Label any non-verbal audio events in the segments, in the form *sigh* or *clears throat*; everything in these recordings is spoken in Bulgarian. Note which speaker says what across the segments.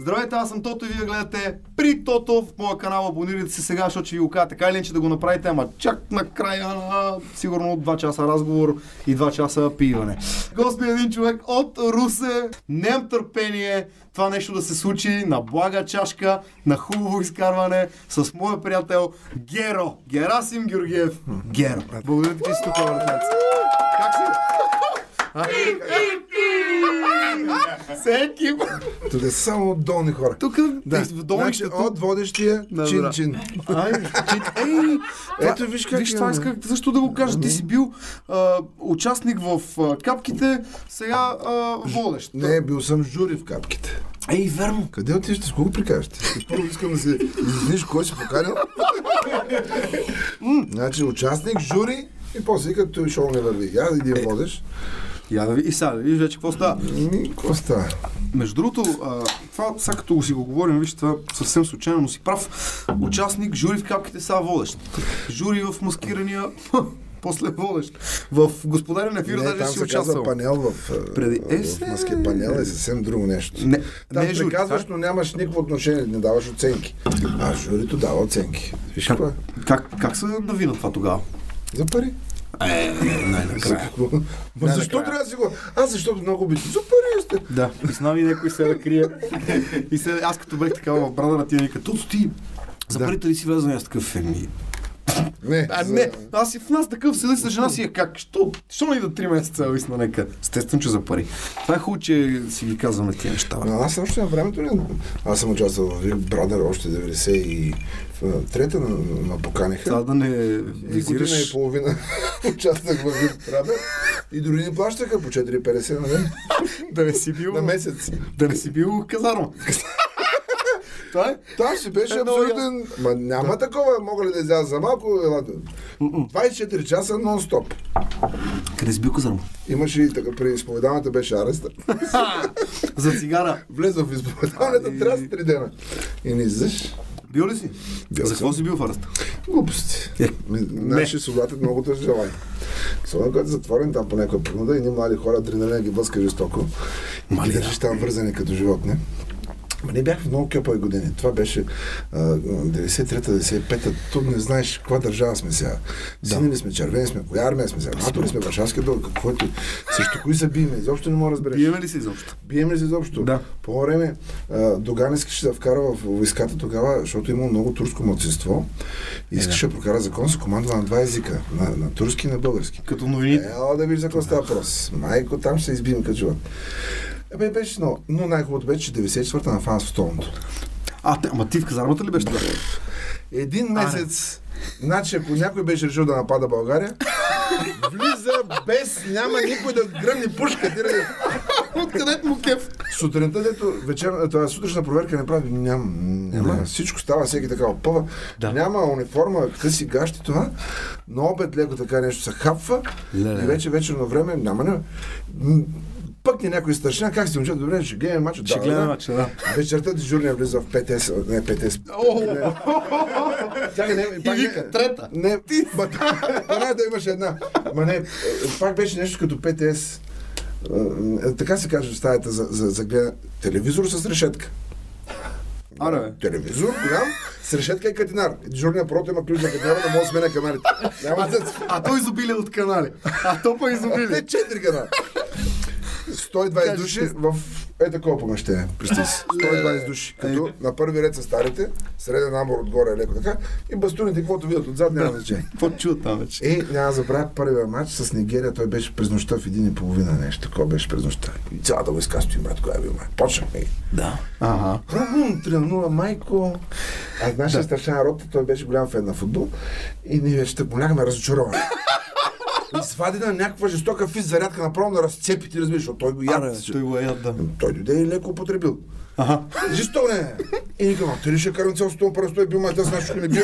Speaker 1: Здравейте, аз съм Тото и вие гледате при Тото в моя канал. Абонирайте се сега, защото ще ви го кажа така или иначе да го направите, ама чак накрая на сигурно 2 часа разговор и 2 часа пиване. Гости е един човек от Русе. Нямам търпение това нещо да се случи на блага чашка, на хубаво изкарване с моя приятел Геро. Герасим Георгиев. Геро. Благодаря ти, че си тук. Как си? Всеки.
Speaker 2: Тук са само долни хора.
Speaker 1: Тук
Speaker 2: Да. Значи, от водещия
Speaker 1: Да,
Speaker 2: чин чин.
Speaker 1: Ай, ей,
Speaker 2: Ето виж как
Speaker 1: Виж,
Speaker 2: е,
Speaker 1: това
Speaker 2: бе.
Speaker 1: исках също да го кажа. Ти си бил а, участник в а, капките, сега а, водещ.
Speaker 2: Не, бил съм жури в капките.
Speaker 1: Ей, верно.
Speaker 2: Къде отиваш? С кого прикажете? Първо искам да се изясниш кой си поканил. значи участник, жури и после вика, той шоу не върви. Я да един водеш.
Speaker 1: Я да ви, и сега да видиш вече какво става.
Speaker 2: Ми, какво става?
Speaker 1: Между другото, а, това, сега като го си го говорим, виж, това съвсем случайно, но си прав. Участник, жури в капките, сега водещ. Жури в маскирания, *laughs* после водещ. В Господарен ефир
Speaker 2: Не,
Speaker 1: даже
Speaker 2: там
Speaker 1: си
Speaker 2: се
Speaker 1: участвал.
Speaker 2: панел в,
Speaker 1: Преди- Е,
Speaker 2: в маски. Панел е съвсем друго нещо.
Speaker 1: Не,
Speaker 2: Там
Speaker 1: не е жури.
Speaker 2: приказваш, но нямаш никакво отношение, не даваш оценки. А журито дава оценки. Виж
Speaker 1: Как,
Speaker 2: е?
Speaker 1: как, как се навина това тогава?
Speaker 2: За пари.
Speaker 1: Е, най-накрая.
Speaker 2: Какво? Ма защо трябва да си го... Аз защото много обичам. Пари сте.
Speaker 1: Да, и с нами някой се да крие. И се, аз като бех така в брада на тия вика, Тото ти, за парите ли си влезе аз такъв фен?
Speaker 2: Не,
Speaker 1: А
Speaker 2: за-
Speaker 1: не, аз и в нас такъв седи с жена си е как? Що, що не да три месеца висна нека? Естествено, че за пари. Това е хубаво, че си ги казваме тия неща.
Speaker 2: Но аз още на времето не... Аз съм участвал в Big Brother още 90 и трета на, на поканиха.
Speaker 1: Това да не
Speaker 2: И година и
Speaker 1: визираш.
Speaker 2: половина *laughs* участвах в Brother. И дори ни плащаха по 4,50 нали? *laughs*
Speaker 1: Да не си бил.
Speaker 2: на месец.
Speaker 1: Да не си бил казарма. *laughs* Това е.
Speaker 2: Там си беше
Speaker 1: Е,
Speaker 2: абсолютен... Ма няма такова, мога ли да изляза за малко? Елате. 24 часа нон-стоп.
Speaker 1: Къде си бил казарма?
Speaker 2: Имаше и така, при изповедалната беше ареста.
Speaker 1: За цигара.
Speaker 2: Влезва в изповедалната,
Speaker 1: Ай.
Speaker 2: трябва 3 дена. И не излизаш.
Speaker 1: Бил ли си?
Speaker 2: Бил
Speaker 1: За какво си бил в ареста?
Speaker 2: Глупости.
Speaker 1: Е,
Speaker 2: Наши солдати много те желаят. Особено когато е затворен там по някаква принуда и ние млади хора, адреналина ги блъска жестоко. И
Speaker 1: Мали,
Speaker 2: ги държиш там вързани като животни. Ма не бях в много кепави години. Това беше а, 93-та, 95-та. Тук не знаеш каква държава сме сега. Сини ли сме, червени сме, коя армия сме сега? НАТО ли сме, Варшавския дълг, какво е? Срещу кои се биеме? Изобщо не мога да разбереш.
Speaker 1: Биеме ли си изобщо?
Speaker 2: Биеме ли се изобщо?
Speaker 1: Да.
Speaker 2: По време Доган искаше да вкара в войската тогава, защото имало много турско младсинство. Искаше да прокара закон с командва на два езика. На, на турски и на български.
Speaker 1: Като новините.
Speaker 2: Ела да вижда какво става въпрос. Майко, там ще се избием като живот. Ебе, беше много. Но най-хубавото беше, че 94-та на фан в столното.
Speaker 1: А, те, ама ти в казармата ли беше тогава?
Speaker 2: Един месец, значи ако някой беше решил да напада България, влиза без, няма никой да гръмни пушка. Ти.
Speaker 1: Откъде му кеф?
Speaker 2: Сутринта, дето вечер, това сутрешна проверка не прави, няма, няма. Всичко става, всеки така опъва.
Speaker 1: Да.
Speaker 2: Няма униформа, къси гащи това. На обед леко така нещо се хапва.
Speaker 1: Леле.
Speaker 2: И вече вечерно време няма. не. М, Пък ни някой старшина, как сте момчета, добре, ще гледаме мача.
Speaker 1: Ще гледаме мача, да.
Speaker 2: Вечерта дежурния влиза в 5S, не 5S. Чакай, не, пак
Speaker 1: вика,
Speaker 2: не,
Speaker 1: трета.
Speaker 2: не, ти, ма, да имаш една. Ма не, пак беше нещо като 5S. Е, Така се каже в стаята за, за, за гледа. Телевизор с решетка.
Speaker 1: Аре, бе.
Speaker 2: Телевизор, голям, с решетка и катинар. И Дежурния прото има ключ за катинара, да може да сменя каналите. Няма да
Speaker 1: А той изобилие от канали. А то па изобилие.
Speaker 2: не, четири канала. 120
Speaker 1: Кажи
Speaker 2: души в е такова помещение. Представи си. 120 души. Като на първи ред са старите, среден набор отгоре леко така и бастуните, каквото видят отзад, няма значение. *laughs*
Speaker 1: Какво чува там вече?
Speaker 2: Е, няма да забравя първия матч с Нигерия, той беше през нощта в един и половина нещо. Такова беше през нощта. И цялата войска стои, брат, кой е бил, май. Почнахме.
Speaker 1: Да. Ага.
Speaker 2: Румун, 3-0, майко. А нашия да. старшина рота, той беше голям фен на футбол. И ние вече те разочаровани. *laughs* И свади на някаква жестока физ зарядка направо на разцепи, ти разбираш, защото той го яд.
Speaker 1: той го е яд, да.
Speaker 2: Той дойде и леко употребил.
Speaker 1: Ага.
Speaker 2: Жестоко не. И ни казвам, ти ли ще карам цял стол, първо той бил майта, аз нещо не бил.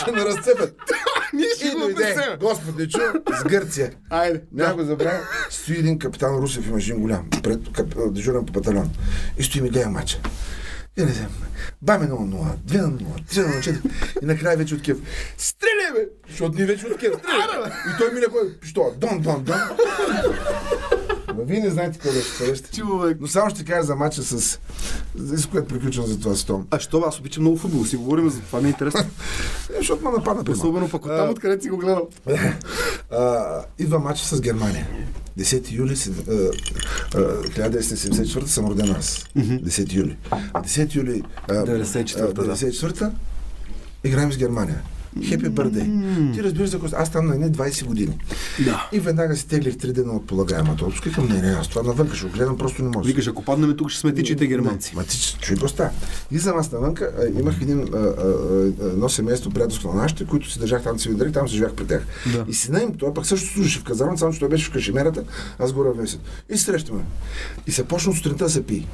Speaker 2: Ще не разцепят. *laughs*
Speaker 1: Ние ще
Speaker 2: И
Speaker 1: го
Speaker 2: дойде,
Speaker 1: обясним.
Speaker 2: Господ не чу, с Гърция.
Speaker 1: Айде.
Speaker 2: Няма го забравя. Стои един капитан Русев, има един голям, пред дежурен по батальон. И стои ми гледа мача. И не знам. Баме 0-0, 2 на 0, 3 на 0, 4. И накрая вече от Киев. Стреляй, бе! Защото ние вече от. Стреляй! И той ми леко, що? Дон, дон, дон. Ама вие не знаете какво беше среща. Но само ще кажа за матча с... За което приключвам за това стом.
Speaker 1: А що аз обичам много футбол, си говорим за това, ми е интересно. *laughs*
Speaker 2: Е, защото ме нападна.
Speaker 1: Особено пък от там, откъдето си го гледал. *laughs*
Speaker 2: Идва матча с Германия. 10 юли си- а, а, 1974 съм роден аз. 10 юли. 10 юли а,
Speaker 1: 94-та, да.
Speaker 2: 94-та играем с Германия. Хепи бърдей. Ти разбираш за какво? Аз там на едни 20 години.
Speaker 1: Да.
Speaker 2: И веднага си теглих 3 дена от полагаемата отпуска. Към не, не, аз това навънка ще го гледам, просто не може.
Speaker 1: Викаш, ако паднем тук, ще сме тичите германци.
Speaker 2: Ма ти чуй госта. Излизам аз навънка, а, имах един, а, а, а, едно семейство приятелство на нашите, които си държах там цивил там се живях при тях.
Speaker 1: Да.
Speaker 2: И сина им, той пък също служеше в казармата, само че той беше в кашемерата, аз горе в месец. И се срещаме. И се почна от сутринта се пие.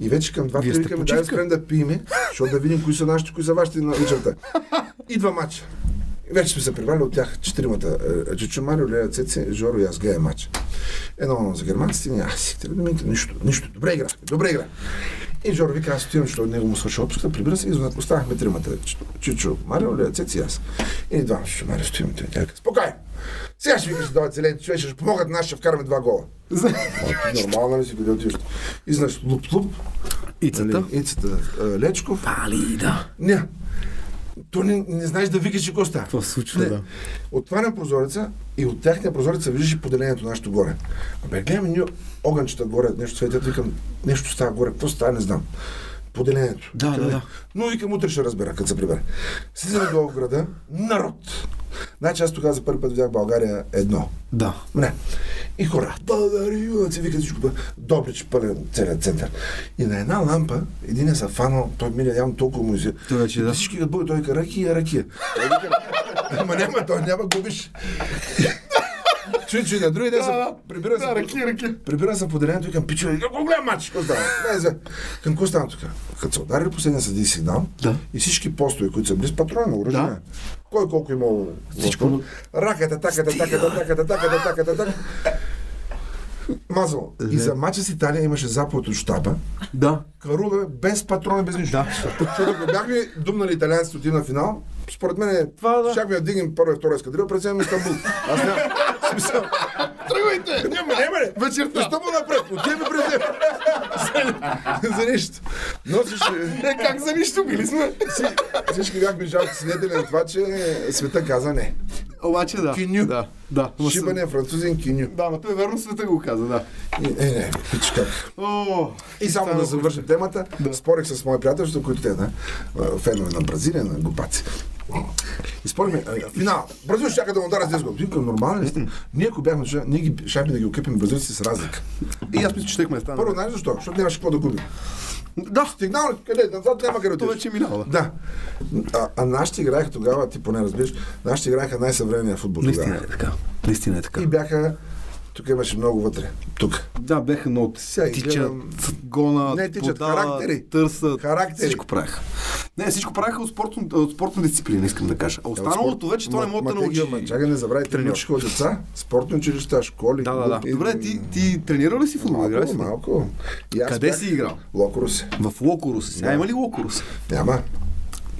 Speaker 2: И вече към
Speaker 1: Вие
Speaker 2: 2-3
Speaker 1: сте
Speaker 2: викаме, да спрем да пиеме, защото да видим кои са нашите, кои са вашите на вечерта. Идва матч. И вече сме се прибрали от тях четиримата. Е, Чичо Марио, Лея Цеци, Жоро и аз гледам матч. Едно за германците, ние, аз си да нищо, нищо. Добре игра, добре игра. И Жоро вика, аз отивам, защото него му свърши отпуска, прибира се и останахме тримата. Ч- Чичо Марио, Лея Цеци и аз. И двама Чичо Марио стоим. Спокойно. Сега ще викаш да дойдат зелените човече, ще помогат на нас, ще вкараме два гола. Нормално ли си къде отиваш? И знаеш, луп-луп,
Speaker 1: Ицата.
Speaker 2: нали, Ицата а, Лечков.
Speaker 1: Али, да.
Speaker 2: Не. То не, не знаеш да викаш и какво става.
Speaker 1: Това случва,
Speaker 2: Не.
Speaker 1: да.
Speaker 2: Отварям прозореца и от тяхния прозорец се виждаш поделението нашето горе. Абе, гледаме ние огънчета горе, нещо светят, викам, нещо става горе, какво става, не знам. Поделението.
Speaker 1: Да,
Speaker 2: Викам,
Speaker 1: да, да.
Speaker 2: Но викам, утре ще разбера, като се прибере. Слизаме в града, народ. Значи аз тогава за първи път видях България едно.
Speaker 1: Да.
Speaker 2: Не. И хора, България, юнаци, викат всичко. Добрич пълен целият център. И на една лампа, един е се фанал, той мине явно толкова му изи.
Speaker 1: Той вече, да.
Speaker 2: Всички като бъде, той вика, ракия, ракия. Вика, *laughs* Ама няма, той няма губиш. Чуй, чуй, на другия ден се прибира се.
Speaker 1: Да, ракия, ракия.
Speaker 2: Прибира се поделението и към пичо, и какво голям матч, какво става? *laughs* Към какво стана тук? Като се удари последния съди сигнал
Speaker 1: Да.
Speaker 2: и всички постове, които са близ патрони на оръжие,
Speaker 1: Да.
Speaker 2: кой колко имал
Speaker 1: Всичко.
Speaker 2: лото, раката, таката, таката, таката, таката, таката, таката. Мазал. И за мача с Италия имаше заповед от щаба.
Speaker 1: Да.
Speaker 2: Карула без патрони, без нищо.
Speaker 1: Да.
Speaker 2: Защото ако бяхме думнали италианците отива на финал, според мен
Speaker 1: Това да.
Speaker 2: щяхме да дигнем първа и втора ескадрила, през Истанбул. Аз нямам смисъл.
Speaker 1: Тръгвайте!
Speaker 2: Няма, няма ли?
Speaker 1: Вечерта.
Speaker 2: Истанбул напред. Отиваме през теб. За- За нищо. Носиш...
Speaker 1: Е, как за нищо били сме?
Speaker 2: Си- Всички бяхме жалки свидетели на това, че света каза не.
Speaker 1: Обаче да.
Speaker 2: Киню.
Speaker 1: Да. Да.
Speaker 2: Шибане французин киню.
Speaker 1: Да, но той верно света го каза, да.
Speaker 2: Е, не, пич как.
Speaker 1: О,
Speaker 2: И само да завършим темата, да. спорих с мои приятелства, които те, да, фенове на Бразилия, на глупаци. И спорихме, а, финал. Бразил ще чака да му ударя с 10 гол. Викам, нормално ли сте? Ние ако бяхме, ние ги шахме да ги окъпим бразилците с разлика.
Speaker 1: И аз мисля, че щехме да стане.
Speaker 2: Първо, знаеш защо? Защото нямаше какво да губим.
Speaker 1: Да.
Speaker 2: Стигнал ли? Къде? Назад няма къде
Speaker 1: То
Speaker 2: отидеш.
Speaker 1: вече е минало.
Speaker 2: Да. А, а нашите играеха тогава, ти поне разбираш, нашите играеха най-съвременния футбол
Speaker 1: Наистина е така. Наистина е така.
Speaker 2: И бяха, тук имаше много вътре. Тук.
Speaker 1: Да, беха много
Speaker 2: Сега
Speaker 1: тичат,
Speaker 2: гледам.
Speaker 1: гонат,
Speaker 2: Не, тичат,
Speaker 1: подават,
Speaker 2: характери.
Speaker 1: търсят.
Speaker 2: Характери.
Speaker 1: Всичко правеха. Не, всичко правеха от, спортно, от спортна дисциплина, искам да кажа. А останалото вече това не може да научи.
Speaker 2: Ма, чакай, не забравяй, от деца, спортни училища, школи.
Speaker 1: Да, да, да.
Speaker 2: и-
Speaker 1: Добре, ти, ти тренирал ли си футбол?
Speaker 2: Малко, малко.
Speaker 1: Къде си играл?
Speaker 2: Локорус.
Speaker 1: В Локорус. Сега има ли Локорус?
Speaker 2: Няма.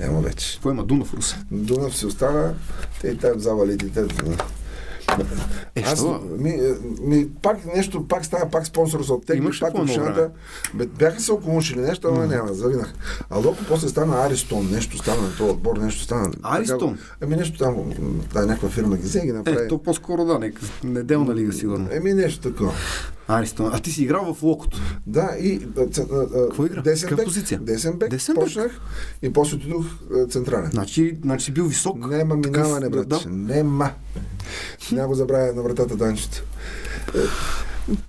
Speaker 2: Няма вече.
Speaker 1: Какво има? Дунав Рус.
Speaker 2: Дунав си остава, те и там завалите. Те...
Speaker 1: Е,
Speaker 2: Аз,
Speaker 1: що?
Speaker 2: ми, ми, пак нещо, пак става, пак спонсор се оттегли, пак общината. Бе, Бяха се околушили нещо, ама няма, завинах. А Локо после стана Аристон, нещо стана на този отбор, нещо стана.
Speaker 1: Аристон?
Speaker 2: Ами нещо там, да, някаква фирма ги взе ги направи.
Speaker 1: Е, то по-скоро да, нека. Неделна лига, сигурно.
Speaker 2: Еми нещо такова.
Speaker 1: Аристон. А ти си играл в Локото.
Speaker 2: Да, и... а,
Speaker 1: Какво игра?
Speaker 2: Десен бек.
Speaker 1: позиция?
Speaker 2: Десен бек.
Speaker 1: Десен бек?
Speaker 2: Почнах и после отидох централен.
Speaker 1: Значи, значи си бил висок.
Speaker 2: Нема минаване, брат.
Speaker 1: да.
Speaker 2: Нема. Няма го забравя на вратата Данчето.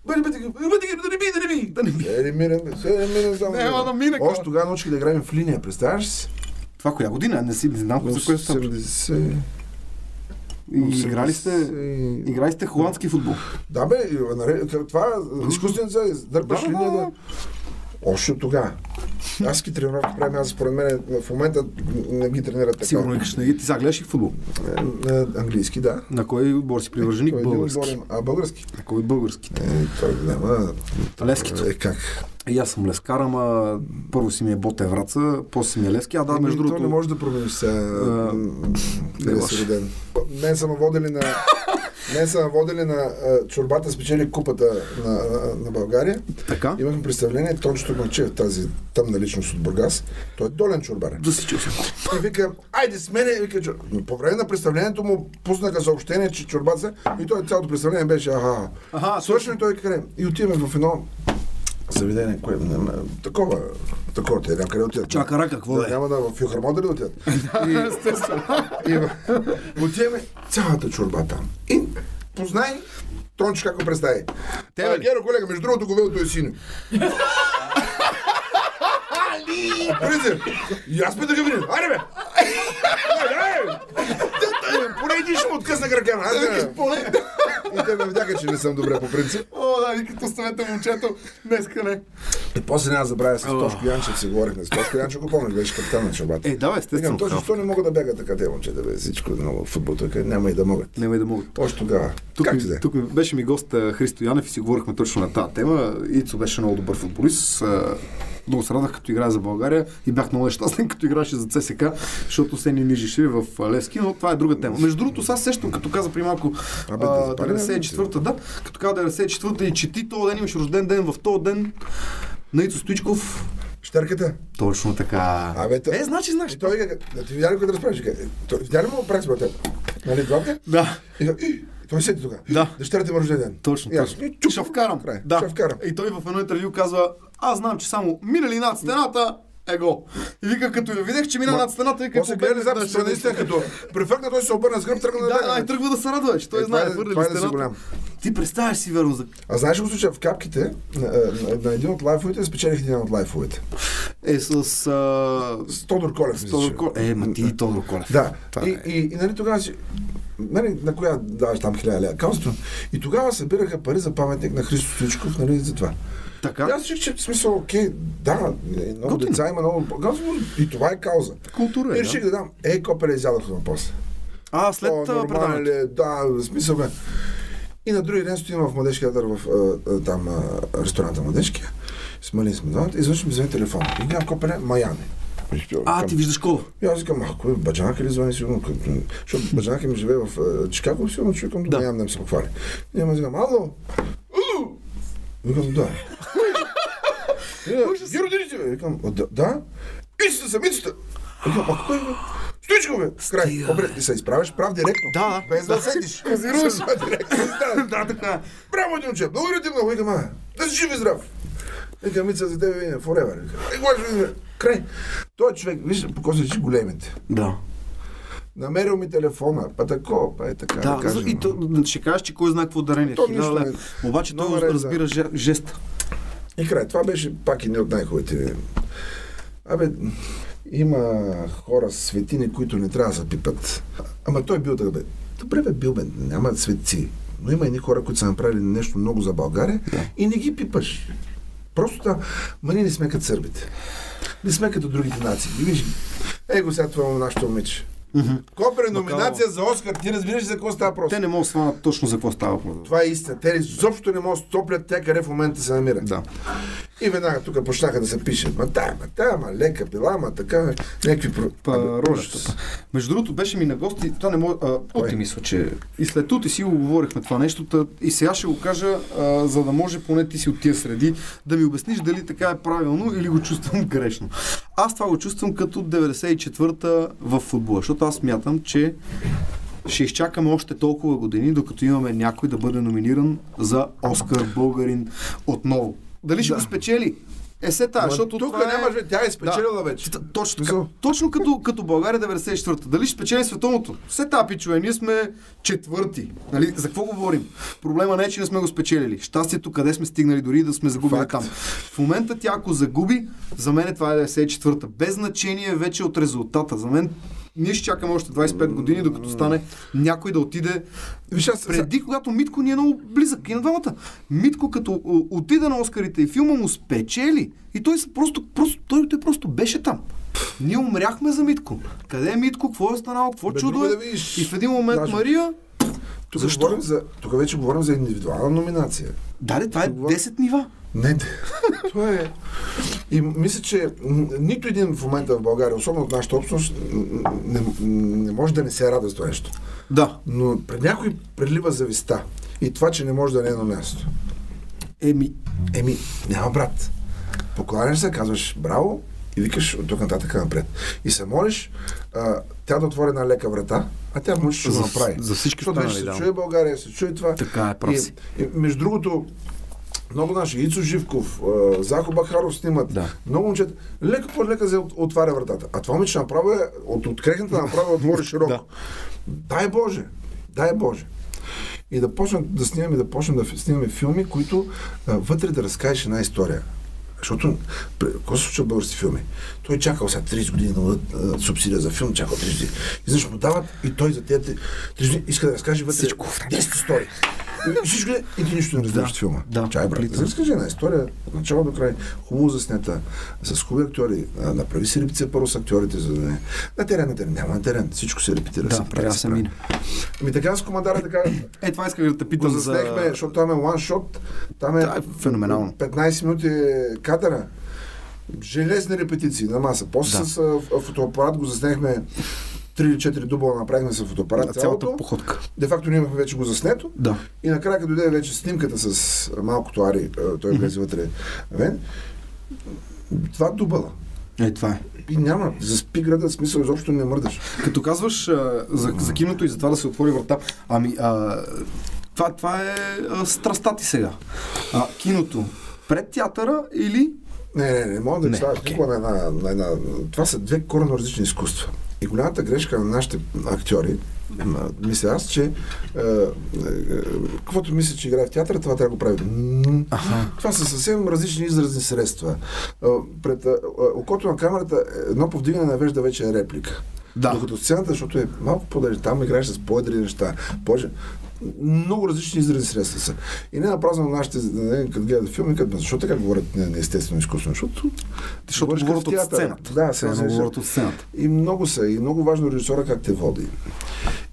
Speaker 2: Бъде, бъде, бъде, да не би, да не би.
Speaker 1: Да не би.
Speaker 2: Е, мирен, е, мирен само.
Speaker 1: Няма да мине,
Speaker 2: Още тогава научих да играем в линия, представяш си?
Speaker 1: Това коя година? Не си не знам за кое става.
Speaker 2: 80...
Speaker 1: И Играли сте,
Speaker 2: 80
Speaker 1: играли сте холандски футбол.
Speaker 2: Да бе, и, наре- к- това изкуствен за дърпаш
Speaker 1: Да, да,
Speaker 2: линия
Speaker 1: да.
Speaker 2: Още от тогава. Аз ги тренировки правим, аз според мен в момента не ги тренират така.
Speaker 1: Сигурно викаш, не ги ти сега гледаш и футбол.
Speaker 2: Е, на английски, да.
Speaker 1: На кой отбор си привърженик? Български.
Speaker 2: отборен- А, български?
Speaker 1: На кой българските?
Speaker 2: Е, той няма.
Speaker 1: Лескито.
Speaker 2: Е, как?
Speaker 1: И аз съм лескар, ама първо си ми е Боте Враца, после си ми е Лески, а да,
Speaker 2: Еми,
Speaker 1: между
Speaker 2: то
Speaker 1: другото...
Speaker 2: не можеш да промениш сега.
Speaker 1: А, не може.
Speaker 2: си роден. Мен са водили на... Днес са водили на а, чорбата, спечели купата на, на, на България.
Speaker 1: Така?
Speaker 2: Имахме представление, Тончето Мърчев, тази тъмна личност от Бургас. Той е долен чорбар.
Speaker 1: Да си се.
Speaker 2: И вика, айде с мене, вика, чор... По време на представлението му пуснаха съобщение, че чорбата и той цялото представление беше аха.
Speaker 1: Аха,
Speaker 2: Свършваме той къде. И отиваме в едно заведение, кое, такова, такова, те къде отидат.
Speaker 1: Чака ръка, какво да е?
Speaker 2: Няма да в Филхармон *laughs* да отидат. И,
Speaker 1: Естествено.
Speaker 2: и отиваме цялата чорба там. И познай Трончо как го представи.
Speaker 1: Тебе
Speaker 2: А,
Speaker 1: ли?
Speaker 2: Геро, колега, между другото, говелото е синьо. Влизам. И аз пе да го видим. Айде бе! *laughs* Айде! Поне един ще му откъсна крака. Аз. И те ме видяха, че не съм добре по принцип.
Speaker 1: О, да, и като оставете момчето, днеска не.
Speaker 2: И после няма забравя с Тошко Янчев си говорихме. С Тошко Янчев го помниш, беше капитан на чобата.
Speaker 1: Е, да, естествено.
Speaker 2: Точно, защо не мога да бяга така те момчета, бе, всичко е много футбол, тук няма и да могат.
Speaker 1: Няма и да могат.
Speaker 2: Още тогава.
Speaker 1: Тук,
Speaker 2: как
Speaker 1: ми,
Speaker 2: ти да
Speaker 1: тук беше ми гост Христо Янев и си говорихме точно на тази тема. Ицо беше много добър футболист. Много се радах като играе за България и бях много нещастен *laughs* като играеше за ЦСК, защото се ни нижеше в Левски, но това е друга тема. Между другото, сега сещам, като каза при малко
Speaker 2: Абе, да запали,
Speaker 1: 94-та, да, като каза 94-та и че ти този ден имаш рожден ден, в този ден на Ицо Стоичков.
Speaker 2: Щерката.
Speaker 1: Точно така.
Speaker 2: Абе, та-
Speaker 1: Е, значи знаеш.
Speaker 2: И той вика, да ти видя ли като разправиш? «Е, той- Видя ли му прак с? Нали, двамата?
Speaker 1: Да.
Speaker 2: И той, «И, той седи тук.
Speaker 1: Да.
Speaker 2: Дъщерята има рожден ден.
Speaker 1: Точно,
Speaker 2: И
Speaker 1: точно.
Speaker 2: «И, чуп,
Speaker 1: Ще вкарам.
Speaker 2: Край.
Speaker 1: Да.
Speaker 2: Ще вкарам.
Speaker 1: И той в едно интервю казва, аз знам, че само минали над стената е гол. И вика, като я видях, че мина над стената, вика,
Speaker 2: После гледа запис, той наистина като префъркна, той се обърна с гръб, тръгна да
Speaker 1: Да, и тръгва да се радва, че той
Speaker 2: Е,
Speaker 1: знае,
Speaker 2: е-
Speaker 1: хвърли
Speaker 2: е
Speaker 1: стената.
Speaker 2: голям.
Speaker 1: Ти представяш си верно за...
Speaker 2: А знаеш го случая в капките, на, на, на един от лайфовете, спечелих един от лайфовете.
Speaker 1: Е, с... А...
Speaker 2: С Тодор Колев.
Speaker 1: Тодор
Speaker 2: че.
Speaker 1: Кол... Е, ма ти и Тодор Колев.
Speaker 2: Да. И,
Speaker 1: е.
Speaker 2: и, и, нали тогава си... Нали, на коя даваш там хиляда лева? Каузото. И тогава събираха пари за паметник на Христо Стоичков, нали, за това.
Speaker 1: Така?
Speaker 2: И аз че в смисъл, окей, да, е, много
Speaker 1: Готино.
Speaker 2: деца има много... Готино, И това е кауза.
Speaker 1: Култура
Speaker 2: И
Speaker 1: е,
Speaker 2: реших
Speaker 1: да.
Speaker 2: да дам. Ей, копеле, изядох на после.
Speaker 1: А, след
Speaker 2: О,
Speaker 1: а,
Speaker 2: нормален
Speaker 1: предаването.
Speaker 2: ли е? Да, в смисъл бе. И на другия ден стоим в Младежкия театър в а, там а, ресторанта Младежкия. Смали сме двамата. Изведнъж ми звъни телефон. И гледам копеле Майами.
Speaker 1: А, ти виждаш кола.
Speaker 2: И аз викам, а кой баджанака ли звъни сигурно? Като- Защото баджанака ми живее в а, Чикаго, сигурно че викам,
Speaker 1: Да.
Speaker 2: Майами да ми се похвали. И аз викам, ало? Викам, да. И, Геро, дали си, бе? Викам, «А, да, да. Истина самицата. Викам, а кой бе? Стоичко, бе. Край. Добре, ти се изправяш прав директно.
Speaker 1: Да.
Speaker 2: Без да седиш. *laughs* Това директно. Да. *laughs*
Speaker 1: Да, така.
Speaker 2: Браво, Димче, благодаря ти много. Викам, а, да си жив и здрав. Викам, Мица за тебе винаги, forever. Викам, е? Край. Той човек, виж, покосваш големите.
Speaker 1: Да.
Speaker 2: Намерил ми телефона, па тако, па е така.
Speaker 1: Да,
Speaker 2: да кажем.
Speaker 1: и то, да ще кажеш, че кой знае какво дарение.
Speaker 2: То нищо
Speaker 1: лева.
Speaker 2: не-
Speaker 1: Обаче той
Speaker 2: е
Speaker 1: разбира же- жеста.
Speaker 2: И край. Това беше пак и не от най-хубавите. Абе, има хора, светини, които не трябва да се пипат. Ама той бил така, бе. Добре, бе, бил, бе, няма светци. Но има едни хора, които са направили нещо много за България и не ги пипаш. Просто да, ма ние не сме като сърбите. Не сме като другите нации. Виж, его сега това е нашето момиче. Копре номинация за Оскар. Ти разбираш за какво става просто?
Speaker 1: Те не могат да сванат точно за какво става въпрос.
Speaker 2: Това е истина. Те изобщо не могат да стоплят те къде в момента се намира.
Speaker 1: Да.
Speaker 2: И веднага тук почнаха да се пишат. Ма да, ма да, ма лека била, ма така, някакви... про-
Speaker 1: Ролята. Между другото, беше ми на гости, това не мога, а, Ути мисля, че и след Ути си го говорихме това нещо, та, и сега ще го кажа, а, за да може поне ти си от тия среди, да ми обясниш дали така е правилно или го чувствам *laughs* грешно. Аз това го чувствам като 94-та в футбола, защото аз смятам, че ще изчакаме още толкова години, докато имаме някой да бъде номиниран за Оскар българин отново. Дали ще
Speaker 2: Да.
Speaker 1: го спечели? Е, се
Speaker 2: Ама
Speaker 1: защото
Speaker 2: тук
Speaker 1: това е...
Speaker 2: нямаш, бе, тя е спечелила вече.
Speaker 1: Т- Точно така. Точно като, като България 94-та. Дали ще спечели световното? Все тази пичове, ние сме четвърти. Нали? За какво говорим? Проблема не е, че не сме го спечелили. Щастието къде сме стигнали, дори и да сме загубили
Speaker 2: Факт.
Speaker 1: там. В момента тя ако загуби, за мен това е 94-та. Без значение вече от резултата. За мен ние ще чакаме още 25 години, докато стане някой да отиде
Speaker 2: Виж, аз
Speaker 1: преди, когато Митко ни е много близък и на двамата. Митко, като отида на Оскарите и филма му спечели, и той просто, просто, той, той просто беше там. Ние умряхме за Митко. Къде е Митко? Какво е станало? Какво
Speaker 2: Бе,
Speaker 1: чудо е?
Speaker 2: да видиш.
Speaker 1: И в един момент
Speaker 2: Даже-
Speaker 1: Мария...
Speaker 2: тук,
Speaker 1: Защо?
Speaker 2: говорим за, тук вече говорим за индивидуална номинация.
Speaker 1: Да, това е
Speaker 2: Тук говорим-
Speaker 1: 10 нива.
Speaker 2: Не, това е... И мисля, че нито един в момента в България, особено от нашата общност, не, не може да не се радва с това нещо.
Speaker 1: Да.
Speaker 2: Но пред някой прелива зависта. И това, че не може да не е на място.
Speaker 1: Еми,
Speaker 2: Еми, няма брат. Покланяш се, казваш браво и викаш от тук нататък напред. И се молиш а, тя да отвори една лека врата, а тя може ще го направи.
Speaker 1: за всички
Speaker 2: Защото
Speaker 1: останали,
Speaker 2: се
Speaker 1: да.
Speaker 2: чуе България, се чуе това.
Speaker 1: Така е, прав
Speaker 2: и, и, между другото, много наши, Ицо Живков, Захо Бахаров снимат.
Speaker 1: Да.
Speaker 2: Много момчета, леко по лека се от- отваря вратата. А това момиче направо е, от открехната направо отвори широко.
Speaker 1: Да.
Speaker 2: Дай Боже, дай Боже. И да почнем да снимаме, да почнем да снимаме филми, които а, вътре да разкажеш една история. Защото, какво се случва в български филми? Той чакал сега 30 години да субсидия за филм, чакал 30 години. И знаеш, му дават и той за тези 30 години иска да разкаже вътре
Speaker 1: Всичко.
Speaker 2: 10 истории. Всичко е, и ти нищо не разбираш
Speaker 1: Да.
Speaker 2: филма.
Speaker 1: Да,
Speaker 2: Чай, брат. Разкажи една история от начало до край, хубаво заснета, с хубави актьори. А, Направи си репетиция първо с актьорите, за да не... На терен, на терен. Няма на терен. Всичко се репетира.
Speaker 1: Да,
Speaker 2: прави,
Speaker 1: трябва да
Speaker 2: се
Speaker 1: мине.
Speaker 2: Ами така с командара, така
Speaker 1: Е, това исках да те питам за...
Speaker 2: заснехме, защото там е one-shot. Там е,
Speaker 1: Да, е феноменално.
Speaker 2: 15 минути кадъра. Железни репетиции на маса. После
Speaker 1: Да.
Speaker 2: с фотоапарат го заснехме 3 или 4 дубла направихме с фотоапарат
Speaker 1: Да,
Speaker 2: цялото.
Speaker 1: цялата походка.
Speaker 2: Де факто ние имахме вече го заснето.
Speaker 1: Да.
Speaker 2: И накрая, като дойде вече снимката с малкото Ари, а, той влезе вътре. Вен, това дубала.
Speaker 1: Е, това е.
Speaker 2: И няма, заспи града, смисъл изобщо не мърдаш.
Speaker 1: Като казваш а, за, за киното и за това да се отвори врата, ами а, това, това е а, страста ти сега. А, киното пред театъра или
Speaker 2: Не, не, не, мога да
Speaker 1: Не,
Speaker 2: представяш
Speaker 1: окей.
Speaker 2: никога на една, на една... Това са две коренно различни изкуства. И голямата грешка на нашите актьори, мисля аз, че е, е, е, каквото мисля, че играе в театъра, това трябва да го прави.
Speaker 1: Аха.
Speaker 2: Това са съвсем различни изразни средства. Е, Пред окото на камерата едно повдигане навежда вече е реплика.
Speaker 1: Да.
Speaker 2: Докато сцената, защото е малко по-дължи, там играеш с по-едри неща. Боже, много различни изразни средства са. И не напразно нашите, като гледат филми, като защо така говорят не, неестествено изкуство? Защото,
Speaker 1: Защото говорят от сцената.
Speaker 2: Да, се-
Speaker 1: говорят от сцената.
Speaker 2: и много са. И много важно режисьора как те води.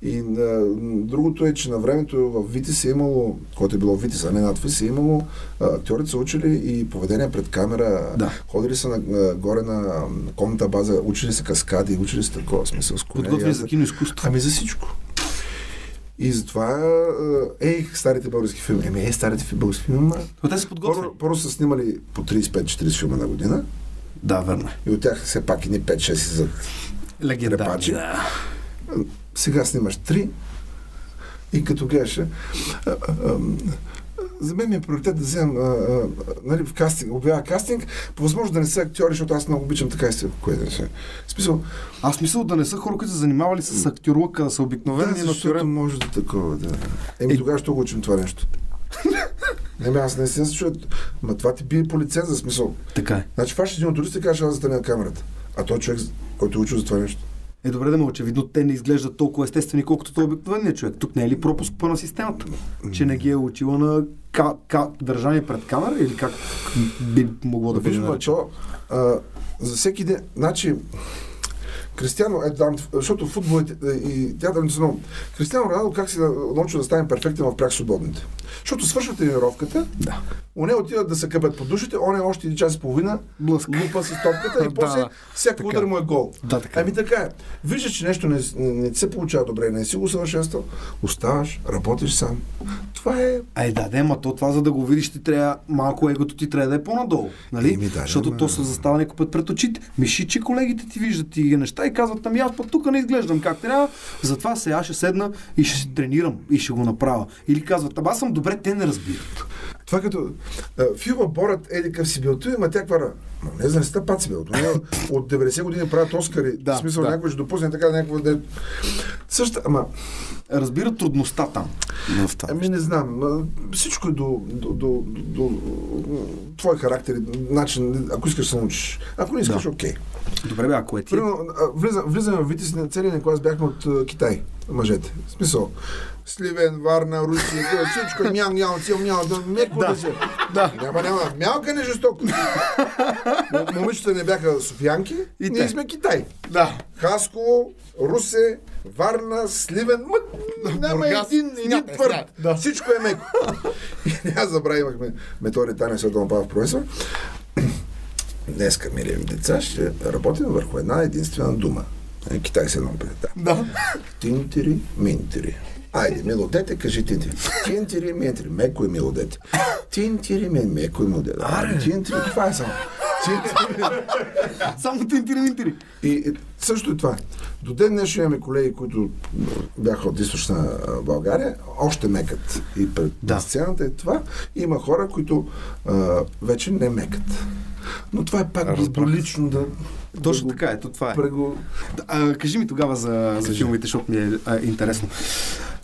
Speaker 2: И а, другото е, че на времето в Витис е имало, което е било в Витис, а не надвис, е имало, актьорите са учили и поведение пред камера,
Speaker 1: Да.
Speaker 2: ходили са на, на, горе на конната база, учили се каскади, учили се такова смисъл с коне,
Speaker 1: Подготвени
Speaker 2: и аз-
Speaker 1: за киноизкуство.
Speaker 2: Ами за всичко. И затова, е, ей, старите български филми. Еми, е, старите български филми,
Speaker 1: Но те са подготвени.
Speaker 2: първо, са снимали по 35-40 филма на година
Speaker 1: Да, верно е.
Speaker 2: и от тях все пак и ни 5-6 за
Speaker 1: Легендарни. Да.
Speaker 2: сега снимаш три и като гледаш, а, а, за мен ми е приоритет да вземам а, а, нали, в кастинг, обявя кастинг, по възможност да не са актьори, защото аз много обичам така истина, кое да се. Смисъл,
Speaker 1: Аз мисля да не са хора, които са занимавали с актьорлъка, да са
Speaker 2: да,
Speaker 1: обикновени на
Speaker 2: защото
Speaker 1: тюрем.
Speaker 2: може да такова, да. Еми
Speaker 1: Е.
Speaker 2: тогава ще го учим това нещо. *laughs* Не, бе, аз наистина се чуя, ма това ти бие по лиценза, смисъл.
Speaker 1: Така е.
Speaker 2: Значи фаш един от туристите и каже, аз на камерата. А той човек, който е учил за това нещо.
Speaker 1: Е, добре да ме очевидно те не изглеждат толкова естествени, колкото той обикновеният човек. Тук не е ли пропуск на системата? Че не ги е учила на ка, ка, държание пред камера или как би могло да бъде
Speaker 2: за всеки ден, значи, Кристиано, е, дам, защото футбол и- и театърните са много. Кристиано Роналдо как се научи да стане перфектен в прях свободните? Защото свършва тренировката,
Speaker 1: Да.
Speaker 2: Оне отиват да се къпят по душите, он е още един час и половина,
Speaker 1: Блъска.
Speaker 2: лупа си топката и *laughs* после
Speaker 1: да. Така.
Speaker 2: удар му е гол.
Speaker 1: Да, така.
Speaker 2: Ами така е. Виждаш, че нещо не, не, се получава добре, не си го усъвършенствал, оставаш, работиш сам. Това е
Speaker 1: Ай, да, да, ма то това, за да го видиш, ти трябва, малко егото ти трябва да е по-надолу. Нали?
Speaker 2: Еми, да,
Speaker 1: Защото
Speaker 2: ама-
Speaker 1: то се застава някой път пред очите. Миши, че колегите ти виждат тия неща и казват, ами аз пък тук не изглеждам как трябва, затова сега ще седна и ще си тренирам и ще го направя. Или казват, ама аз съм добре, те не разбират.
Speaker 2: Това като а, филма Борът еди къв си бил той, ма тя квара. Ма не знам, сте паци бил. Това е От 90 години правят Оскари.
Speaker 1: Да,
Speaker 2: в смисъл,
Speaker 1: да.
Speaker 2: някой ще допусне така някаква да... Също, ама,
Speaker 1: Разбират трудността там.
Speaker 2: Ами не знам. Всичко е до, до, до, до, до твой характер, и начин, ако искаш да се научиш. Ако не искаш,
Speaker 1: Да.
Speaker 2: окей.
Speaker 1: Добре, бе, ако е ти.
Speaker 2: Примерно, влизам, влизаме в Витис, на целия клас бяхме от Китай, мъжете. В смисъл, Сливен, Варна, това всичко, е мяу, мяу, цел, мяу, да, меко
Speaker 1: Да.
Speaker 2: се.
Speaker 1: Да.
Speaker 2: Няма, няма, мялка не жестоко. Момичета не бяха софиянки,
Speaker 1: И
Speaker 2: ние сме Китай.
Speaker 1: Да.
Speaker 2: Хасково, Русе, Варна, Сливен, ма, няма един, един
Speaker 1: е,
Speaker 2: твърд.
Speaker 1: да.
Speaker 2: Всичко е меко. И забравя, имахме Методи Таня Светлана Павлов професор. Днеска, мили ми деца, ще работим върху една единствена дума. Е, Китай се едно
Speaker 1: Да.
Speaker 2: Тинтири, минтири. Айде, мило дете, кажи тинтири. Тинтири, минтири. Меко е мило дете. Тинтири, мен, меко е мило дете. Аре, тинтири, това е само.
Speaker 1: Само тинтири минтири.
Speaker 2: И, и също и това. До ден днешен имаме колеги, които бяха от източна България, още мекат. И пред
Speaker 1: Да.
Speaker 2: сцената е това. Има хора, които а, вече не мекат. Но това е пак лично да...
Speaker 1: Точно така, ето това е.
Speaker 2: Прего...
Speaker 1: А, кажи ми тогава за, за филмите, защото ми е а, интересно.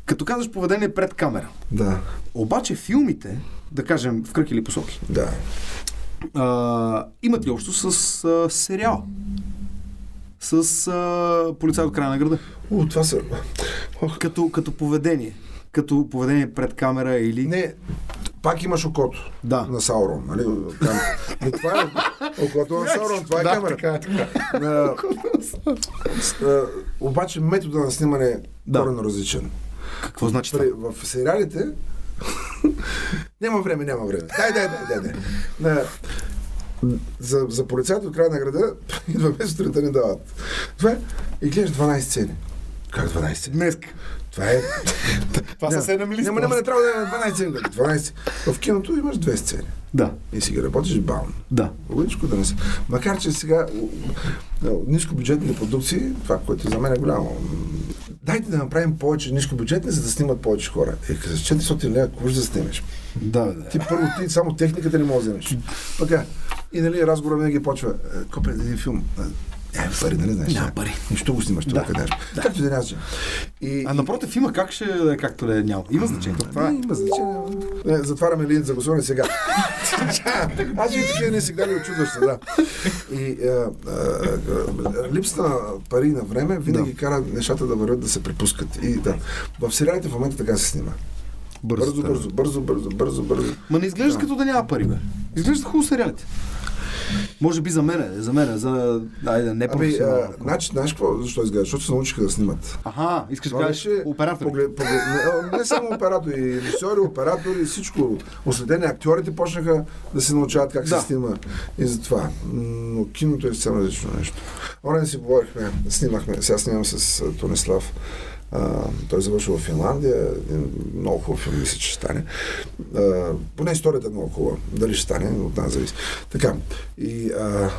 Speaker 1: Като казваш поведение пред камера,
Speaker 2: Да,
Speaker 1: обаче филмите, да кажем в кръг или посоки,
Speaker 2: да.
Speaker 1: а, имат ли общо с а, сериал? С а, полицай от края на града?
Speaker 2: О, това са... Ох,
Speaker 1: Като, като поведение. Като поведение пред камера или...
Speaker 2: Не, пак имаш окото
Speaker 1: Да.
Speaker 2: на Саурон. Нали? Там. Но това е окото на Саурон, това е
Speaker 1: Да,
Speaker 2: камера.
Speaker 1: така е, така.
Speaker 2: А, с- а, обаче метода на снимане е
Speaker 1: Да.
Speaker 2: коренно различен.
Speaker 1: Какво значи това?
Speaker 2: В сериалите *laughs* няма време, няма време. Дай, дай, дай, дай. дай. За, за полицайите от края на града *laughs* идва сутринта ни дават. Това е, и гледаш 12 сцени. Как 12 сцени?
Speaker 1: Днес.
Speaker 2: Това е... *laughs*
Speaker 1: Това са седем листа.
Speaker 2: Няма, няма, не трябва да е 12 сцени. 12. В киното имаш две сцени.
Speaker 1: Да,
Speaker 2: И си ги работиш бавно.
Speaker 1: да.
Speaker 2: Лъчко да не се. Макар, че сега нискобюджетните продукции, това, което за мен е голямо. Дайте да направим повече нискобюджетни, за да снимат повече хора. Е, с 400 лева, какво ще да снимеш?
Speaker 1: Да, да.
Speaker 2: Ти първо, ти само техниката не можеш да вземеш. Така. И нали, разговора винаги почва. е, Копе, да един филм. Е, Няма пари, нали знаеш?
Speaker 1: Няма пари.
Speaker 2: Нищо го снимаш, това
Speaker 1: Да.
Speaker 2: къде да. Както да няма. И,
Speaker 1: А напротив, има как ще да е както да е няма. Има значение. Това е.
Speaker 2: Има значение. Е, затваряме линията за гласуване сега. *laughs* Аз и такива не сигнали очудваш се, да. И а, липсата на пари на време винаги
Speaker 1: Да.
Speaker 2: кара нещата да вървят да се препускат. И да. В сериалите в момента така се снима. Бързо, бързо, бързо, бързо, бързо, бързо.
Speaker 1: Ма не изглежда
Speaker 2: Да.
Speaker 1: като да няма пари, бе. Изглежда хубаво сериалите. Може би за мен, за мен, за... Айде, не
Speaker 2: Ами, а, значи, знаеш какво, защо изглежда? Защото се научиха да снимат.
Speaker 1: Аха, искаш да кажеш оператор.
Speaker 2: Поглед, поглед, не, не само оператори, и режисьори, оператори, всичко. Осветени актьорите почнаха да се научават как
Speaker 1: Да.
Speaker 2: се снима. И затова. Но киното е съвсем различно нещо. Орен си говорихме, снимахме, сега снимам с Тонислав. А, той завършил в Финландия. Един много хубав филм, мисля, че ще стане. А, поне историята е много хубава. Дали ще стане, от нас зависи. Така. И а,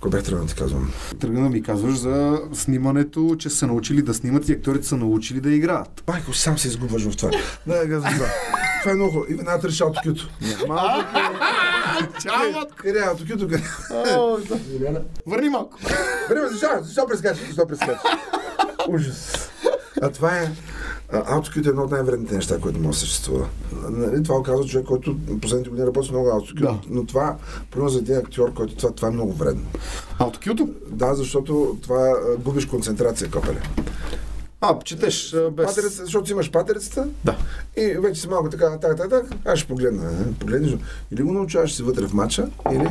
Speaker 2: кой бях трябва да ти казвам?
Speaker 1: Тръгна да ми казваш за снимането, че са научили да снимат и актьорите са научили да играят.
Speaker 2: Майко, сам се изгубваш в това. Не, не, не, Това е много хубаво. И веднага тръща от кюто.
Speaker 1: Чао,
Speaker 2: Къде е? Къде?
Speaker 1: Върни малко.
Speaker 2: Време, защо? Защо прескачаш? Защо прескачаш? Ужас. А това е... Аутокют е едно от най-вредните неща, което може да съществува. Нали, това оказва човек, който последните години работи много аутокют.
Speaker 1: Да.
Speaker 2: Но това, примерно за един актьор, който това, това е много вредно.
Speaker 1: Аутокюто?
Speaker 2: Да, защото това губиш концентрация, копеле.
Speaker 1: А, четеш без...
Speaker 2: Патерица, защото си имаш патерицата
Speaker 1: Да.
Speaker 2: и вече си малко така, така, така, така, аз ще погледна. не? Погледнеш, или го научаваш си вътре в матча, или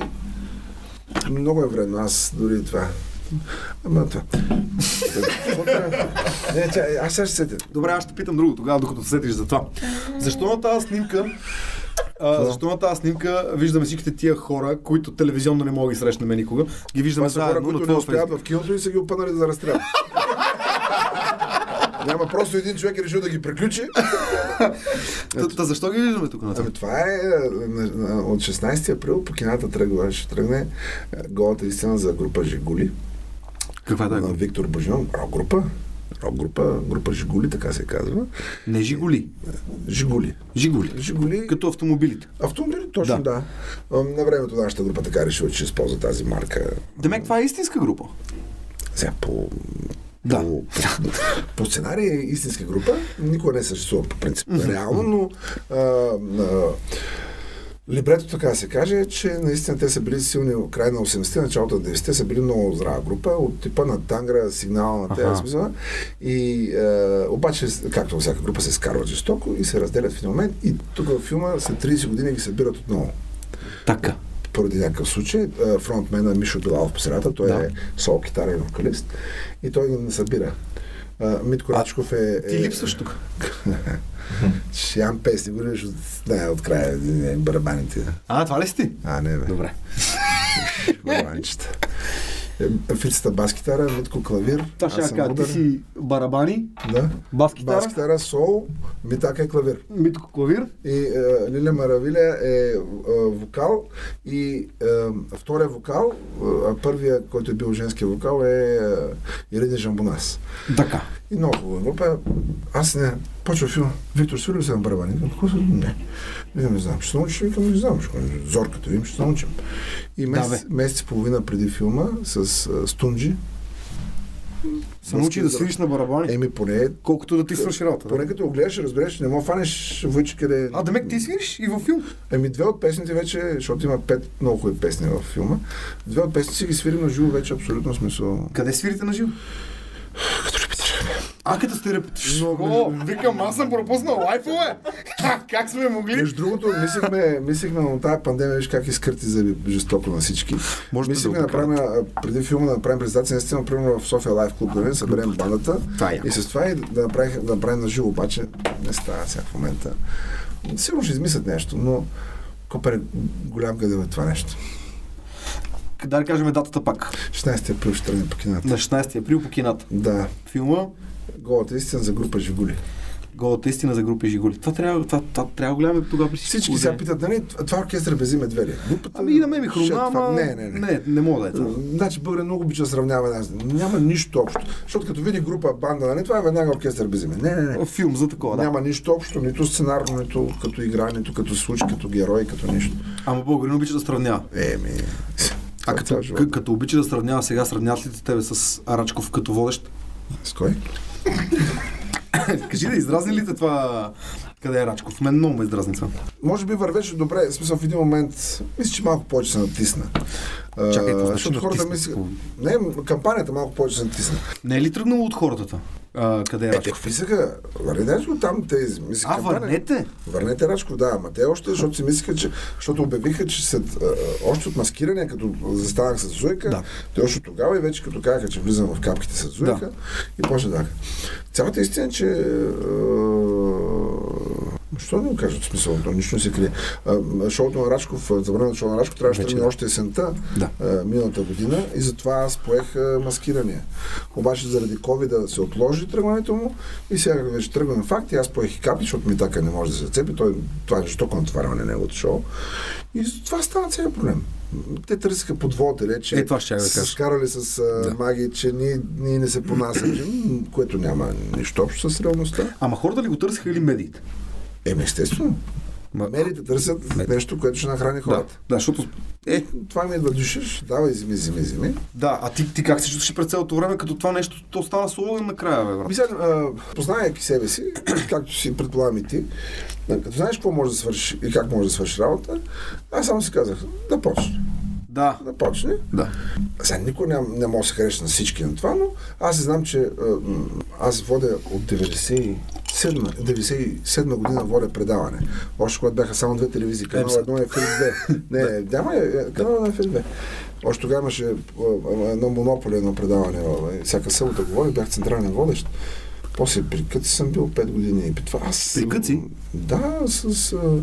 Speaker 2: много е вредно. Аз дори това. Ама това. Не, чай, аз сега ще сетя.
Speaker 1: Добре, аз ще питам друго тогава, докато се сетиш за това. Защо на тази снимка а, защо на тази снимка виждаме всичките тия хора, които телевизионно не мога да ги срещнем никога, ги виждаме
Speaker 2: хора,
Speaker 1: заедно на
Speaker 2: които не успяват в киното и са ги опънали за разстрел. Няма просто един човек е решил да ги приключи.
Speaker 1: Та, защо ги виждаме тук на?
Speaker 2: Ами това е на- на- от 16 април по кината тръгва, ще тръгне а, голата истина за група Жигули.
Speaker 1: Каква е
Speaker 2: на? Виктор Божинов, рок група. Рок група, група Жигули, така се казва.
Speaker 1: Не Жигули.
Speaker 2: Жигули.
Speaker 1: Жигули.
Speaker 2: Жигули.
Speaker 1: Като автомобилите.
Speaker 2: Автомобили, точно
Speaker 1: Да.
Speaker 2: да. да. На времето нашата група така решила, че използва тази марка.
Speaker 1: Демек, това е истинска група.
Speaker 2: Сега по,
Speaker 1: Да.
Speaker 2: по, по, по сценарий е истинска група. Никога не съществува по принцип. Реално, но а, а, Либрето, така се каже, че наистина те са били силни в края на 80-те, началото на 90-те са били много здрава група, от типа на Тангра, сигнал на тези смисъл. И е, обаче, както във всяка група, се скарват жестоко и се разделят в един момент. И тук в филма след 30 години ги събират отново.
Speaker 1: Така.
Speaker 2: поради някакъв случай. А, Фронтмена Мишо Билалов по средата, той
Speaker 1: Да.
Speaker 2: е сол, китара и вокалист. И той ги не събира. А, Митко Рачков е...
Speaker 1: Ти
Speaker 2: е-
Speaker 1: липсваш тук. *laughs*
Speaker 2: Ям песни, го от, не, от края, не, барабаните.
Speaker 1: А, това ли си ти?
Speaker 2: А, не, бе.
Speaker 1: Добре. *laughs*
Speaker 2: Барабанчета. Е, Фицата бас китара, Митко клавир.
Speaker 1: Това ще кажа. Ти си барабани,
Speaker 2: Да.
Speaker 1: бас китара,
Speaker 2: Бас китара, сол, Митака е клавир.
Speaker 1: Митко клавир.
Speaker 2: И е, Лиля Маравиля е, е вокал и е, втория вокал, е, а първия, който е бил женския вокал е, е Ирина Жамбонас.
Speaker 1: Така.
Speaker 2: И много хубава група. Аз не почва филм. Виктор свирил се на барабани. Какво? Не. Не, не знам. Ще се научиш? Викам, не знам. Ще, зорката им ще се научим. И месец,
Speaker 1: бе.
Speaker 2: месец и половина преди филма с а, Стунджи.
Speaker 1: Се научи да свириш на барабани.
Speaker 2: Еми, поне,
Speaker 1: Колкото да ти свърши работа.
Speaker 2: поне като го гледаш, разбереш, не мога фанеш войче къде...
Speaker 1: А, демек ти свириш и във филм.
Speaker 2: Еми, две от песните вече, защото има пет много хубави песни в филма, две от песните си ги свирим на живо вече абсолютно смисъл.
Speaker 1: Къде свирите на живо? А, като сте репетиш.
Speaker 2: Много-
Speaker 1: викам, аз съм пропуснал лайфове. как сме могли?
Speaker 2: Между другото, мислихме, мислихме на тази пандемия, виж как изкърти за жестоко на всички.
Speaker 1: Може
Speaker 2: мислихме
Speaker 1: да
Speaker 2: направим, преди филма да направим презентация, наистина, примерно в София Лайф Клуб, да не съберем бандата.
Speaker 1: Е
Speaker 2: и с това и да направим, да направим на живо, обаче не става сега в момента. Сигурно ще измислят нещо, но Копер е голям къде е това нещо.
Speaker 1: Да кажем датата пак.
Speaker 2: 16 април ще тръгне по кината.
Speaker 1: На 16 април по кината.
Speaker 2: Да.
Speaker 1: Филма
Speaker 2: Голата истина за група Жигули.
Speaker 1: Голата истина за групи Жигули. Това трябва, това, това трябва да гледаме тогава при
Speaker 2: Всички сега питат, нали, това оркестър без име двери. Групата...
Speaker 1: Ами и на мен ми хрумна, ама...
Speaker 2: Не, не, не.
Speaker 1: Не, не мога да е това.
Speaker 2: Значи българин много обича да сравнява нас. Няма нищо общо. Защото като види група банда, нали, това е веднага оркестър без име. Не, не, не.
Speaker 1: Филм за такова, да.
Speaker 2: Няма нищо общо, нито сценарно, нито като игра, нито като случай, като герой, като нищо.
Speaker 1: Ама българин обича да сравнява.
Speaker 2: Еми.
Speaker 1: А като,
Speaker 2: е живот.
Speaker 1: к- като обича да сравнява сега, сравняват ли те тебе с Арачков като водещ?
Speaker 2: С кой? *coughs*
Speaker 1: Кажи да издразни ли те това къде е Рачков? Мен много ме издразни това.
Speaker 2: Може би вървеше добре, в смисъл в един момент, мисля, че малко повече се натисна.
Speaker 1: Чакай, какво
Speaker 2: защото
Speaker 1: значи
Speaker 2: хората
Speaker 1: натисна?
Speaker 2: мислят... Не, кампанията малко повече се натисна.
Speaker 1: Не е ли тръгнало от хората това? А, къде е
Speaker 2: Е, те
Speaker 1: Рачков?
Speaker 2: какви са? Върнете го там, те мисля,
Speaker 1: А, върнете?
Speaker 2: Върнете Рачков, да, ама те още, защото си мислиха, че, защото обявиха, че след, още от маскиране, като застанах с Зуйка,
Speaker 1: Да.
Speaker 2: те още тогава и вече като казаха, че влизам в капките с Зуйка
Speaker 1: Да.
Speaker 2: и почна да. Цялата истина е, че Що да го кажат в смисъл? То нищо не се крие. Шоуто на Рачков, забраната шоу на Рачков трябваше да
Speaker 1: да.
Speaker 2: още есента
Speaker 1: Да.
Speaker 2: миналата година и затова аз поех а, маскиране. Обаче заради COVID се отложи тръгването му и сега вече тръгва на факт и аз поех и капи, защото ми така не може да се цепи. Той, това е жестоко натоварване на неговото шоу. И това стана целият проблем. Те търсиха подводите, че
Speaker 1: Е, това ще да кажа.
Speaker 2: скарали с а,
Speaker 1: Да.
Speaker 2: магии, че ние, ние не се понасяме, което няма нищо общо с реалността.
Speaker 1: Ама хората ли го търсиха или медиите?
Speaker 2: Еми, естествено.
Speaker 1: Ма-
Speaker 2: Медиите търсят
Speaker 1: Медиите.
Speaker 2: нещо, което ще нахрани
Speaker 1: Да,
Speaker 2: хората.
Speaker 1: да, защото... Е,
Speaker 2: Това ми идва душиш, давай, зими, зими, зими.
Speaker 1: да, а ти, ти как се чувстваш през цялото време, като това нещо, то стана слоган накрая, бе, брат?
Speaker 2: Мисля, познавайки себе си, *clears throat* както си предполагам и ти, като знаеш какво може да свършиш и как може да свършиш работа, аз само си казах, да почне.
Speaker 1: Да,
Speaker 2: Да почне.
Speaker 1: да.
Speaker 2: Сега никой не, не може да се хареша на всички на това, но аз знам, че аз водя от 97 97 година водя предаване. Още когато бяха само две телевизии. Канал едно е Ефир 2. Не, няма е, е, канал на Ефир 2. Още тогава имаше а, а, едно монополе, едно предаване. и Всяка събота говорих, бях централен водещ. После при Къци съм бил 5 години. И при това аз...
Speaker 1: При Къци?
Speaker 2: Да, с а,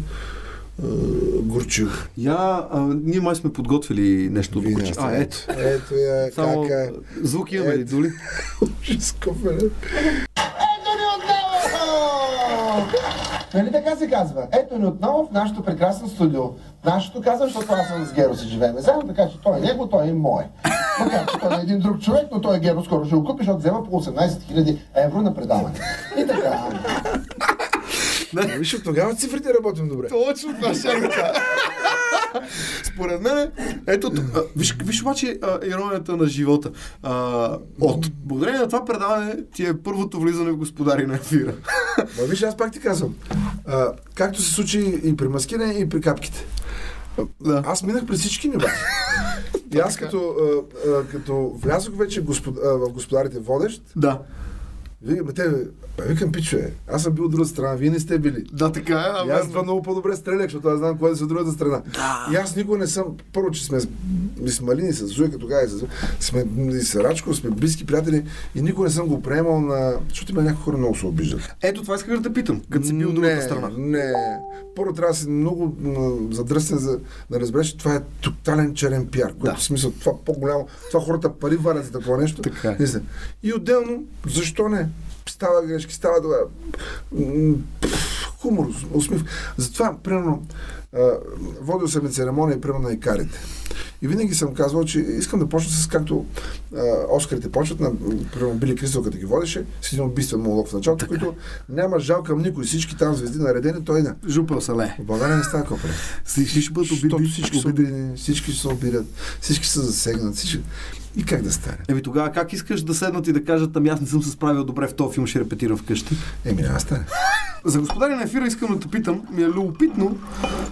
Speaker 2: Горчил.
Speaker 1: Я, а, ние май сме подготвили нещо от Кучи. А, ето.
Speaker 2: Ето я,
Speaker 1: Само
Speaker 2: как е.
Speaker 1: звук имаме ли, доли? *laughs*
Speaker 2: Ужас, кофе.
Speaker 3: Ето ни отново! Нали така се казва? Ето ни отново в нашото прекрасно студио. Нашето казвам, защото аз съм с Геро си живеем заедно, така че той е него, той е мое. Макар, че той е един друг човек, но той е Геро, скоро ще го купи, защото взема по 18 000 евро на предаване. И така.
Speaker 2: Виж, от тогава цифрите работим добре.
Speaker 1: Точно това ще. Според мен, ето, а, виж, виж обаче а, иронията на живота. А, от благодарение на това предаване ти е първото влизане в господари на ефира.
Speaker 2: Ма виж, аз пак ти казвам. А, както се случи и при маскиране, и при капките.
Speaker 1: Да.
Speaker 2: Аз минах през всички нива. И аз като, а, а, като влязох вече господ, а, в господарите водещ,
Speaker 1: Да.
Speaker 2: Викам, те, викам, пичове, аз съм бил от друга страна, вие не сте били.
Speaker 1: Да, така е.
Speaker 2: И аз това много по-добре стрелях, защото аз знам кой е за другата страна.
Speaker 1: Да.
Speaker 2: И аз никога не съм, първо, че сме, с- Малини, с Зуйка тогава, и с, сме и с Рачко, сме близки приятели и никога не съм го приемал на... Защото има някои хора много се обиждат.
Speaker 1: Ето това исках да те питам, като си бил от другата страна.
Speaker 2: Не, първо трябва да си много задръстен, за да разбереш, че това е тотален черен пиар, което
Speaker 1: Да.
Speaker 2: в смисъл, това по-голямо, това хората пари варят за такова нещо.
Speaker 1: Така е.
Speaker 2: И отделно, защо не? Става грешки, става това. Хумор, усмив. Затова, примерно, водил съм и церемония, примерно, на икарите. И винаги съм казвал, че искам да почна с както а, Оскарите почват, на, примерно Били Крисъл, като ги водеше, с един убийствен монолог в началото, който няма жал към никой. Всички там звезди наредени, той да.
Speaker 1: Жупел Сале.
Speaker 2: В България не става копре.
Speaker 1: Всички обидни.
Speaker 2: всички са обидени, всички се обидят, всички са засегнат, всички... И как да стане?
Speaker 1: Еми тогава как искаш да седнат и да кажат, ами аз не съм се справил добре в този филм, ще репетирам вкъщи?
Speaker 2: Еми, да стане.
Speaker 1: За господаря на ефира искам да те питам, ми е любопитно,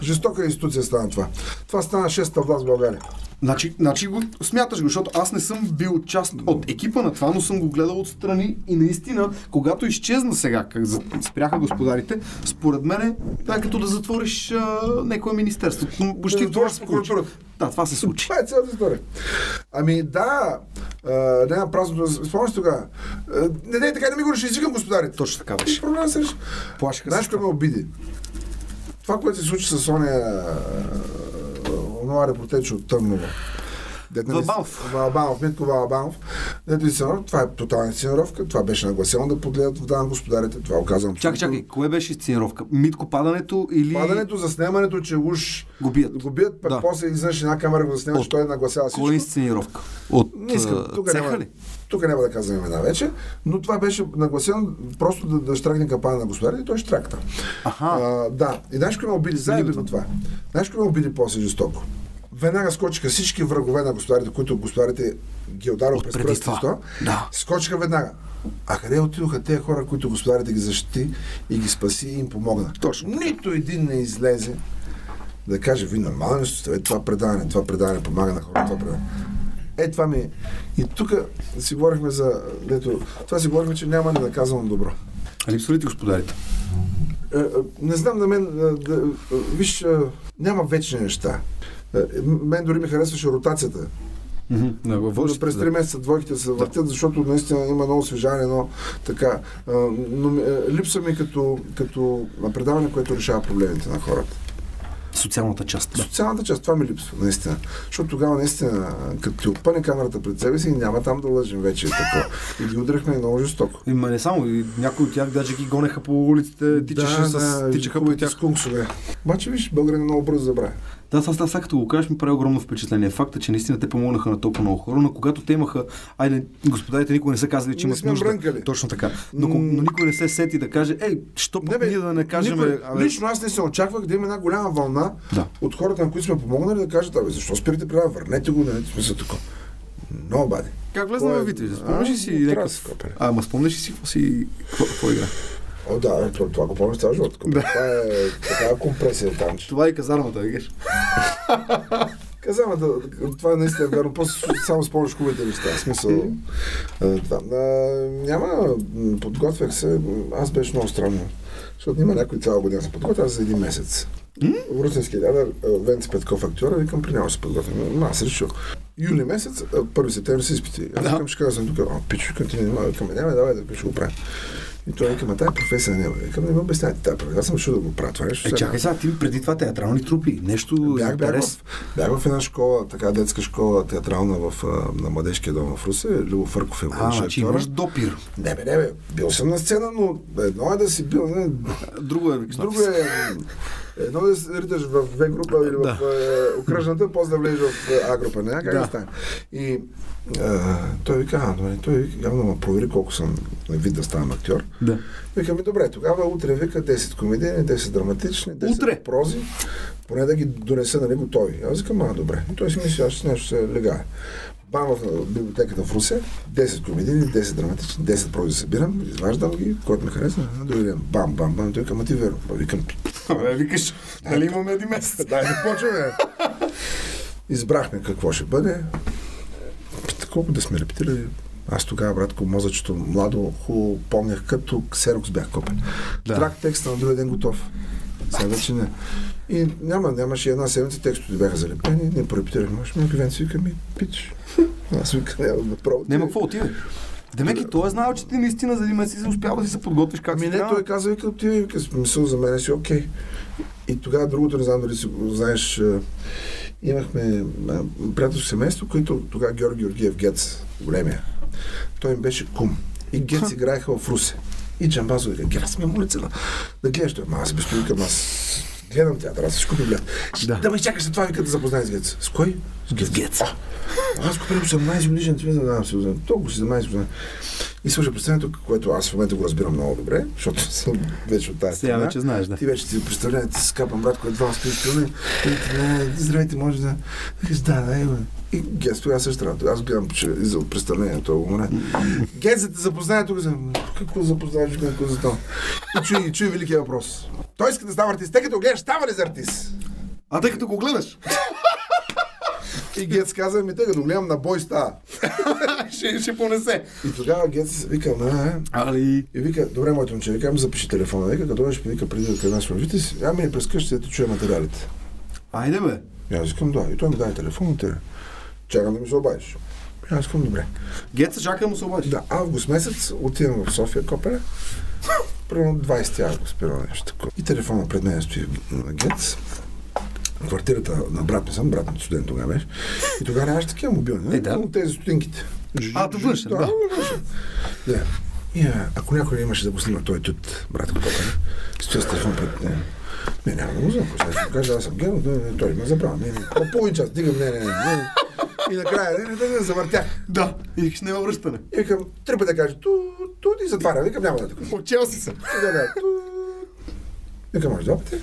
Speaker 2: Жестока институция стана това. Това стана шеста власт в България.
Speaker 1: Значи, значи го смяташ го, защото аз не съм бил част от екипа на това, но съм го гледал отстрани и наистина, когато изчезна сега, как спряха господарите, според мен е като да затвориш а, някое министерство. Почти това се случи. Да, това се случи.
Speaker 2: Това е цялата история. Ами да, а, няма празното. Спомняш тогава. Не, не, така не ми го реши, извикам господарите.
Speaker 1: Точно така беше.
Speaker 2: проблема се реши.
Speaker 1: Плашиха
Speaker 2: Знаеш, ме обиди? Това, което се случи с Соня, онова репортече от Търново. Нали,
Speaker 1: Валабанов.
Speaker 2: Валабанов, Митко Валабанов. Дето инсценировка, това е тотална инсценировка, това беше нагласено да подледат вода на господарите, това оказвам.
Speaker 1: Чакай, чакай, кое беше сценировка? Митко падането или
Speaker 2: Падането, заснемането, че уж
Speaker 1: го бият?
Speaker 2: го бият, пък
Speaker 1: Да.
Speaker 2: после изведнъж една камера го заснема,
Speaker 1: От-
Speaker 2: че той нагласява всичко.
Speaker 1: Кой е инсценировка? От
Speaker 2: Не искам. Тук
Speaker 1: цеха
Speaker 2: няма,
Speaker 1: ли?
Speaker 2: Тук няма да казвам имена вече, но това беше нагласено просто да, да штракне капана на господарите и той штракна.
Speaker 1: Аха.
Speaker 2: А, да. И знаеш ме обиди заедно това? Знаеш ме обиди после жестоко? Веднага скочиха всички врагове на господарите, които господарите ги е ударил през пръстите.
Speaker 1: Да.
Speaker 2: Скочиха веднага. А къде отидоха тези хора, които господарите ги защити и ги спаси и им помогна?
Speaker 1: Точно.
Speaker 2: Нито един не излезе да каже, ви нормално ли сте, бе, това предаване, това предаване помага на хората, това предаване. Е, това ми е. И тук си говорихме за... Дето, това си говорихме, че няма ненаказано добро.
Speaker 1: А липсва ли ти господарите?
Speaker 2: Е, е, не знам на мен, е, да, е, виж, е, няма вечни неща. Мен дори ми харесваше ротацията.
Speaker 1: Да, във
Speaker 2: Може през 3 месеца двойките се въртят, защото наистина има много освежаване, но така. Но липсва ми като, като предаване, което решава проблемите на хората.
Speaker 1: Социалната част.
Speaker 2: Социалната част, това ми липсва, наистина. Защото тогава наистина, като ти опъне камерата пред себе си, няма там да лъжим вече. Такова. И ги удряхме много жестоко.
Speaker 1: Има не само, и някои от тях даже ги гонеха по улиците, тичаше с, тичаха по тях.
Speaker 2: скунксове. Обаче, виж, българин много бързо забравя.
Speaker 1: Да, аз, аз, сега като го кажеш, ми прави огромно впечатление. Факта, че наистина те помогнаха на толкова много хора, но когато те имаха, айде, господарите никога не са казали, че
Speaker 2: Не
Speaker 1: имат
Speaker 2: сме
Speaker 1: нужда.
Speaker 2: брънкали.
Speaker 1: Точно така. Но, но, никой не се сети да каже, ей, що пък ние да не кажем,
Speaker 2: никой,
Speaker 1: абе,
Speaker 2: лично аз не се очаквах да има една голяма вълна
Speaker 1: Да.
Speaker 2: от хората, на които сме помогнали, да кажат, абе, защо спирате права, върнете го, нали, смисъл такова. Но, бади.
Speaker 1: Как влезна
Speaker 2: Кой е?
Speaker 1: във Витош? Спомняш ли си
Speaker 2: А,
Speaker 1: някакъв...
Speaker 2: Трас, копе.
Speaker 1: А, ма спомняш ли си какво си... Какво игра?
Speaker 2: О, да, това, това го помня цял живот. Да. Това е такава компресия там. *laughs*
Speaker 1: Това е казармата, видиш? *laughs*
Speaker 2: Казвам, да, това наистина е вярно. После само спомняш хубавите неща. Смисъл, това. А, няма, подготвях се. Аз беше много странно. Защото има някой цяла година се подготвя, аз за един месец. Русински лядър, Венци Петков актьора, викам, при него се подготвям. Аз реших. Юли месец, а, първи септември се изпити. Аз
Speaker 1: Да.
Speaker 2: викам, ще казвам тук, пичо, ти не няма, викам, няма, давай да ще го правим. И той вика, ма тая професия не е. Викам, не ме обяснявайте тази професия. Аз съм шил да го правя. Това нещо.
Speaker 1: Е, чакай сега, ти преди това театрални трупи, нещо
Speaker 2: Бях, бях, в, бях в една школа, така детска школа, театрална в, на Младежкия дом в Русе. Любо Фърков е
Speaker 1: А, значи имаш допир.
Speaker 2: Не, бе, не, бе, бил съм на сцена, но едно е да си бил, не,
Speaker 1: Друго е,
Speaker 2: друго е, едно е да се риташ в В група или в
Speaker 1: Да.
Speaker 2: е, окръжната, после да влезеш в е, А група, не, как да,
Speaker 1: Да.
Speaker 2: стане. И а, той вика, а, добре, той явно ме провери колко съм вид да ставам актьор.
Speaker 1: Да.
Speaker 2: Вика ми, добре, тогава утре вика 10 комедийни, 10 драматични, 10
Speaker 1: Утре?
Speaker 2: прози, поне да ги донеса нали, готови. Аз викам, а, добре. И той си мисли, аз нещо се лега. Бам в библиотеката в Русе, 10 комедийни, 10 драматични, 10 прози събирам, изваждам ги, който ме харесва, ден, бам, бам, бам, той викам, а ти верно. Ба, Викам,
Speaker 1: Абе, викаш, нали имаме един месец? *laughs*
Speaker 2: дай да почваме. Избрахме какво ще бъде. Колко да сме репетирали? Аз тогава, братко, мозъчето младо, хубаво помнях, като ксерокс бях копен.
Speaker 1: Да.
Speaker 2: Трак текста на другия ден готов. Сега вече не. И няма, нямаше една седмица, текстовете бяха залепени, не порепетирахме. Още ми Венци вика ми, пич. Аз вика, няма да пробвам.
Speaker 1: Няма какво отиде. Демек и той е знал, че ти наистина за един месец си успял да си се подготвиш как си
Speaker 2: не, той каза, вика, отивай, вика, смисъл за мен си окей. И тогава другото, не знам дали си го знаеш, имахме приятелско семейство, което тогава Георги Георгиев Гец, големия, той им беше кум. И Гец играеха в Русе. И Джамбазо вика, Гера сме улица да, да гледаш това. Ама Аз без викам, аз гледам театър, аз всичко гледам.
Speaker 1: Да.
Speaker 2: Да ме чакаш след това, вика да запознаеш с Гец. С кой? С Гец. Гец. А, Аз преди 18 годишен, ти не знам се, толкова 17 години. И слуша представянето, което аз в момента го разбирам много добре, защото *laughs* съм вече от тази
Speaker 1: Сега вече знаеш, да.
Speaker 2: Ти вече си представлява, ти с капан брат, който едва стои страна. Здравейте, може да... Да, да. И Гец, тогава също работа. Аз гледам че за представлението умре. Гец, да те запознае тук за... Какво запознаеш, какво за това? И чуй, и чуй великия въпрос. Той иска да става артист. Те като го гледаш, става ли за артист?
Speaker 1: А тъй като го гледаш,
Speaker 2: И Гец каза, ми тъй като гледам на бой става.
Speaker 1: ще, ще понесе.
Speaker 2: И тогава Гец вика, на,
Speaker 1: Али,
Speaker 2: И вика, добре, моето момче, вика, ами запиши телефона. Вика, като дойдеш, вика, преди да те нас вижте си, ами не през къщата да ти чуя материалите.
Speaker 1: айде бе.
Speaker 2: И аз викам, да. И той ми даде телефон, те. Чакам да ми се обадиш. И аз викам, добре.
Speaker 1: Геца чака да му се обади.
Speaker 2: Да, август месец отивам в София, Копеле. Примерно 20 август, примерно нещо такова. И телефона пред мен стои на Гец. Квартирата на брат ми съм, брат ми студент тогава беше. И тогава нямаш такива мобилни. не?
Speaker 1: Е, да.
Speaker 2: Но Тези студенките.
Speaker 1: А, то външен, да.
Speaker 2: Да. И ако някой имаше да го снима той тут, брат Копеле, стоя с телефон пред него. Не, няма да го знам. Ще му кажа, аз съм гено, да, не, той има забрава. Не, не. По половин час, дигам, не, не, не. не. И накрая, не, не, не, не, завъртях.
Speaker 1: Да. И викаш, няма връщане.
Speaker 2: И викам, три пъти да кажа, ту, ту, и затваря. Викам, няма да така.
Speaker 1: Отчел си се.
Speaker 2: Да, да, ту. Викам, може два пъти.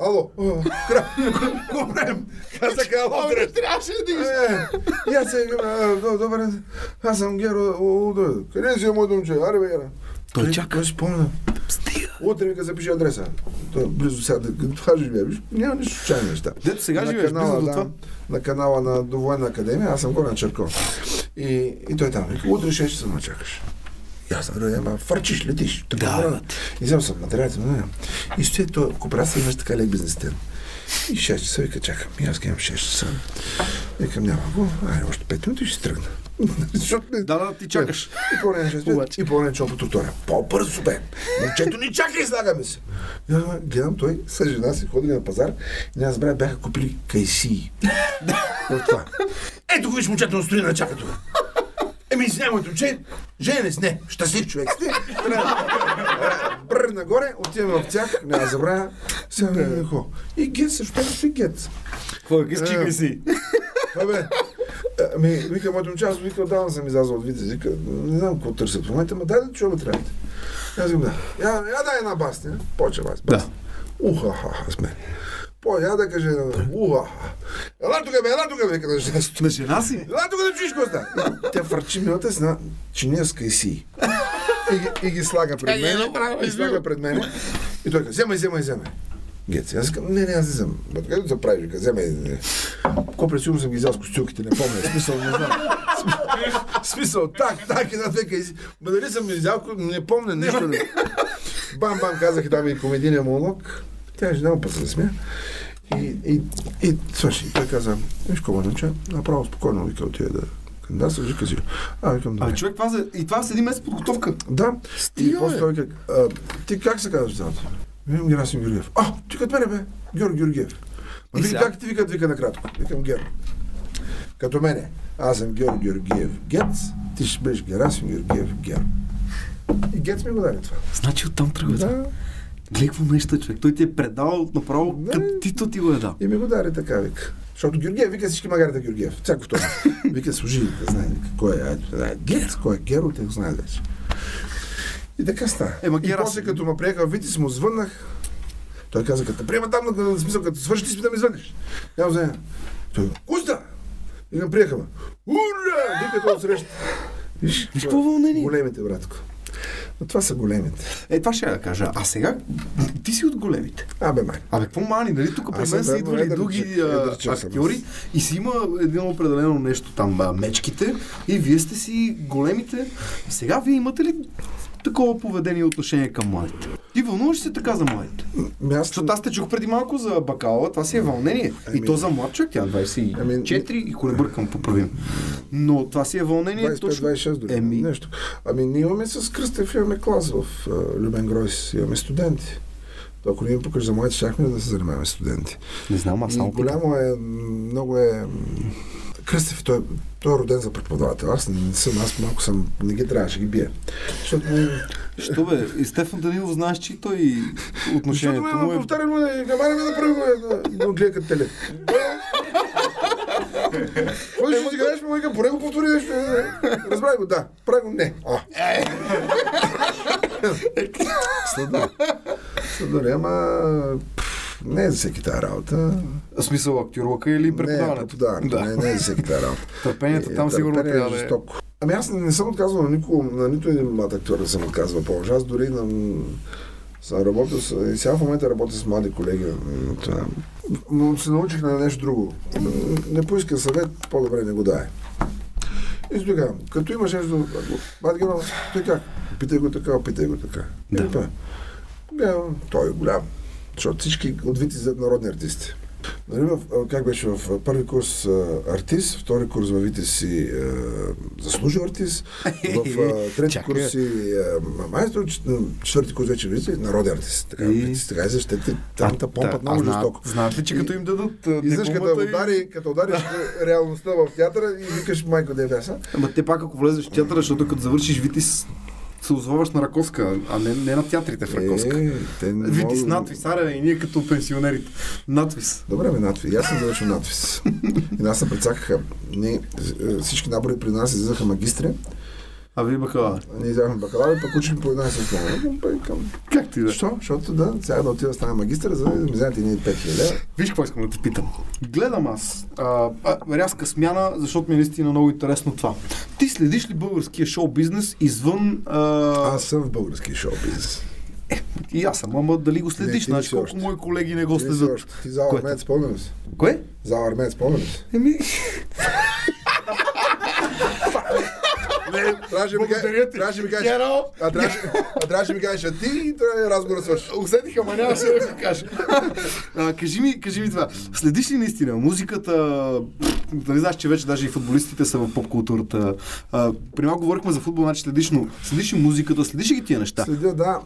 Speaker 2: Ало, какво правим? Казах, ало, край.
Speaker 1: трябваше да.
Speaker 2: Е, и аз се викам, а, до- добре, аз съм Геро, да, къде си е моето момче? Аре, бе.
Speaker 1: Той чака.
Speaker 2: Той спомня.
Speaker 1: Стига.
Speaker 2: Утре вика запиши адреса. Той е близо сега, това живее. Няма нищо случайни неща.
Speaker 1: Дето сега
Speaker 2: На
Speaker 1: живееш
Speaker 2: канала,
Speaker 1: близо до
Speaker 2: да,
Speaker 1: това.
Speaker 2: На канала на до военна академия, аз съм горе на Черков. И, и той там утре 6 часа ме чакаш. И аз съм, ама фърчиш, летиш. Така,
Speaker 1: Да.
Speaker 2: И взел съм материалите. И стои той, кооперация имаш така лек бизнесмен. И 6 часа вика, чакам. И аз гледам 6 часа. Викам, няма го. Ай, още 5 минути ще тръгна. *laughs* Защото не-
Speaker 1: Да, да, ти чакаш.
Speaker 2: и по
Speaker 1: Обаче.
Speaker 2: и по на по тротуара. По-бързо бе. Момчето ни чака и слагаме се. И аз гледам той с жена си, ходили на пазар и не забравя, бяха купили кайси. В *laughs* това. Ето го виж момчето стои на чака тук. Еми, извинявай, моето момче, женен си, не, щастлив човек си. Брър нагоре, отиваме в тях, няма да забравя. Сега не хо. И гет също стои гет.
Speaker 1: Какво искаш, чикай си?
Speaker 2: Това бе. Ами, вика, моето момче, аз вика, отдавна съм излязъл от Витез. Вика, не знам какво търсят в момента, ма дай да чуваме трябвате. И Аз викам, да. Я, я дай една басня. Почва бас.
Speaker 1: Да.
Speaker 2: бас. Уха, ха, ха, сме. По, я да каже, уха, ха. Ела тук, бе, ела тук, вика на жена си.
Speaker 1: На жена си?
Speaker 2: Ела тук да чуеш какво става. Тя фърчи минута с една чинеска и си. И, ги- и ги слага пред мен. И слага пред мен. И той казва, вземай, вземай, вземай. Гец, аз казвам, не, не, аз не съм. Къде се прави? Вика, вземай. Ко през сигурно съм ги взял с костюлките, не помня. Смисъл, не знам. Смисъл, так, так, една двека. Ма дали съм ги взял, не помня нищо. Не. Бам, бам, казах и там и комедийния монолог. Тя жена път се смя. И, и, и, слушай, той каза, виж какво, момче, направо спокойно, вика, отиде да кандидатства, вика си. А, викам, добре.
Speaker 1: А човек, това за... и това с един месец подготовка.
Speaker 2: Да.
Speaker 1: Стига,
Speaker 2: и после той как, а, ти как се казваш цялото? Викам Герасим Георгиев. А, ти като мене бе, Георги Георгиев. Ма вика, как ти викат, вика накратко. Викам Геро. Като мене. Аз съм Георги Георгиев Гец, ти ще бъдеш Герасим Георгиев Геро. И Гец ми го даде това.
Speaker 1: Значи оттам тръгва. Да.
Speaker 2: Да,
Speaker 1: Гледай какво нещо, човек. Той ти е предал направо,
Speaker 2: Да.
Speaker 1: като тито ти го е дал.
Speaker 2: и ми го даде така, вика. Защото Георгиев, вика всички магарите Георгиев. Всяко второ. *laughs* Вика, служи, да знае вика, кой е. Ето, да, Гец, кой е Геро, те го знаят вече. И така стана.
Speaker 1: Ема,
Speaker 2: и после като ме приеха в Витис, му звъннах. Той каза, като приема там, на, смисъл, като свърши, да ми звънеш. Няма взема. Той, Куста! И ме приеха. Ура! Вика той отсреща. Виж,
Speaker 1: какво вълнение.
Speaker 2: Големите, братко. Но това са големите.
Speaker 1: Е, това ще я кажа. А сега, ти си от големите.
Speaker 2: Абе, май.
Speaker 1: Абе, какво мани, нали? Тук при мен са идвали
Speaker 2: едър
Speaker 1: други а,
Speaker 2: едър
Speaker 1: актьори и си има едно определено нещо там, мечките и вие сте си големите. Сега вие имате ли такова поведение и отношение към младите? Ти вълнуваш се така за младите?
Speaker 2: Ами аз
Speaker 1: Защото аз те чух преди малко за бакала, това си е вълнение. И
Speaker 2: Ами-
Speaker 1: то за млад човек, тя е 24 и ако не бъркам, поправим. Но това си е вълнение точно.
Speaker 2: 25-26 дори.
Speaker 1: Еми.
Speaker 2: Нещо. Ами ние имаме с Кръстев, имаме клас в uh, Любен Гройс, имаме студенти. То, ако ни им покажа за младите, щяхме да се занимаваме студенти.
Speaker 1: Не знам, аз
Speaker 2: И
Speaker 1: само
Speaker 2: голямо е, много е... Кръстев, той, той е роден за преподавател. Аз не съм, аз малко съм, не ги трябваше, ги бия. Защото
Speaker 1: Що бе? И Стефан Данилов знаеш, че той
Speaker 2: защото
Speaker 1: отношението
Speaker 2: ме
Speaker 1: му е...
Speaker 2: повтарям, не, гамари ме да прави, да гледа като теле. Кой ще си играеш, ме вика, поне го повтори нещо. е, е. Разбрай го, да. Прави го, не. А. Сладори. Сладори, ама... Не е за всеки тази работа.
Speaker 1: В смисъл актьорлъка или
Speaker 2: Не,
Speaker 1: преподаването?
Speaker 2: преподаването. Не, не е за всеки тази работа.
Speaker 1: Търпението
Speaker 2: Е,
Speaker 1: там сигурно
Speaker 2: търпение
Speaker 1: трябва да е.
Speaker 2: жестоко. Ами аз не, не съм отказвал на, никого, на нито един млад актьор да съм отказвал повече. Аз дори на, съм работил с, и сега в момента работя с млади колеги. Това. Но се научих на нещо друго. Не поиска съвет, по-добре не го дай. И тогава, като имаш нещо, бат Генов, той как? Питай го така, питай го така.
Speaker 1: Да.
Speaker 2: Па, гледам, той е голям. Защото всички от вид излизат народни артисти. Нали, в, как беше в първи курс артист, втори курс във Вите си а, заслужил артист, в *laughs* трети курс си а, майстор, четвърти курс вече Вите народен артист. Така,
Speaker 1: И-
Speaker 2: Вите така излизат, те там те помпат
Speaker 1: Да,
Speaker 2: много жестоко.
Speaker 1: Знаят ли, че като им дадат а,
Speaker 2: Излизаш като
Speaker 1: и-
Speaker 2: удари, като удариш реалността в театъра и викаш майко де веса.
Speaker 1: Ама те пак ако влезеш в театъра, защото като завършиш Витис, се озваваш на Раковска, а не, не на театрите в Раковска.
Speaker 2: Е, те не
Speaker 1: Витис,
Speaker 2: могат-
Speaker 1: надвис, аре, и ние като пенсионерите. Надвис.
Speaker 2: Добре, бе, надвис. И аз съм завършил надвис. *laughs* И нас се прецакаха. Ние, е, всички набори при нас излизаха магистри.
Speaker 1: А вие баха,
Speaker 2: Ние взехме бакалаври, пък учихме по една и съща
Speaker 1: как ти да?
Speaker 2: Защо? Защото да, сега да отида да стана магистър, за да ми вземете ни 5000 лева.
Speaker 1: Виж какво искам да те питам. Гледам аз а, а, рязка смяна, защото ми е наистина много интересно това. Ти следиш ли българския шоу-бизнес извън... А...
Speaker 2: Аз съм в български шоу бизнес.
Speaker 1: И аз съм, ама дали го следиш?
Speaker 2: Не, ти
Speaker 1: Знаеш колко
Speaker 2: още.
Speaker 1: мои колеги не го
Speaker 2: Ти
Speaker 1: следят.
Speaker 2: Ти зала
Speaker 1: Което?
Speaker 2: армеец, спомня ли си?
Speaker 1: Кое?
Speaker 2: Зала армеец, спомня ли си?
Speaker 1: Еми...
Speaker 2: Не, трябваше да ми кажеш. Трябваше да ми кажеш. А трябваше, да ми кажеш, а ти и трябва разговора свърши.
Speaker 1: Усетих, ама нямаше да го кажа. кажи, ми, кажи ми това. Следиш ли наистина музиката? Нали знаеш, че вече даже и футболистите са в поп-културата. При малко говорихме за футбол, значи следиш, но следиш ли музиката, следиш ли ги тия неща?
Speaker 2: Следя, да.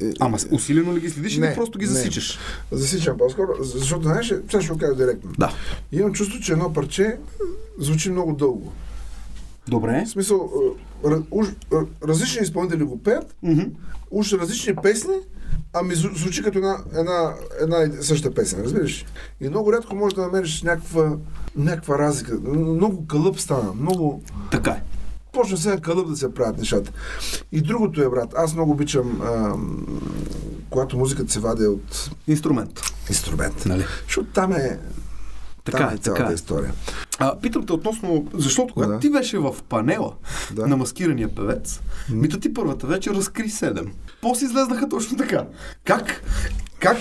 Speaker 2: е, е,
Speaker 1: Ама усилено ли ги следиш или просто ги засичаш?
Speaker 2: Засичам по-скоро, защото знаеш, сега ще го кажа директно.
Speaker 1: Да.
Speaker 2: Имам чувство, че едно парче звучи много дълго.
Speaker 1: Добре.
Speaker 2: В смисъл, раз- уж, а, различни изпълнители го пеят,
Speaker 1: Мгм.
Speaker 2: уж различни песни, ами зву- звучи като една, една, една съща песен, разбираш? И много рядко можеш да намериш някаква, някаква разлика. Много кълъп стана, много...
Speaker 1: Така е.
Speaker 2: Почна сега кълъп да се правят нещата. И другото е, брат, аз много обичам, а, когато музиката се вади от
Speaker 1: Инструмент.
Speaker 2: инструмент.
Speaker 1: Нали?
Speaker 2: Защото там е,
Speaker 1: Така
Speaker 2: там
Speaker 1: е,
Speaker 2: е цялата
Speaker 1: така е.
Speaker 2: история.
Speaker 1: А, питам те относно, защото когато
Speaker 2: Да.
Speaker 1: ти беше в панела
Speaker 2: Да.
Speaker 1: на маскирания певец, мита ти първата вечер разкри седем. После излезнаха точно така. Как? Как?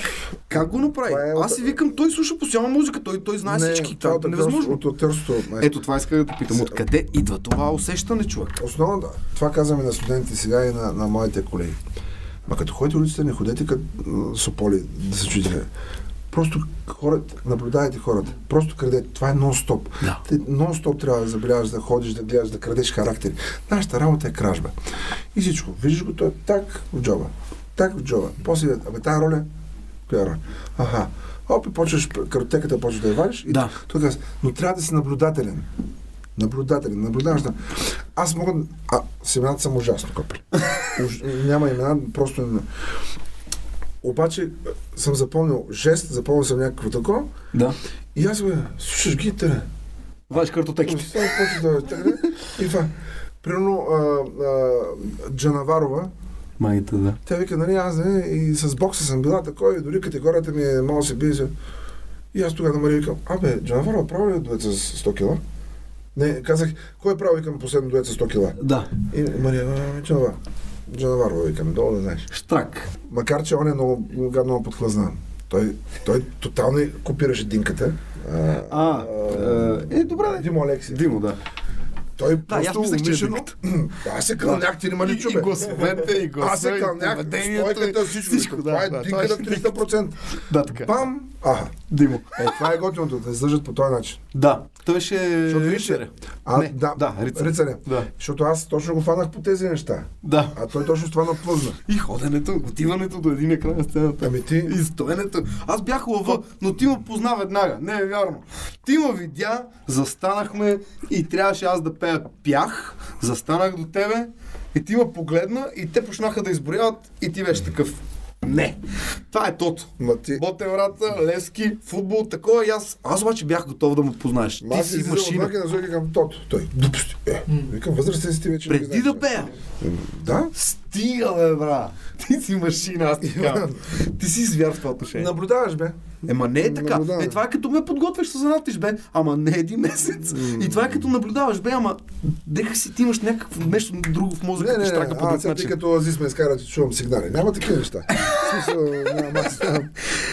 Speaker 1: Как го направи?
Speaker 2: Това е от-
Speaker 1: Аз си викам, той слуша постоянно музика, той, той знае всички.
Speaker 2: това
Speaker 1: Това
Speaker 2: от
Speaker 1: е невъзможно.
Speaker 2: От актерството. май.
Speaker 1: Ето това исках да те питам. Откъде идва това усещане, човек?
Speaker 2: Основно, това казваме на студентите сега и на, на моите колеги. Ма като ходите улицата, не ходете като сополи да се чудите. Просто хората, наблюдайте хората. Просто крадете. Това е нон-стоп.
Speaker 1: Да.
Speaker 2: Ти нон-стоп трябва да забеляваш, да ходиш, да гледаш, да крадеш характери. Нашата работа е кражба. И всичко. Виждаш го, той е так в джоба. Так в джоба. После, абе, тази роля, коя роля? Аха. Оп, и почваш, картотеката почваш да я вадиш. И
Speaker 1: Да.
Speaker 2: той казва, но трябва да си наблюдателен. Наблюдателен, наблюдаваш да. Аз мога. А, с имената съм ужасно копри. *laughs* Уж, няма имена, просто. Обаче съм запомнил жест, запомнил съм някакво такова.
Speaker 1: Да.
Speaker 2: И аз бе, слушаш гитара.
Speaker 1: Вадиш картотеките.
Speaker 2: Сега почва да тегне. И това. Примерно Джанаварова,
Speaker 1: Майта, да.
Speaker 2: тя вика, нали, аз не, и с бокса съм била такова, и дори категорията ми е малко се бие. И аз тогава на Мария викам, абе, Джанаварова прави ли дует с 100 кила? Не, казах, кой е прави, викам, последно дует с 100 кила?
Speaker 1: Да.
Speaker 2: И Мария, а, Джанава, Жанаварова, викам, долу не знаеш.
Speaker 1: Штрак.
Speaker 2: Макар, че он е много, много, много подхлъзна. Той, той тотално копираше динката. А,
Speaker 1: А, е, добре. да.
Speaker 2: Димо Алекси.
Speaker 1: Димо, да.
Speaker 2: Той
Speaker 1: Да, и аз
Speaker 2: просто
Speaker 1: мислех, че е
Speaker 2: умишлено... *clears throat* Аз се кълнях, ти не ма ли
Speaker 1: И, и
Speaker 2: чубе?
Speaker 1: гласовете, и гласа,
Speaker 2: Аз се кълнях, стойката,
Speaker 1: и
Speaker 2: всичко. Това е
Speaker 1: да,
Speaker 2: динката
Speaker 1: това е-
Speaker 2: 300%.
Speaker 1: Да, така.
Speaker 2: Бам! Аха.
Speaker 1: Димо.
Speaker 2: Е, това е готиното, да се издържат по този начин.
Speaker 1: Да, той беше
Speaker 2: Защото виж,
Speaker 1: рицаря.
Speaker 2: А,
Speaker 1: Не,
Speaker 2: да,
Speaker 1: да, рицаря.
Speaker 2: рицаря.
Speaker 1: Да.
Speaker 2: Защото аз точно го фанах по тези неща.
Speaker 1: Да.
Speaker 2: А той точно с това наплъзна.
Speaker 1: И ходенето, отиването до един край на сцената.
Speaker 2: Ами ти-
Speaker 1: И стоенето. Аз бях лъва, но ти ме позна веднага. Не е вярно. Ти ме видя, застанахме и трябваше аз да пея пях. Застанах до тебе и ти ме погледна и те почнаха да изброяват и ти беше такъв. Не. Това е тото.
Speaker 2: Ма ти...
Speaker 1: Ботен врата, Левски, футбол, такова и аз. Аз обаче бях готов да ме познаеш.
Speaker 2: Ма
Speaker 1: Ти
Speaker 2: аз
Speaker 1: си
Speaker 2: излизам
Speaker 1: машина.
Speaker 2: назових към тото. Той, дупсти. Е, викам, възрастен си ти вече.
Speaker 1: Преди да пея.
Speaker 2: Да?
Speaker 1: Стига, бе, бра. Ти си машина, аз ти казвам. Ти си звяр в това отношение.
Speaker 2: Наблюдаваш, бе.
Speaker 1: Ема не е така.
Speaker 2: Наблюдавам.
Speaker 1: Е, това е като ме подготвяш за надпис, бе. Ама не един месец. И това е като наблюдаваш, бе. Ама деха си ти имаш някакво нещо друго в мозъка,
Speaker 2: Не,
Speaker 1: ти
Speaker 2: не,
Speaker 1: штрака
Speaker 2: не,
Speaker 1: по друг
Speaker 2: сега ти
Speaker 1: начин.
Speaker 2: като Азис ме изкара, че чувам сигнали. Няма такива неща. *laughs* Смисъл, няма, аз.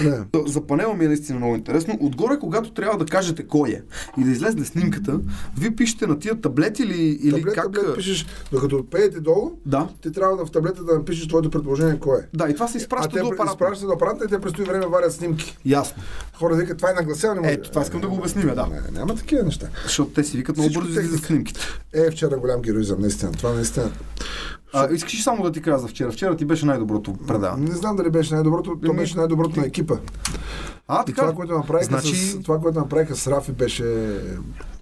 Speaker 2: Не.
Speaker 1: За панела ми е наистина много интересно. Отгоре, когато трябва да кажете кой е и да излезне снимката, вие пишете на тия таблети или, или
Speaker 2: Таблет,
Speaker 1: как...
Speaker 2: таблет пишеш, докато пеете долу,
Speaker 1: Да.
Speaker 2: ти трябва да в таблета да напишеш твоето предположение кой е.
Speaker 1: Да, и това се изпраща до апарата.
Speaker 2: изпращат до апарата и те през време варят снимки.
Speaker 1: Ясно.
Speaker 2: Хора викат, това е нагласяване. може.
Speaker 1: Ето, това искам да го обясним, да.
Speaker 2: Не, няма такива неща.
Speaker 1: Защото те си викат много бързо излизат
Speaker 2: техника.
Speaker 1: снимките.
Speaker 2: Е, вчера голям героизъм, наистина. Това наистина.
Speaker 1: А, искаш ли само да ти кажа за вчера? Вчера ти беше най-доброто предаване.
Speaker 2: Не знам дали беше най-доброто, то беше най-доброто на екипа.
Speaker 1: А,
Speaker 2: И
Speaker 1: така.
Speaker 2: това, което направиха,
Speaker 1: Значи-
Speaker 2: с, това, което направиха с Рафи, беше...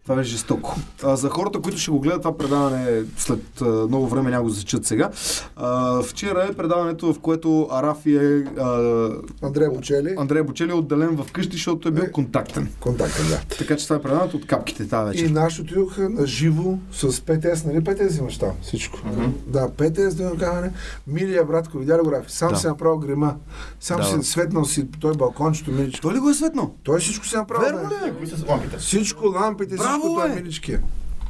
Speaker 1: Това беше жестоко. А, за хората, които ще го гледат това предаване след а, много време, няма го зачат сега. А, вчера е предаването, в което Арафи е... А,
Speaker 2: Андрея Бочели,
Speaker 1: Андрей Бочели е отделен в къщи, защото е бил
Speaker 2: Е.
Speaker 1: контактен.
Speaker 2: контактен, да.
Speaker 1: Така че това е предаването от капките тази
Speaker 2: И
Speaker 1: вечер.
Speaker 2: нашите отидоха на живо с ПТС, нали ПТС имаш там всичко. Да, ПТС да камера. Милия братко, видя ли го Рафи? Сам
Speaker 1: Да.
Speaker 2: си направил грима. Сам
Speaker 1: Да,
Speaker 2: си светнал си той балкончето, миличко.
Speaker 1: Той ли го е светно?
Speaker 2: Той всичко си направил.
Speaker 1: Верно ли е?
Speaker 4: Кои са с лампите?
Speaker 2: Всичко, лампите,
Speaker 1: Браво,
Speaker 2: всичко, той
Speaker 1: бе!
Speaker 2: милички. е.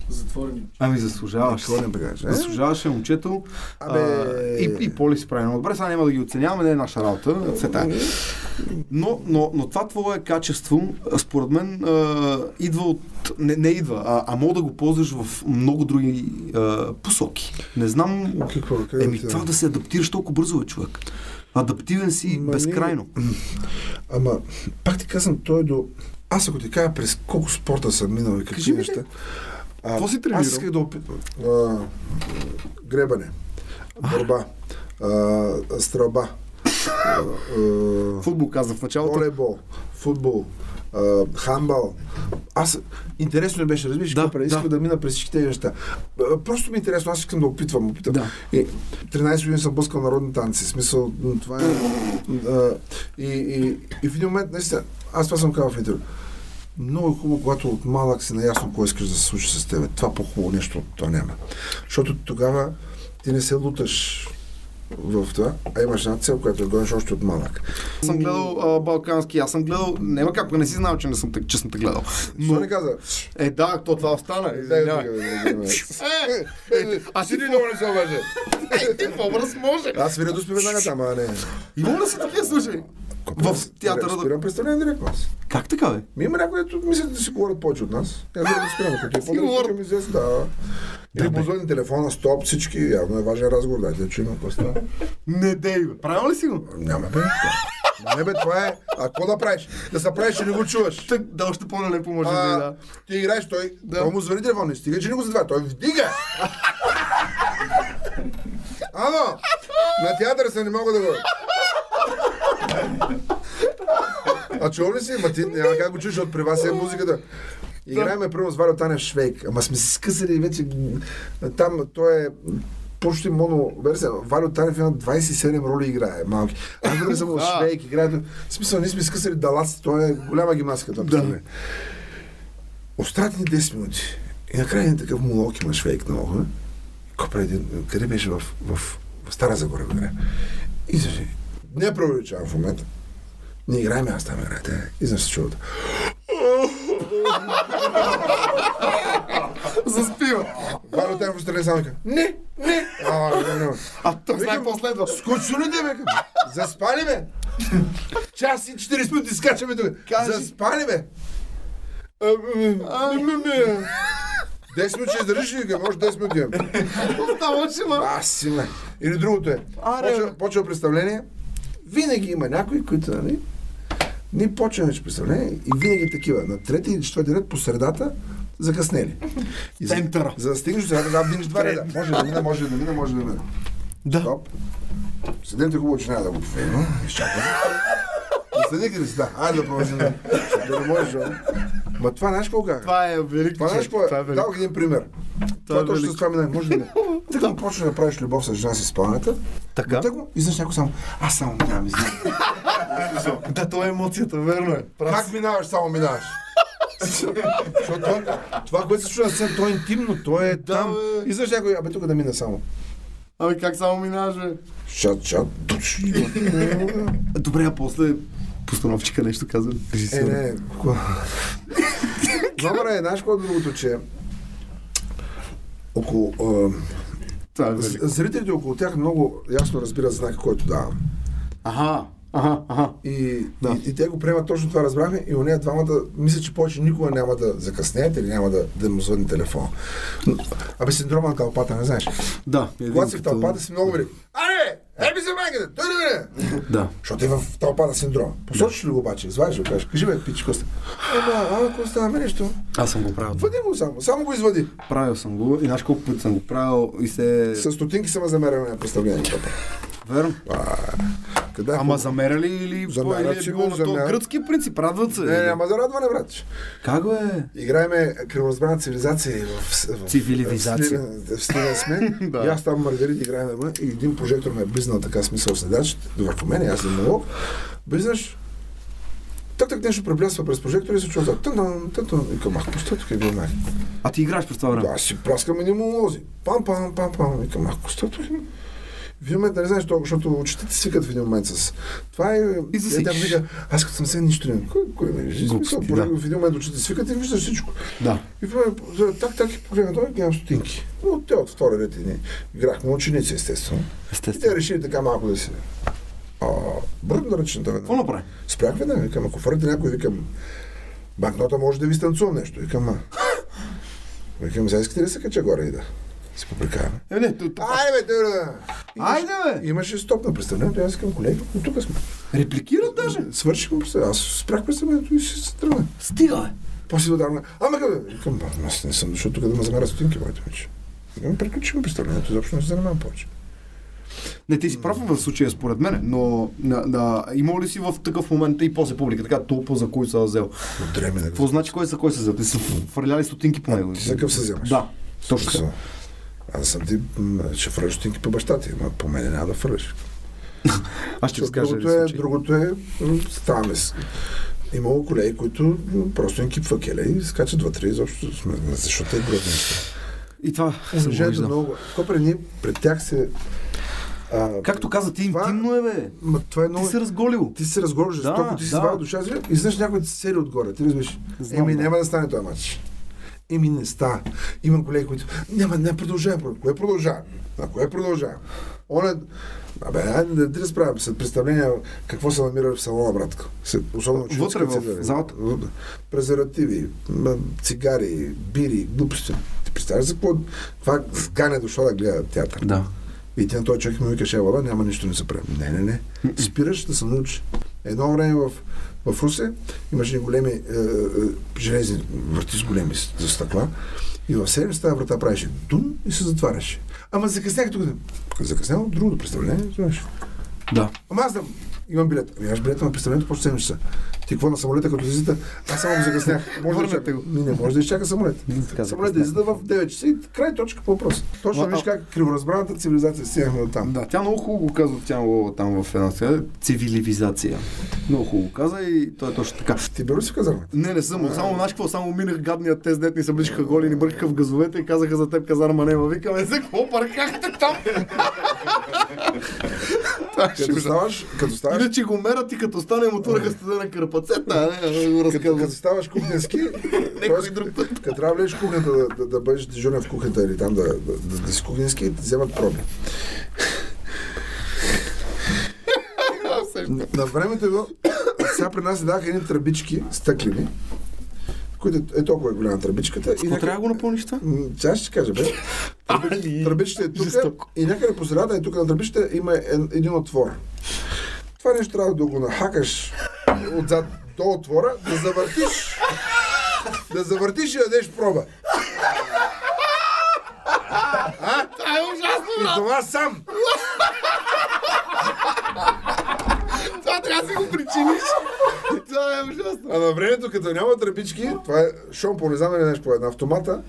Speaker 4: Затворени.
Speaker 1: Ами заслужаваш.
Speaker 2: Не покажеш? е?
Speaker 1: Заслужаваше момчето.
Speaker 2: Абе-
Speaker 1: А, и, и Поли си прави добре. Сега няма да ги оценяваме, не е наша работа. Но, но, но това твое качество, според мен, а, идва от... Не, не идва, а, а мога да го ползваш в много други а, посоки. Не знам...
Speaker 2: Какво?
Speaker 1: Еми, това да се адаптираш толкова бързо, е човек. Адаптивен си
Speaker 2: Ма
Speaker 1: безкрайно. *clears throat*
Speaker 2: Ама, пак ти казвам, той е до... Аз ако ти кажа през колко спорта съм минал и какви неща. А,
Speaker 1: Какво си тренирал?
Speaker 2: Аз исках да опитам. А, гребане, борба, а, стрелба, а, а,
Speaker 1: Футбол каза в началото.
Speaker 2: волейбол, футбол, а, хамбал. Аз, интересно ми беше, разбираш,
Speaker 1: Да,
Speaker 2: да, да. исках
Speaker 1: да.
Speaker 2: мина през всички тези неща. Просто ми е интересно, аз искам да опитвам, опитам.
Speaker 1: Да.
Speaker 2: И 13 години съм блъскал народни танци. Смисъл, това е... а, и, и, и в един момент, наистина, аз това съм казал в интервю. Много е хубаво, когато от малък си наясно какво искаш да се случи с теб. Това по-хубаво нещо от това няма. Защото тогава ти не се луташ в това, а имаш една цел, която гониш още от малък.
Speaker 1: Аз съм гледал а, балкански, аз съм гледал... Няма как, не си знал, че не съм, че съм те гледал.
Speaker 2: Но...
Speaker 1: Но...
Speaker 2: не каза?
Speaker 1: Е, да, то това остана. Извинявай. Е, е, а ти
Speaker 2: Ти много не се обажда.
Speaker 1: Е, ти по-бърз може.
Speaker 2: Аз свиря до спи веднага там, а не.
Speaker 1: Има ли си такива случаи? В театъра да...
Speaker 2: Спирам представление директно аз.
Speaker 1: Как така, бе?
Speaker 2: Ми има някои, които мислят да си говорят повече от нас. Аз да спирам, като е по-далеч, ми известно, да. Или позвони телефона, стоп, всички, явно е важен разговор, дайте да чуем какво става.
Speaker 1: Не дей, бе. Правил ли си го?
Speaker 2: Няма бе. Не бе, това е. А какво да правиш? Да се правиш, че не го чуваш.
Speaker 1: Так, да, още по-нелепо може да е,
Speaker 2: А,
Speaker 1: да.
Speaker 2: ти играеш, той,
Speaker 1: Да.
Speaker 2: той му звъни телефон, не стига, че не го задва, той вдига. Ано, на театъра се не мога да го... А чул ли си? Ма ти няма как го чуеш, защото при вас е музиката. Играеме първо с Варио Танев Швейк. Ама сме се скъсали вече. Там той е почти моно версия. Валио Танев има 27 роли играе, малки. Аз да съм. Швейк, играе. В смисъл, ние сме скъсали далац, той е голяма гимнастика. Това
Speaker 1: Да.
Speaker 2: да. Остатни 10 минути. И накрая един такъв молок има Швейк на оха. Къде беше в, в, в Стара Загора. И не преувеличавам в момента. Не играем, аз там играете. И се чуват. *laughs*
Speaker 1: Заспива.
Speaker 2: Валя там в само вика, не, Не! А, не, не.
Speaker 1: А той знае какво следва.
Speaker 2: Скучно ли те, бе? Заспали, бе? Час и 40 минути скачаме тук. Заспали, бе? А, а, ме, ме, ме. 10 минути ще издържиш ли? Може 10 минути имам.
Speaker 1: Оставаше, ма.
Speaker 2: Аз си ме. Или другото е. Почва представление. Винаги има някои, които, нали, ние почваме представление и винаги такива. На трети или четвърти ред по средата закъснели. И за,
Speaker 1: Центъра.
Speaker 2: за да стигнеш до средата, да вдигнеш два реда. Може да мине, може да мине, може да мине.
Speaker 1: Да.
Speaker 2: Стоп. Седемте хубаво, че няма да го поведем. Изчаквам. Следите ли си? Да, айде да продължим. Да не можеш. а? Ма това знаеш какво казах?
Speaker 1: Това е велик.
Speaker 2: Това знаеш какво
Speaker 1: е
Speaker 2: е? Дал един пример. Това
Speaker 1: е
Speaker 2: точно с това минах. Може да не. Така почна да правиш любов с жена си с планета.
Speaker 1: Така?
Speaker 2: Так го, и знаеш някой само. Аз само минавам, извинявай. *laughs*
Speaker 1: Да, това е емоцията, верно е. Прав
Speaker 2: Как минаваш, само минаваш? Защото това, което се чува на то е интимно, то е там. И знаеш някой, абе тук да мина само.
Speaker 1: Ами как само минаваш, бе?
Speaker 2: Шат, шат.
Speaker 1: Добре, а после постановчика нещо каза.
Speaker 2: Е,
Speaker 1: Режисьор.
Speaker 2: не? Добре, знаеш какво е другото, че около...
Speaker 1: е.
Speaker 2: Зрителите около тях много ясно разбират знака, който давам.
Speaker 1: Аха, аха, аха.
Speaker 2: И,
Speaker 1: Да.
Speaker 2: и, и те го приемат точно това, разбрахме. И уния двамата, мисля, че повече никога няма да закъснеят или няма да, да му звънне телефон. Но, Абе, синдрома на тълпата, не знаеш.
Speaker 1: Да.
Speaker 2: Когато си в тълпата си много велик. Аре, еби се майката, бе?
Speaker 1: Да.
Speaker 2: Защото е в тълпата синдром. Посочиш ли го обаче? Извадиш го, кажеш, кажи бе, пич Коста. Ема, а, ако става нещо,
Speaker 1: Аз съм го правил.
Speaker 2: въди го само, само го извади.
Speaker 1: Правил съм го и знаеш колко пъти съм го правил и се...
Speaker 2: С стотинки съм замерял на представление. папа.
Speaker 1: Верно.
Speaker 2: Къде?
Speaker 1: Ама замеряли или...
Speaker 2: Замерят
Speaker 1: е
Speaker 2: си го,
Speaker 1: на
Speaker 2: замерят.
Speaker 1: гръцки принцип, радват се.
Speaker 2: Не, няма за радване, брат.
Speaker 1: Как бе?
Speaker 2: Играеме кръворазбрана цивилизация и в, в,
Speaker 1: Цивилизация.
Speaker 2: В в Сливен сме. *laughs*
Speaker 1: Да.
Speaker 2: И аз там Маргарит играеме и един прожектор ме е близнал така смисъл следач върху мен, аз съм монолог. Близнаш, так нещо преблесва през прожектора и се чува тън тън. И към, ах, пусто тук е бил най.
Speaker 1: А ти играеш през това време?
Speaker 2: Аз си праскам едни монолози. Пам, пам, пам, пам. И към, ах, пусто тук е. В един момент, не знаеш толкова, защото очите ти свикат в един момент с... Това е...
Speaker 1: И
Speaker 2: Е,
Speaker 1: засичаш.
Speaker 2: тя вика, аз като съм се нищо не... Кой, кой ме вижда?
Speaker 1: Глупости,
Speaker 2: Смисъл,
Speaker 1: да.
Speaker 2: В един момент очите свикат и виждаш всичко.
Speaker 1: Да.
Speaker 2: И правя, так, так, и погледна той, гледам стотинки. Но те от втора ред и ни играхме ученици, естествено. И
Speaker 1: Естествено.
Speaker 2: те решили така малко да се... Бръм да речем да
Speaker 1: Какво направи?
Speaker 2: Спрях веднага, викам, ако фърде някой, викам, банкнота може да ви станцувам нещо. Викам, а. *laughs* Викам, сега искате ли се кача горе и да си попрекаваме?
Speaker 1: Е, не, ту- ту-
Speaker 2: Айде, бе, да.
Speaker 1: Айде, бе!
Speaker 2: Имаше стоп на представлението, аз викам, колеги, от тук сме.
Speaker 1: Репликира даже.
Speaker 2: Свършихме представлението. Аз спрях представлението и си тръгна.
Speaker 1: Стига, бе.
Speaker 2: После да ударна. Ама къде? Викам, «Ба, аз не съм дошъл тук да ме замерят стотинки, моите. Викам, приключим представлението, изобщо не се занимавам повече.
Speaker 1: Не, ти си прав в случая, според мен, но на, на, имал ли си в такъв момент и после публика, така толкова за кой се е взел?
Speaker 2: Да
Speaker 1: Какво значи кой са кой се взел? Ти са фърляли стотинки по него.
Speaker 2: Ти за къв се вземаш?
Speaker 1: Да, точно.
Speaker 2: Аз съм ти, ще фърляш стотинки по баща ти, ама по мене няма да фърляш.
Speaker 1: Аз ще
Speaker 2: Защото
Speaker 1: разкажа.
Speaker 2: другото, е, другото е, ставаме с... Имало колеги, които просто им кипва келе и скачат вътре, изобщо защото е грозно.
Speaker 1: И това съм го
Speaker 2: Унижението
Speaker 1: виждал.
Speaker 2: много. Какво при ние, пред тях се... А,
Speaker 1: Както каза ти, интимно е, бе.
Speaker 2: ма, това е много...
Speaker 1: Ти се разголил.
Speaker 2: Ти се разговаряш жестоко,
Speaker 1: Да,
Speaker 2: ти си
Speaker 1: да.
Speaker 2: душа и знаеш някой ти се сери отгоре. Ти разбираш. Еми, няма да стане този матч. Еми, не става. Има колеги, които... Няма, не продължавам. Кое продължавам? А кое продължавам? Он е... Абе, айде да ти разправям. След представление какво се намира в салона, братка. След, особено
Speaker 1: Вътре
Speaker 2: ученическа
Speaker 1: в залата?
Speaker 2: Презервативи, цигари, бири, глупости. Ти представяш за какво? Това Ганя дошла да гледа театър.
Speaker 1: Да.
Speaker 2: И ти на този човек му викаш, ела, няма нищо не се прави. Не, не, не. Спираш да се научи. Едно време в, в Русе имаше големи е, е, железни врати с големи за стъкла. И в 7 тази врата правеше дум и се затваряше. Ама закъснях тук. Закъснях другото представление, знаеш.
Speaker 1: Да.
Speaker 2: Ама аз да имам билет. Ами аз билета на представлението почти 7 часа. Ти какво на самолета, като излизате? Аз само закъснях. Може да изчака. Не, не, може да изчака самолет. Самолет излиза в 9 часа и край точка по въпрос. Точно виж как криворазбраната цивилизация стигнахме до там.
Speaker 1: Да, тя много хубаво го казва тя много там в една сега. Цивилизация. Много хубаво го каза и той е точно така.
Speaker 2: Ти беру си казарма.
Speaker 1: Не, не съм. Само, знаеш какво, само минах гадния тест, дет ни се ближиха голи, ни бъркаха в газовете и казаха за теб казарма нема. Викаме, за какво паркахте там?
Speaker 2: Като ставаш, като ставаш
Speaker 1: Иначе го мерят и като стане тураха студена кърпацета, а не
Speaker 2: Като,
Speaker 1: разказвам.
Speaker 2: като ставаш кухненски, *laughs*
Speaker 1: друг път.
Speaker 2: като трябва влезеш в кухнята, да, да, да бъдеш дежурен в кухнята или там да, да, да, да си кухненски, да вземат проби. *laughs* На времето го, сега при нас даха едни тръбички, стъклени, които е толкова голяма тръбичката.
Speaker 1: Какво
Speaker 2: някъде-
Speaker 1: трябва да го напълниш това?
Speaker 2: Сега ще кажа, бе. *laughs*
Speaker 1: Али,
Speaker 2: Тръбичката е тук и някъде по средата и тук на тръбичката има ен- един отвор. Това нещо трябва да го нахакаш отзад до отвора, да завъртиш, да завъртиш и да дадеш проба.
Speaker 1: Това е ужасно,
Speaker 2: И това сам.
Speaker 1: Това трябва да си го причиниш. Това е ужасно.
Speaker 2: А на времето, като няма тръбички, това е шомпо, не знам ли нещо по една автомата,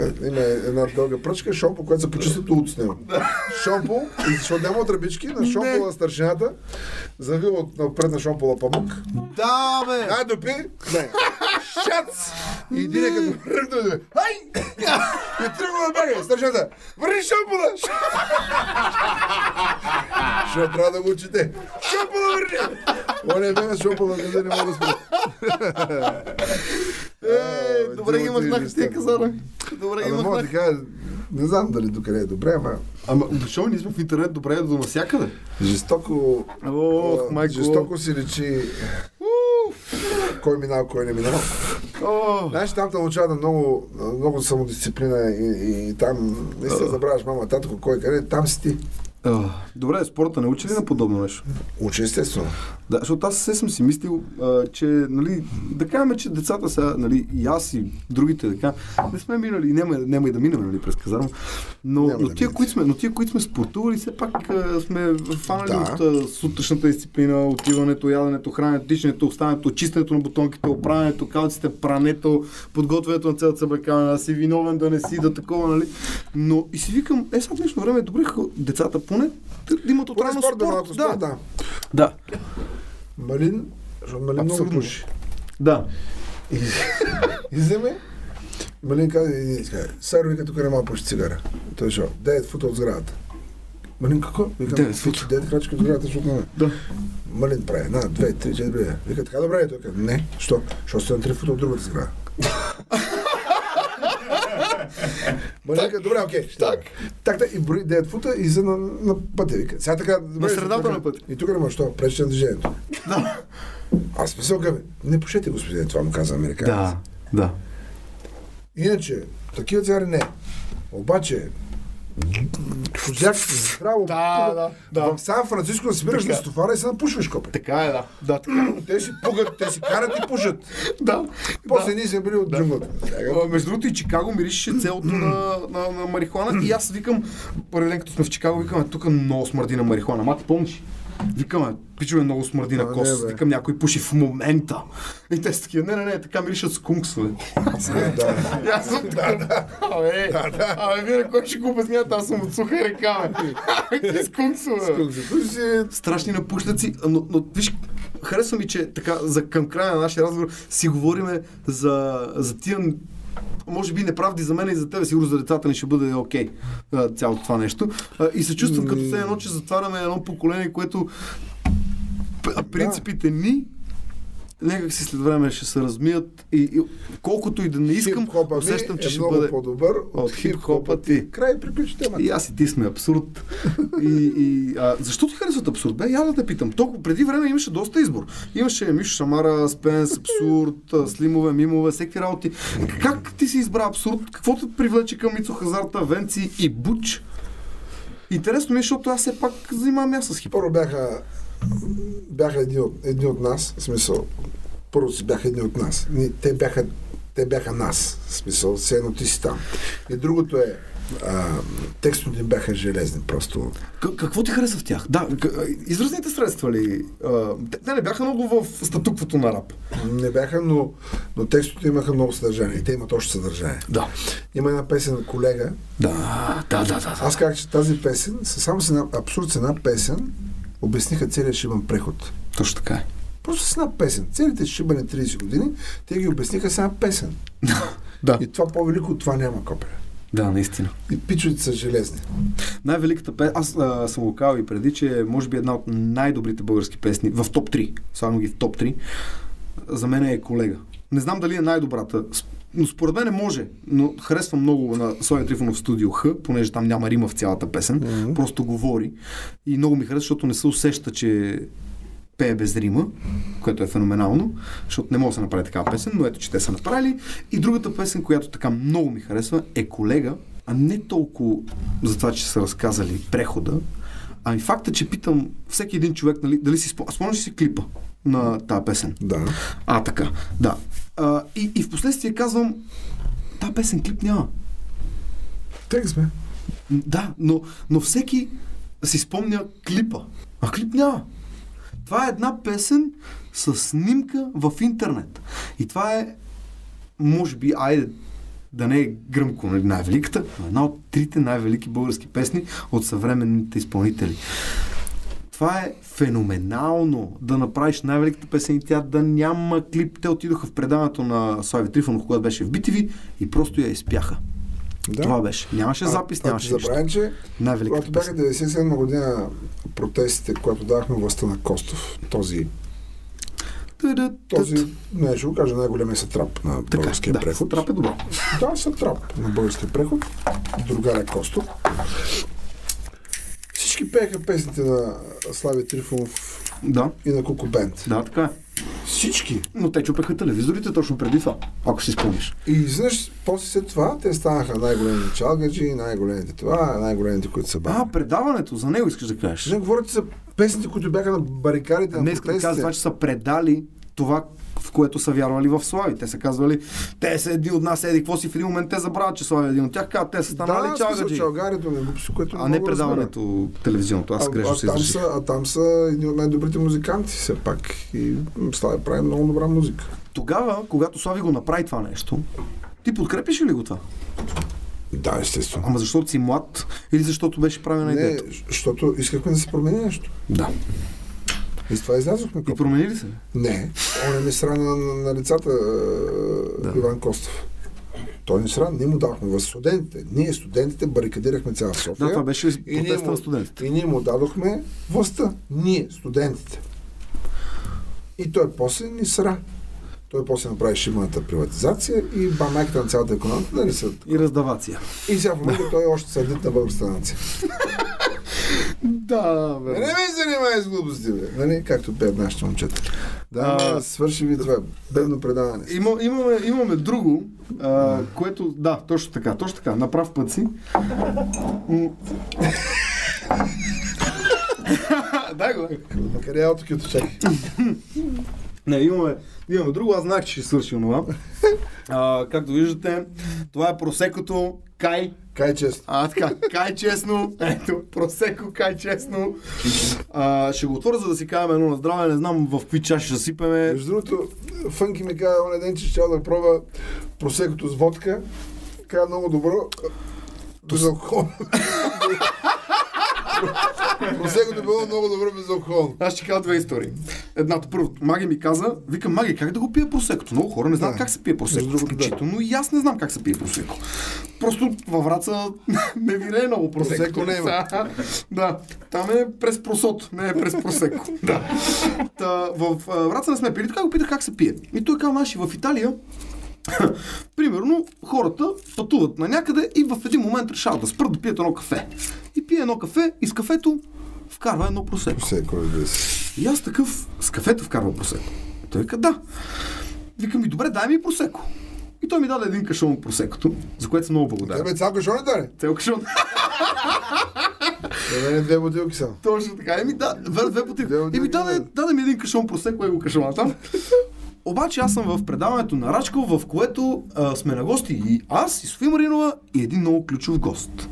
Speaker 2: има една дълга пръчка, шомпо, което се почиства тулото с него. Шомпо, защото няма тръбички, на шомпола старшината, завил от напред на шомпола памук.
Speaker 1: Да, бе.
Speaker 2: А, допи, не. Шац! И един е като ръгна, Ай! И тръгва да бяга, старшината. Върни шомпола! Защото трябва да го чете. Шомпола върни! О, не бяга шомпола, не не мога да спра.
Speaker 1: Е, добре ги
Speaker 2: Дивото и
Speaker 1: махнах
Speaker 2: листа.
Speaker 1: тия казара. Добре ги
Speaker 2: Ама мога да
Speaker 1: махнах.
Speaker 2: кажа, не знам дали докъде е добре, ама
Speaker 1: Ама, защо ние сме в интернет добре до навсякъде?
Speaker 2: жестоко,
Speaker 1: Ох, майко.
Speaker 2: жестоко си речи кой минал, кой не минал. Знаеш, там те научават на много, много самодисциплина и, и, и там не се забравяш мама, татко, кой къде, там си ти.
Speaker 1: Добре, спорта не учи ли на подобно нещо?
Speaker 2: Учи естествено.
Speaker 1: Да, защото аз се съм си мислил, а, че, нали, да кажем, че децата са, нали, и аз и другите, така, не сме минали, няма, няма и да минем, нали, през казарма, но,
Speaker 2: Няма
Speaker 1: но,
Speaker 2: да
Speaker 1: тия, които сме, но тия, които сме спортували, все пак а, сме фанали
Speaker 2: Да.
Speaker 1: от а, сутрешната дисциплина, отиването, яденето, храненето, тичането, оставането, чистенето на бутонките, оправянето, калците, прането, подготвянето на цялата съблекаване, да си виновен, да не си, да такова, нали. Но и си викам, е, сега днешно време е добре децата поне да имат от
Speaker 2: Поне
Speaker 1: рано
Speaker 2: спорт, да,
Speaker 1: спорт.
Speaker 2: малко спорт, да.
Speaker 1: да.
Speaker 2: Малин, защото Малин много
Speaker 1: Абсурдно.
Speaker 2: пуши.
Speaker 1: Да.
Speaker 2: И, и вземе, Малин каза, Саро вика, тук не мога да пуши цигара. Той шо, 9 фута от сградата. Малин какво? Вика,
Speaker 1: Девет фута.
Speaker 2: 9 крачки от сградата, защото не.
Speaker 1: Да.
Speaker 2: Малин прави една, две, три, четири. Вика, така добре е. Той каза, не, що? Защото сте на 3 фута от другата сграда. Малин каза, добре, окей.
Speaker 1: Так.
Speaker 2: так. И брои 9 фута и за на, на пътя. Вика. Сега така, добре,
Speaker 1: средата на пътя.
Speaker 2: И тук не може? Пречи на движението.
Speaker 1: Да.
Speaker 2: Аз мисля, гъбе, не пушете, господин, това му каза американец.
Speaker 1: Да. Да.
Speaker 2: Иначе, такива цигари не. Обаче, Козяк, здраво.
Speaker 1: Да, да, да.
Speaker 2: В Сан Франциско да спираш на стопара и се напушваш копе.
Speaker 1: Така е, да. Да, така.
Speaker 2: Те си пугат, те си карат и пушат. *laughs*
Speaker 1: да.
Speaker 2: После
Speaker 1: да.
Speaker 2: ние сме били от джунглата.
Speaker 1: А, Между другото и Чикаго миришеше целото на, на, на марихуана и аз викам, първи ден като сме в Чикаго, викаме, тук много смърди на марихуана. Ма ти помниш? Викаме, пичове много смърди на
Speaker 2: не,
Speaker 1: кос.
Speaker 2: бе.
Speaker 1: Викам, някой пуши в момента. И те са такива, не, не, не, така миришат скунксове.
Speaker 2: Да.
Speaker 1: И аз съм така, абе, абе, вие кой ще го обяснявате, аз съм от суха река, бе. Ти скунксове, бе. Страшни напущаци, но, но виж, харесва ми, че така, за към края на нашия разговор си говориме за, за тия може би неправди за мен и за тебе, сигурно за децата ни ще бъде окей okay, цялото това нещо. И се чувствам като все едно, че затваряме едно поколение, което принципите ни някак си след време ще се размият и, и колкото и да не искам,
Speaker 2: хип-хопа
Speaker 1: усещам, че
Speaker 2: е
Speaker 1: ще
Speaker 2: много
Speaker 1: бъде
Speaker 2: по-добър
Speaker 1: от хип-хопа ти.
Speaker 2: Край приключи темата.
Speaker 1: И аз и ти сме абсурд. И, и, а, защо ти харесват абсурд? Бе, я да те питам. Толкова преди време имаше доста избор. Имаше Мишо Шамара, Спенс, абсурд, слимове, мимове, всеки работи. Как ти си избра абсурд? Какво те привлече към Мицо Хазарта, Венци и Буч? Интересно ми е, защото аз все пак занимавам аз с хип.
Speaker 2: Първо бяха, бяха едни от, едни от нас, в смисъл, първо си бяха едни от нас. Те бяха, те бяха нас, в смисъл, все едно ти си там. И другото е, а, текстовете им бяха железни, просто.
Speaker 1: К- какво ти хареса в тях? Да, к- изразните средства ли? А, те, не бяха много в статуквото на рап.
Speaker 2: Не бяха, но, но текстовете имаха много съдържание. И те имат още съдържание.
Speaker 1: Да.
Speaker 2: Има една песен колега.
Speaker 1: Да, да, да, да.
Speaker 2: Аз казах, че тази песен, само с една абсурд с една песен, обясниха целият шибан преход.
Speaker 1: Точно така е.
Speaker 2: Просто с една песен. Целите шибани 30 години, те ги обясниха с една песен. *laughs*
Speaker 1: Да.
Speaker 2: И това по-велико от това няма, Копеле.
Speaker 1: Да, наистина.
Speaker 2: И пичовете са железни.
Speaker 1: Най-великата песен, аз а, съм го казал и преди, че може би една от най-добрите български песни в топ 3, слагам ги в топ 3, за мен е колега. Не знам дали е най-добрата, но според мен не може, но харесвам много на Соня Трифонов студио Х, понеже там няма рима в цялата песен,
Speaker 2: Мгм.
Speaker 1: просто говори и много ми харесва, защото не се усеща, че пее без рима, което е феноменално, защото не може да се направи такава песен, но ето, че те са направили. И другата песен, която така много ми харесва, е Колега, а не толкова за това, че са разказали прехода, ами факта, че питам всеки един човек, нали, дали си спомняш, си клипа на тази песен?
Speaker 2: Да.
Speaker 1: А, така, да. А, и, и в последствие казвам, тази песен клип няма.
Speaker 2: Текст, бе.
Speaker 1: Да, но, но всеки си спомня клипа. А клип няма. Това е една песен с снимка в интернет. И това е, може би, айде, да не е гръмко нали, най-великата, но една от трите най-велики български песни от съвременните изпълнители. Това е феноменално да направиш най-великата песен и тя да няма клип. Те отидоха в предаването на Слави Трифонов, когато беше в BTV и просто я изпяха.
Speaker 2: Да.
Speaker 1: Това беше. Нямаше запис,
Speaker 2: а,
Speaker 1: нямаше
Speaker 2: а,
Speaker 1: нищо.
Speaker 2: че когато бяха
Speaker 1: песен.
Speaker 2: 97 година протестите, когато дахме властта на Костов, този, този, не ще го кажа, най-големия сатрап на
Speaker 1: Така,
Speaker 2: българския
Speaker 1: да,
Speaker 2: преход.
Speaker 1: Трап е добро.
Speaker 2: Да, сатрап на българския преход. Другаря Костов. Всички пееха песните на Слави Трифонов
Speaker 1: Да,
Speaker 2: и на Куко Бенд.
Speaker 1: да, така е.
Speaker 2: Всички.
Speaker 1: Но те чупеха телевизорите точно преди това, ако си спомниш.
Speaker 2: И изведнъж, после след това, те станаха най-големите чалгаджи, най-големите това, най-големите, които са баха.
Speaker 1: А, предаването, за него искаш да кажеш.
Speaker 2: Не говорите за песните, които бяха на барикадите на
Speaker 1: кажа
Speaker 2: протестите.
Speaker 1: това, че са предали това, в което са вярвали в Слави. Те са казвали, те са един от нас, еди, какво си в един момент те забравят, че Слави е един от тях, казват, те са станали
Speaker 2: да,
Speaker 1: чалгаджи.
Speaker 2: чалгарито на глупости, което
Speaker 1: А не предаването телевизионното, аз грешно се
Speaker 2: там са, а там са едни от най-добрите музиканти все пак. И Слави прави много добра музика.
Speaker 1: Тогава, когато Слави го направи това нещо, ти подкрепиш ли го това?
Speaker 2: Да, естествено.
Speaker 1: Ама защото си млад или защото беше правена
Speaker 2: Не,
Speaker 1: идеята?
Speaker 2: защото искахме да се промени нещо.
Speaker 1: Да.
Speaker 2: И с това излязохме.
Speaker 1: И промени ли се?
Speaker 2: Не, он ми срана на, на, лицата
Speaker 1: Да.
Speaker 2: Иван Костов. Той не срана, ние му давахме в студентите. Ние студентите барикадирахме цяла София.
Speaker 1: Да, това беше
Speaker 2: И
Speaker 1: протеста на студентите.
Speaker 2: И ние му дадохме властта. Ние, студентите. И той после ни сра. Той после направи шиманата приватизация и ба майката на цялата економика. Нали са...
Speaker 1: И раздавация.
Speaker 2: И сега в момента той е още съдит на българската нация. *laughs*
Speaker 1: Да,
Speaker 2: Не, не ме занимай с глупости, бе. Нали? Както пеят нашите момчета. Да,
Speaker 1: А,
Speaker 2: свърши ви това. Бедно предаване.
Speaker 1: Има, имаме, имаме друго, а, което, да, точно така, точно така, на прав път си. *laughs* Дай го.
Speaker 2: Къде е аутокито, чакай. *laughs*
Speaker 1: Не, имаме, имаме друго, аз знаех, че ще свърши това. Както виждате, това е просекото Кай.
Speaker 2: Кай чест.
Speaker 1: А, така, Кай честно. Ето, просеко Кай честно. А, ще го отворя, за да си кажем едно на здраве. Не знам в какви чаши ще сипеме.
Speaker 2: Между другото, Фънки ми каза онен ден, че ще да пробва просекото с водка. Каза много добро. Безалкохолно. *laughs* Просекото било много добро безалкохолно.
Speaker 1: Аз ще кажа две истории. Едната първо, Маги ми каза, викам, Маги, как да го пия просекото? Много хора не знаят
Speaker 2: Да.
Speaker 1: как се пие просеко.
Speaker 2: Между другото, да.
Speaker 1: Включително и аз не знам как се пие просеко. Просто във Враца *laughs* не вирее много просеко.
Speaker 2: Не има. *laughs*
Speaker 1: да, там е през просото, не е през просеко. *laughs* да. Та, в Враца не сме пили, така го питах как се пие. И той каза, наши в Италия Примерно, хората пътуват на някъде и в един момент решават да спрат да пият едно кафе. И пие едно кафе и с кафето вкарва едно просеко.
Speaker 2: Просеко.
Speaker 1: И аз такъв с кафето вкарва просеко. Той вика, да. Викам ми, добре, дай ми просеко. И той ми даде един кашон от просекото, за което съм много благодарен.
Speaker 2: Тебе цял кашон ли даде?
Speaker 1: Цел кашон.
Speaker 2: За мен две бутилки само.
Speaker 1: Точно така. И ми, да, две, две бутилки. И ми даде,
Speaker 2: да.
Speaker 1: даде ми един кашон просеко, его кашона там. Обаче аз съм в предаването на Рачко, в което а, сме на гости и аз, и София Маринова, и един много ключов гост.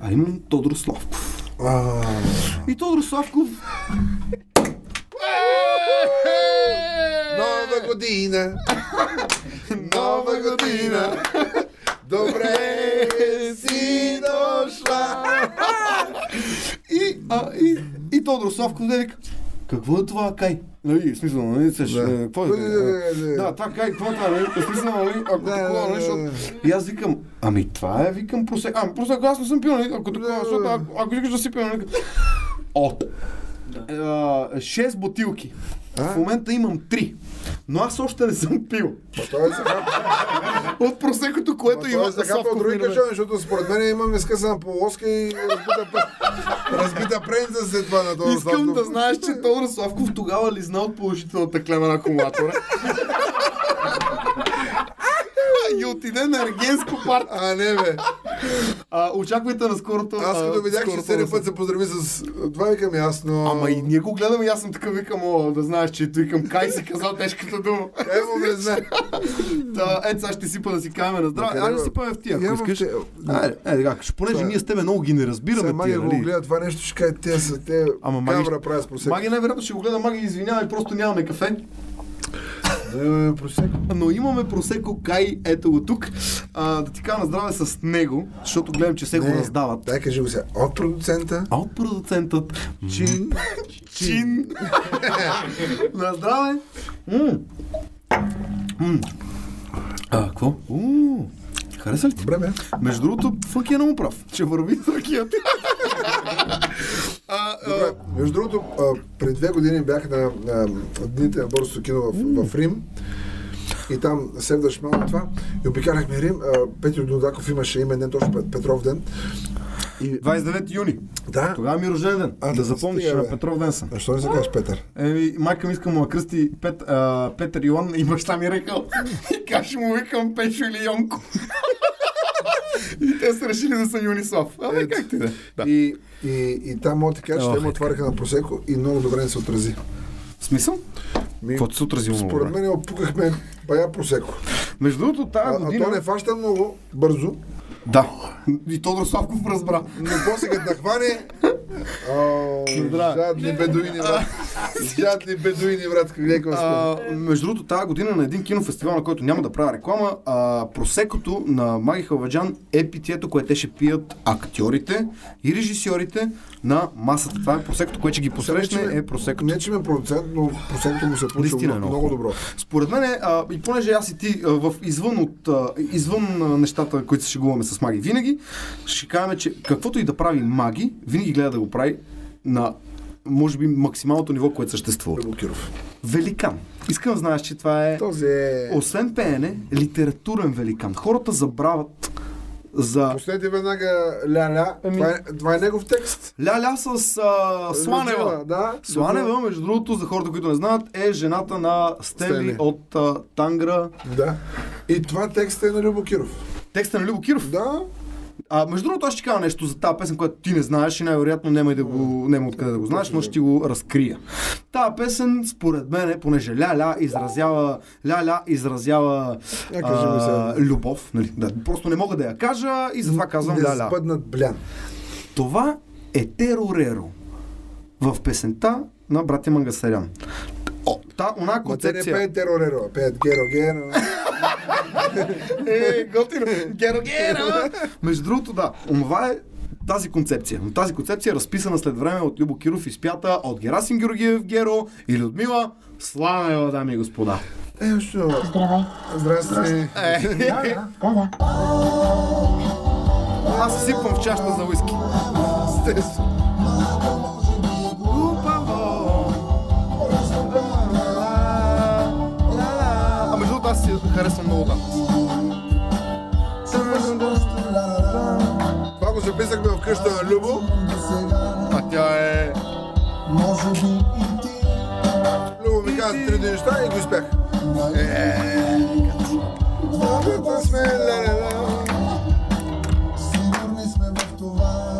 Speaker 1: А именно Тодор Славков. И Тодор Славков
Speaker 2: Нова година! Нова година! Добре си дошла!
Speaker 1: И, а, и, и Тодор Славков да вика, какво е това кай? Нали, в смисъл, нали, сеш,
Speaker 2: Да.
Speaker 1: е, какво е?
Speaker 2: Да, да, да, да.
Speaker 1: Да, това кай, какво е това, нали? В смисъл, нали, ако
Speaker 2: Да,
Speaker 1: такова,
Speaker 2: да,
Speaker 1: нали, защото...
Speaker 2: да.
Speaker 1: И аз викам, ами това е, викам, просек. Ами просек, аз не съм пил, нали, ако такова,
Speaker 2: Да,
Speaker 1: защото
Speaker 2: да.
Speaker 1: ако, ако искаш да си пил, нали, от а, шест бутилки.
Speaker 2: А?
Speaker 1: В момента имам три. Но аз още не съм пил.
Speaker 2: Ма той е сега,
Speaker 1: От просекото, което
Speaker 2: ма
Speaker 1: има
Speaker 2: той е сега по други кашони, защото според мен имаме скъсана полоска и разбита, разбита пренца след това на този
Speaker 1: Искам
Speaker 2: Славков.
Speaker 1: да знаеш, че Тодор Славков тогава лизна от положителната клема на акумулатора. И отиде на ергенско парт.
Speaker 2: А, не бе.
Speaker 1: А, очаквайте на скорото.
Speaker 2: Аз като видях, че седем път се поздрави с това, викам ясно.
Speaker 1: Ама и ние го гледаме и аз съм такъв викам, о, да знаеш, че викам, кай си казал тежката дума.
Speaker 2: Е, му не знае.
Speaker 1: Та, ето сега ще сипа да си каме на здраве. Айде да сипаме в тия, ако искаш. Айде, айде, как, ще- понеже
Speaker 2: е-
Speaker 1: ние с тебе много ги не разбираме
Speaker 2: Маги го
Speaker 1: нали?
Speaker 2: гледа това нещо, ще каже, те са, те
Speaker 1: Ама Маги. Маги най-вероятно ще го гледа, Маги, извинявай, просто нямаме кафе.
Speaker 2: Да имаме просека.
Speaker 1: Но имаме просеко Кай, ето го тук. А, да ти кажа на здраве с него, защото гледам, че се го раздават.
Speaker 2: Дай кажи го сега. От продуцента.
Speaker 1: А от продуцентът
Speaker 2: Чин.
Speaker 1: Чин. *laughs* на здраве. А, какво? Хареса ли ти?
Speaker 2: Добре, бе.
Speaker 1: Между другото, Фъки е много прав, че върви с ракията. *laughs* а,
Speaker 2: Добре.
Speaker 1: а,
Speaker 2: Между другото, преди две години бях на, на дните на Борсото кино в, в Рим. И там седваш малко това. И обикаляхме Рим. А, Петро Додаков имаше имен ден, точно Пет- Петров ден. И,
Speaker 1: 29 юни.
Speaker 2: да.
Speaker 1: Тогава ми е рожден ден.
Speaker 2: А,
Speaker 1: да запомниш,
Speaker 2: стига,
Speaker 1: на
Speaker 2: бе.
Speaker 1: Петров ден съм.
Speaker 2: А що не се кажеш Петър?
Speaker 1: Еми, майка ми иска му да кръсти Пет, а, Петър Йон и баща ми е рекал. *laughs* И ще му викам Пешо или Йонко? *laughs* и те са решили да са Юнислав. Абе,
Speaker 2: Ето.
Speaker 1: как ти да? да.
Speaker 2: И, и, и там мога да ти кажа, че те му отваряха на просеко и много добре не се отрази.
Speaker 1: В смисъл?
Speaker 2: Ми,
Speaker 1: Каквото се отразило много
Speaker 2: според мен опукахме бая просеко.
Speaker 1: Между другото,
Speaker 2: А,
Speaker 1: тази
Speaker 2: а
Speaker 1: година...
Speaker 2: то не фаща много бързо,
Speaker 1: Да. И Тодор Славков разбра.
Speaker 2: но после като нахване... Жадни бедуини, брат. Жадни бедуини, брат.
Speaker 1: Между другото, тази година на един кинофестивал, на който няма да правя реклама, а, просекото на Маги Халваджан е питието, което те ще пият актьорите и режисьорите на масата. Това е просекото, което ще ги посрещне, е просекото.
Speaker 2: Не, че ме продуцент, но просекото му се е
Speaker 1: Наистина е
Speaker 2: много,
Speaker 1: много
Speaker 2: много добро.
Speaker 1: Според мен, а, и понеже аз и ти а, в извън, от, а, извън а, нещата, които се шегуваме с Маги, винаги ще кажем, че каквото и да прави Маги, винаги гледа да го прави на може би максималното ниво, което съществува.
Speaker 2: Любо Киров.
Speaker 1: Великан. Искам да знаеш, че това е
Speaker 2: Този е...
Speaker 1: освен пеене, литературен великан. Хората забравят за
Speaker 2: Пуснете веднага Ля-Ля.
Speaker 1: Ами-
Speaker 2: Това, е, това е негов текст.
Speaker 1: Ляля с а, Сланева.
Speaker 2: Людмила, Да.
Speaker 1: Сланева, между другото, за хората, които не знаят, е жената на Стенли
Speaker 2: Стенли.
Speaker 1: от а, Тангра.
Speaker 2: Да. И това текст е на Любо Киров.
Speaker 1: Текста на Любо Киров.
Speaker 2: Да.
Speaker 1: А, между другото, аз ще кажа нещо за тази песен, която ти не знаеш и най-вероятно няма и да го, няма откъде да го знаеш, но ще го разкрия. Тази песен, според мен, понеже Ля-Ля изразява, Ля-Ля изразява
Speaker 2: сега.
Speaker 1: любов, нали? Да, просто не мога да я кажа и затова казвам Ля-Ля.
Speaker 2: Неспъднат блян.
Speaker 1: Това е Терореро в песента на братя Мангасарян. О, та, она
Speaker 2: Ма те не
Speaker 1: концепция...
Speaker 2: пеят терореро, а пеят геро геро. *laughs*
Speaker 1: Е, готино. Геро, геро. Между другото, да. Това е тази концепция. Но тази концепция е разписана след време от Любо Киров, изпята от Герасим Георгиев Геро и Людмила Славева, дами и господа.
Speaker 2: Е, що?
Speaker 4: Здравей.
Speaker 2: Здрасти.
Speaker 1: Е,
Speaker 4: Да, да, да.
Speaker 1: аз сипвам в чашата за уиски.
Speaker 2: Естествено.
Speaker 1: А между другото, аз си харесвам много да.
Speaker 2: Го записахме в къща на Любо.
Speaker 1: А тя е...
Speaker 2: Любо ми каза три неща и го изпях. Двамата сме.
Speaker 5: Сигурни сме в това.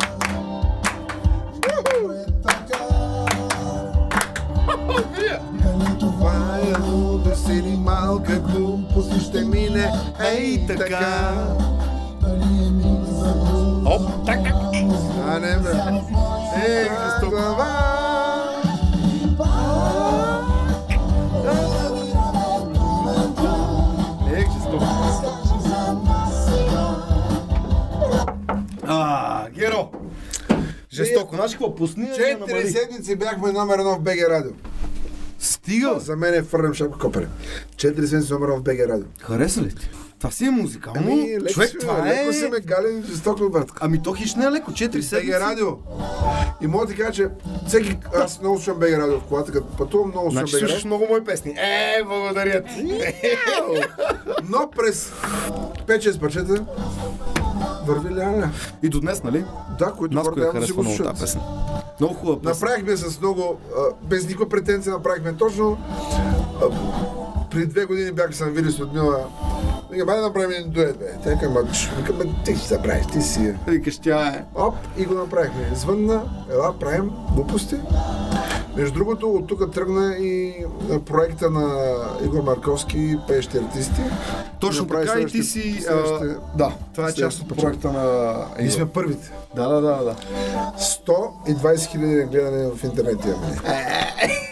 Speaker 5: Добре така. Дали това
Speaker 2: е луда си ли малка глупост и ще мине. Ей така.
Speaker 5: дали е
Speaker 1: Оп, така.
Speaker 2: А не бе.
Speaker 1: Е, Христо. Е, Христо. А, Геро. Жестоко. Знаеш какво? Пусни я
Speaker 2: Четири
Speaker 1: намали.
Speaker 2: седмици бяхме номер едно в БГ Радио.
Speaker 1: Стига!
Speaker 2: За мен е фърлям шапка копеле. Четири седмици номер едно в БГ Радио.
Speaker 1: Хареса ли ти? Това си е музикално.
Speaker 2: Ами, леко
Speaker 1: Човек,
Speaker 2: си,
Speaker 1: това
Speaker 2: бе,
Speaker 1: е...
Speaker 2: Леко си ме гален жестоко, братка.
Speaker 1: Ами то хищ не е леко. 4
Speaker 2: БГ
Speaker 1: седмици.
Speaker 2: Радио. И мога да ти кажа, че всеки... Аз много слушам БГ Радио в колата, като пътувам, много слушам
Speaker 1: Значи
Speaker 2: БГ
Speaker 1: слушаш
Speaker 2: Радио.
Speaker 1: много мои песни. Е, благодаря ти.
Speaker 2: Но през 5-6 парчета върви ляля.
Speaker 1: И до днес, нали?
Speaker 2: Да, които
Speaker 1: Нас
Speaker 2: хората явно си го слушат.
Speaker 1: тази песен. Много хубава песен.
Speaker 2: Направихме с много, без никаква претенция, направихме точно. При две години бях с Вили с Людмила. Вика, дай да направим един дует, бе. Тя казва, ма, вика, бе, ти ще се правиш, ти си. е».
Speaker 1: Викаш, тя е.
Speaker 2: Оп, и го направихме. Звънна, ела, правим глупости. Между другото, от тук тръгна и проекта на Игор Марковски, пеещи артисти.
Speaker 1: Точно така и ти си...
Speaker 2: следващите-
Speaker 1: а, Да, това е част от проекта на...
Speaker 2: Ние сме първите.
Speaker 1: Да, да, да, да.
Speaker 2: 120 хиляди гледане в интернет имаме.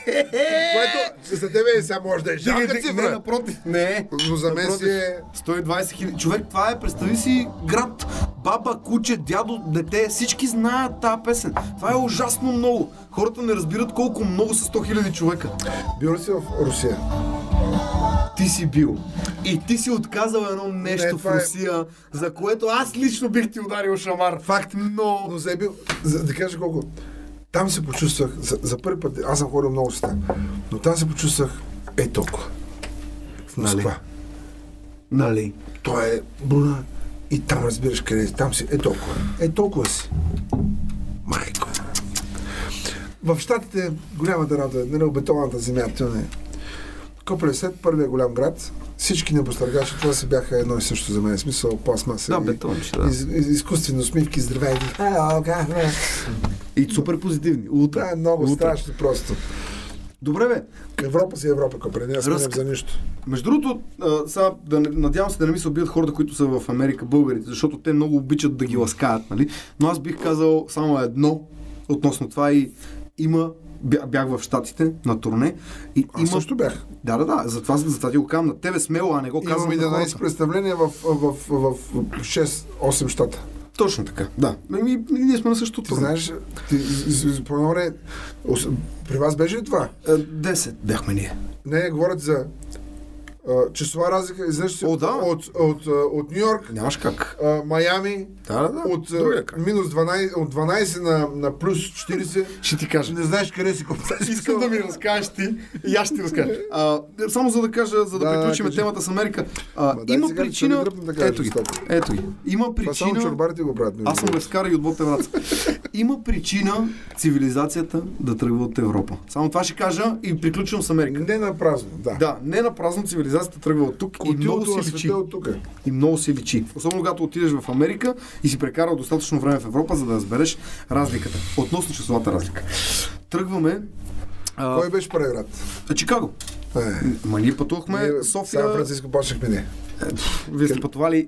Speaker 2: Което за тебе и сега може да е жалка
Speaker 1: Не,
Speaker 2: цифра.
Speaker 1: напротив. Не.
Speaker 2: Но за мен си е...
Speaker 1: 120 хиляди. Човек, това е, представи си, град, баба, куче, дядо, дете, всички знаят тази песен. Това е ужасно много. Хората не разбират колко много са 100 хиляди човека.
Speaker 2: Бил ли си в Русия?
Speaker 1: Ти си бил. И ти си отказал едно нещо
Speaker 2: Не,
Speaker 1: в
Speaker 2: е-
Speaker 1: Русия, за което аз лично бих ти ударил шамар. Факт, но...
Speaker 2: Но заебил, за да кажа колко. Там се почувствах, за, за първи път, аз съм ходил много света, но там се почувствах е толкова. В Москва.
Speaker 1: Нали?
Speaker 2: То е Буна и там разбираш къде е. Там си. Е толкова. Е толкова си. Майко. В Штатите голямата работа, нали, обетованата земя, то не. Копеле след първия голям град, всички небостъргачи, това си бяха едно и също за мен. Смисъл, пластмаса.
Speaker 1: Да,
Speaker 2: и-
Speaker 1: бетонче, да.
Speaker 2: Из, из, изкуствени усмивки, здравейки.
Speaker 1: И супер позитивни. Утре.
Speaker 2: Е много
Speaker 1: Утре.
Speaker 2: страшно просто.
Speaker 1: Добре, бе.
Speaker 2: Европа си е Европа, копеле. Не
Speaker 1: Ръск.
Speaker 2: за нищо.
Speaker 1: Между другото, а, сега, да, не- надявам се да не ми се убият хората, които са в Америка, българите, защото те много обичат да ги ласкаят, нали? Но аз бих казал само едно относно това и има бях в Штатите на турне и
Speaker 2: Аз
Speaker 1: има...
Speaker 2: също бях.
Speaker 1: Да, да, да, затова, затова ти го казвам на тебе смело, а не го казвам
Speaker 2: Имам
Speaker 1: на
Speaker 2: 11
Speaker 1: хората.
Speaker 2: представления в, в, в, в 6-8 щата.
Speaker 1: Точно така, да. Ами, и ние сме на същото
Speaker 2: Ти
Speaker 1: турне.
Speaker 2: знаеш, ти, при вас беше ли това?
Speaker 1: Е, 10 бяхме ние.
Speaker 2: Не, говорят за а, часова разлика, изведнъж си
Speaker 1: О, да.
Speaker 2: от, от, а, от Нью Йорк,
Speaker 1: Нямаш как.
Speaker 2: а, Майами,
Speaker 1: Да, да, да.
Speaker 2: от, а, минус 12, от 12 на, на плюс 40,
Speaker 1: Ще ти кажа.
Speaker 2: не знаеш къде си купиш.
Speaker 1: Искам да ми разкажеш ти и аз ще ти разкажа. А, само за да кажа, за да,
Speaker 2: Да, да,
Speaker 1: приключим
Speaker 2: кажи.
Speaker 1: темата с Америка. А,
Speaker 2: Ма дай
Speaker 1: има
Speaker 2: сега да
Speaker 1: причина...
Speaker 2: дръпна така
Speaker 1: ето ги. Ето ги. Има
Speaker 2: Това само
Speaker 1: причина...
Speaker 2: чорбарите го правят.
Speaker 1: Аз съм лескар и от Ботевраца. Има причина цивилизацията да тръгва от Европа. Само това ще кажа и приключвам с Америка.
Speaker 2: Не на празно, да.
Speaker 1: Да, не на празно цивилизацията тръгва от тук и много
Speaker 2: Котилото на
Speaker 1: си личи.
Speaker 2: е от тук.
Speaker 1: И много си личи. Особено когато отидеш в Америка и си прекарал достатъчно време в Европа, за да разбереш разликата. Относно часовата разлика. Тръгваме. А,
Speaker 2: Кой беше първи град?
Speaker 1: Чикаго.
Speaker 2: Е,
Speaker 1: Ма ние пътувахме
Speaker 2: ние
Speaker 1: София.
Speaker 2: Сан Франциско почнахме не.
Speaker 1: Вие сте пътували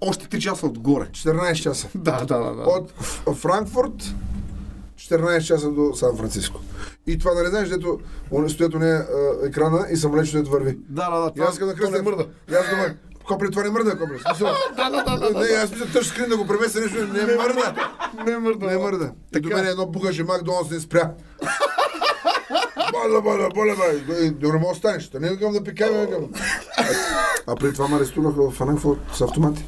Speaker 1: още 3 часа отгоре.
Speaker 2: 14 часа.
Speaker 1: Да, да, да. да.
Speaker 2: От Франкфурт 14 часа до Сан Франциско. И това, нали знаеш, дето стоят не екрана и самолет, дето върви.
Speaker 1: Да, да, да.
Speaker 2: И аз
Speaker 1: то не
Speaker 2: кръста
Speaker 1: мърда.
Speaker 2: И аз думах, Копли, това не мърда, Копли. Смисъл, *laughs*
Speaker 1: Да, да, да, да.
Speaker 2: Не, аз мисля, тъж скрин да го премеся нещо, не мърда.
Speaker 1: Не мърда.
Speaker 2: Не мърда. И до мен едно бухаше Макдоналдс не спря. Боля, боля, боля, бе. Добре, мога да станеш. Та не викам да пикай, бе, викам. А преди това ме арестуваха в Франкфурт с автомати.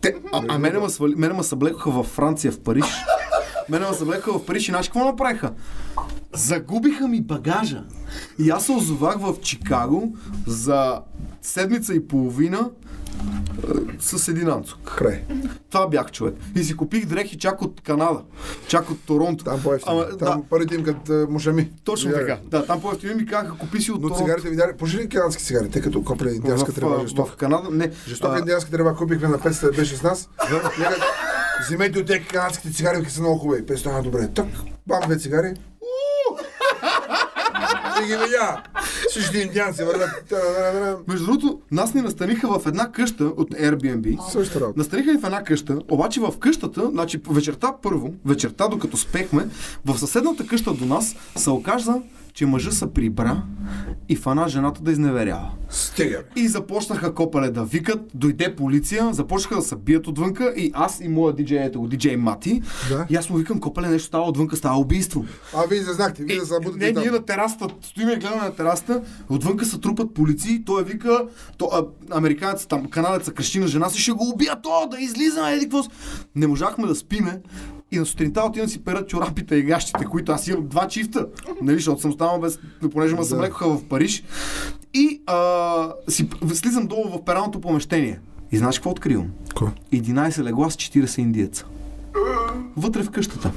Speaker 1: Те, а, а мене ме съблекоха във Франция, в Париж. Мене ме съблекоха в Париж и знаеш какво направиха? Загубиха ми багажа. И аз се озовах в Чикаго за седмица и половина е, с един анцук.
Speaker 2: Край.
Speaker 1: Това бях човек. И си купих дрехи чак от Канада, чак от Торонто.
Speaker 2: Там по-ефтино.
Speaker 1: Ама,
Speaker 2: Там
Speaker 1: да,
Speaker 2: парите им като е, мушами.
Speaker 1: точно
Speaker 2: Видя ли?
Speaker 1: така. Да, там по-ефтино ми казаха, купи си от
Speaker 2: Но
Speaker 1: Торонто.
Speaker 2: цигарите видяли, пожили канадски цигари, тъй като копля индианска трева жестока.
Speaker 1: в Канада, не.
Speaker 2: Жестока
Speaker 1: А,
Speaker 2: индианска трева купихме на 500 беше с нас. Викат, Вземете от тези канадските цигари, са много хубави. 500 добре. Тък, бам, две цигари. И ги видя. Всички индианци вървят.
Speaker 1: Между другото, нас ни настаниха в една къща от Airbnb.
Speaker 2: Същата работа.
Speaker 1: Настаниха ни в една къща, обаче в къщата, значи вечерта първо, вечерта докато спехме, в съседната къща до нас се оказа, че мъжа се прибра и фана жената да изневерява.
Speaker 2: Стига.
Speaker 1: И започнаха копале да викат, дойде полиция, започнаха да се бият отвънка и аз и моя диджей, ето го, диджей Мати.
Speaker 2: Да.
Speaker 1: И аз му викам, копале, нещо става отвънка, става убийство.
Speaker 2: А вие зазнахте, вие да се
Speaker 1: не,
Speaker 2: събудите
Speaker 1: ние
Speaker 2: там.
Speaker 1: на терасата, стоиме и гледаме на терасата, отвънка се трупат полиции, той вика, то, а, американец там, канадеца крещи на жена си, ще го убия то, да излиза, еди какво. с-». Не можахме да спиме и на сутринта отивам си перат чорапите и гащите, които аз имам два чифта, нали, защото съм останал без, понеже ме
Speaker 2: Да.
Speaker 1: съмлекоха в Париж. И а, си, слизам долу в пералното помещение. И знаеш какво откривам?
Speaker 2: Кой?
Speaker 1: 11 легла с 40 индиеца. Вътре в къщата.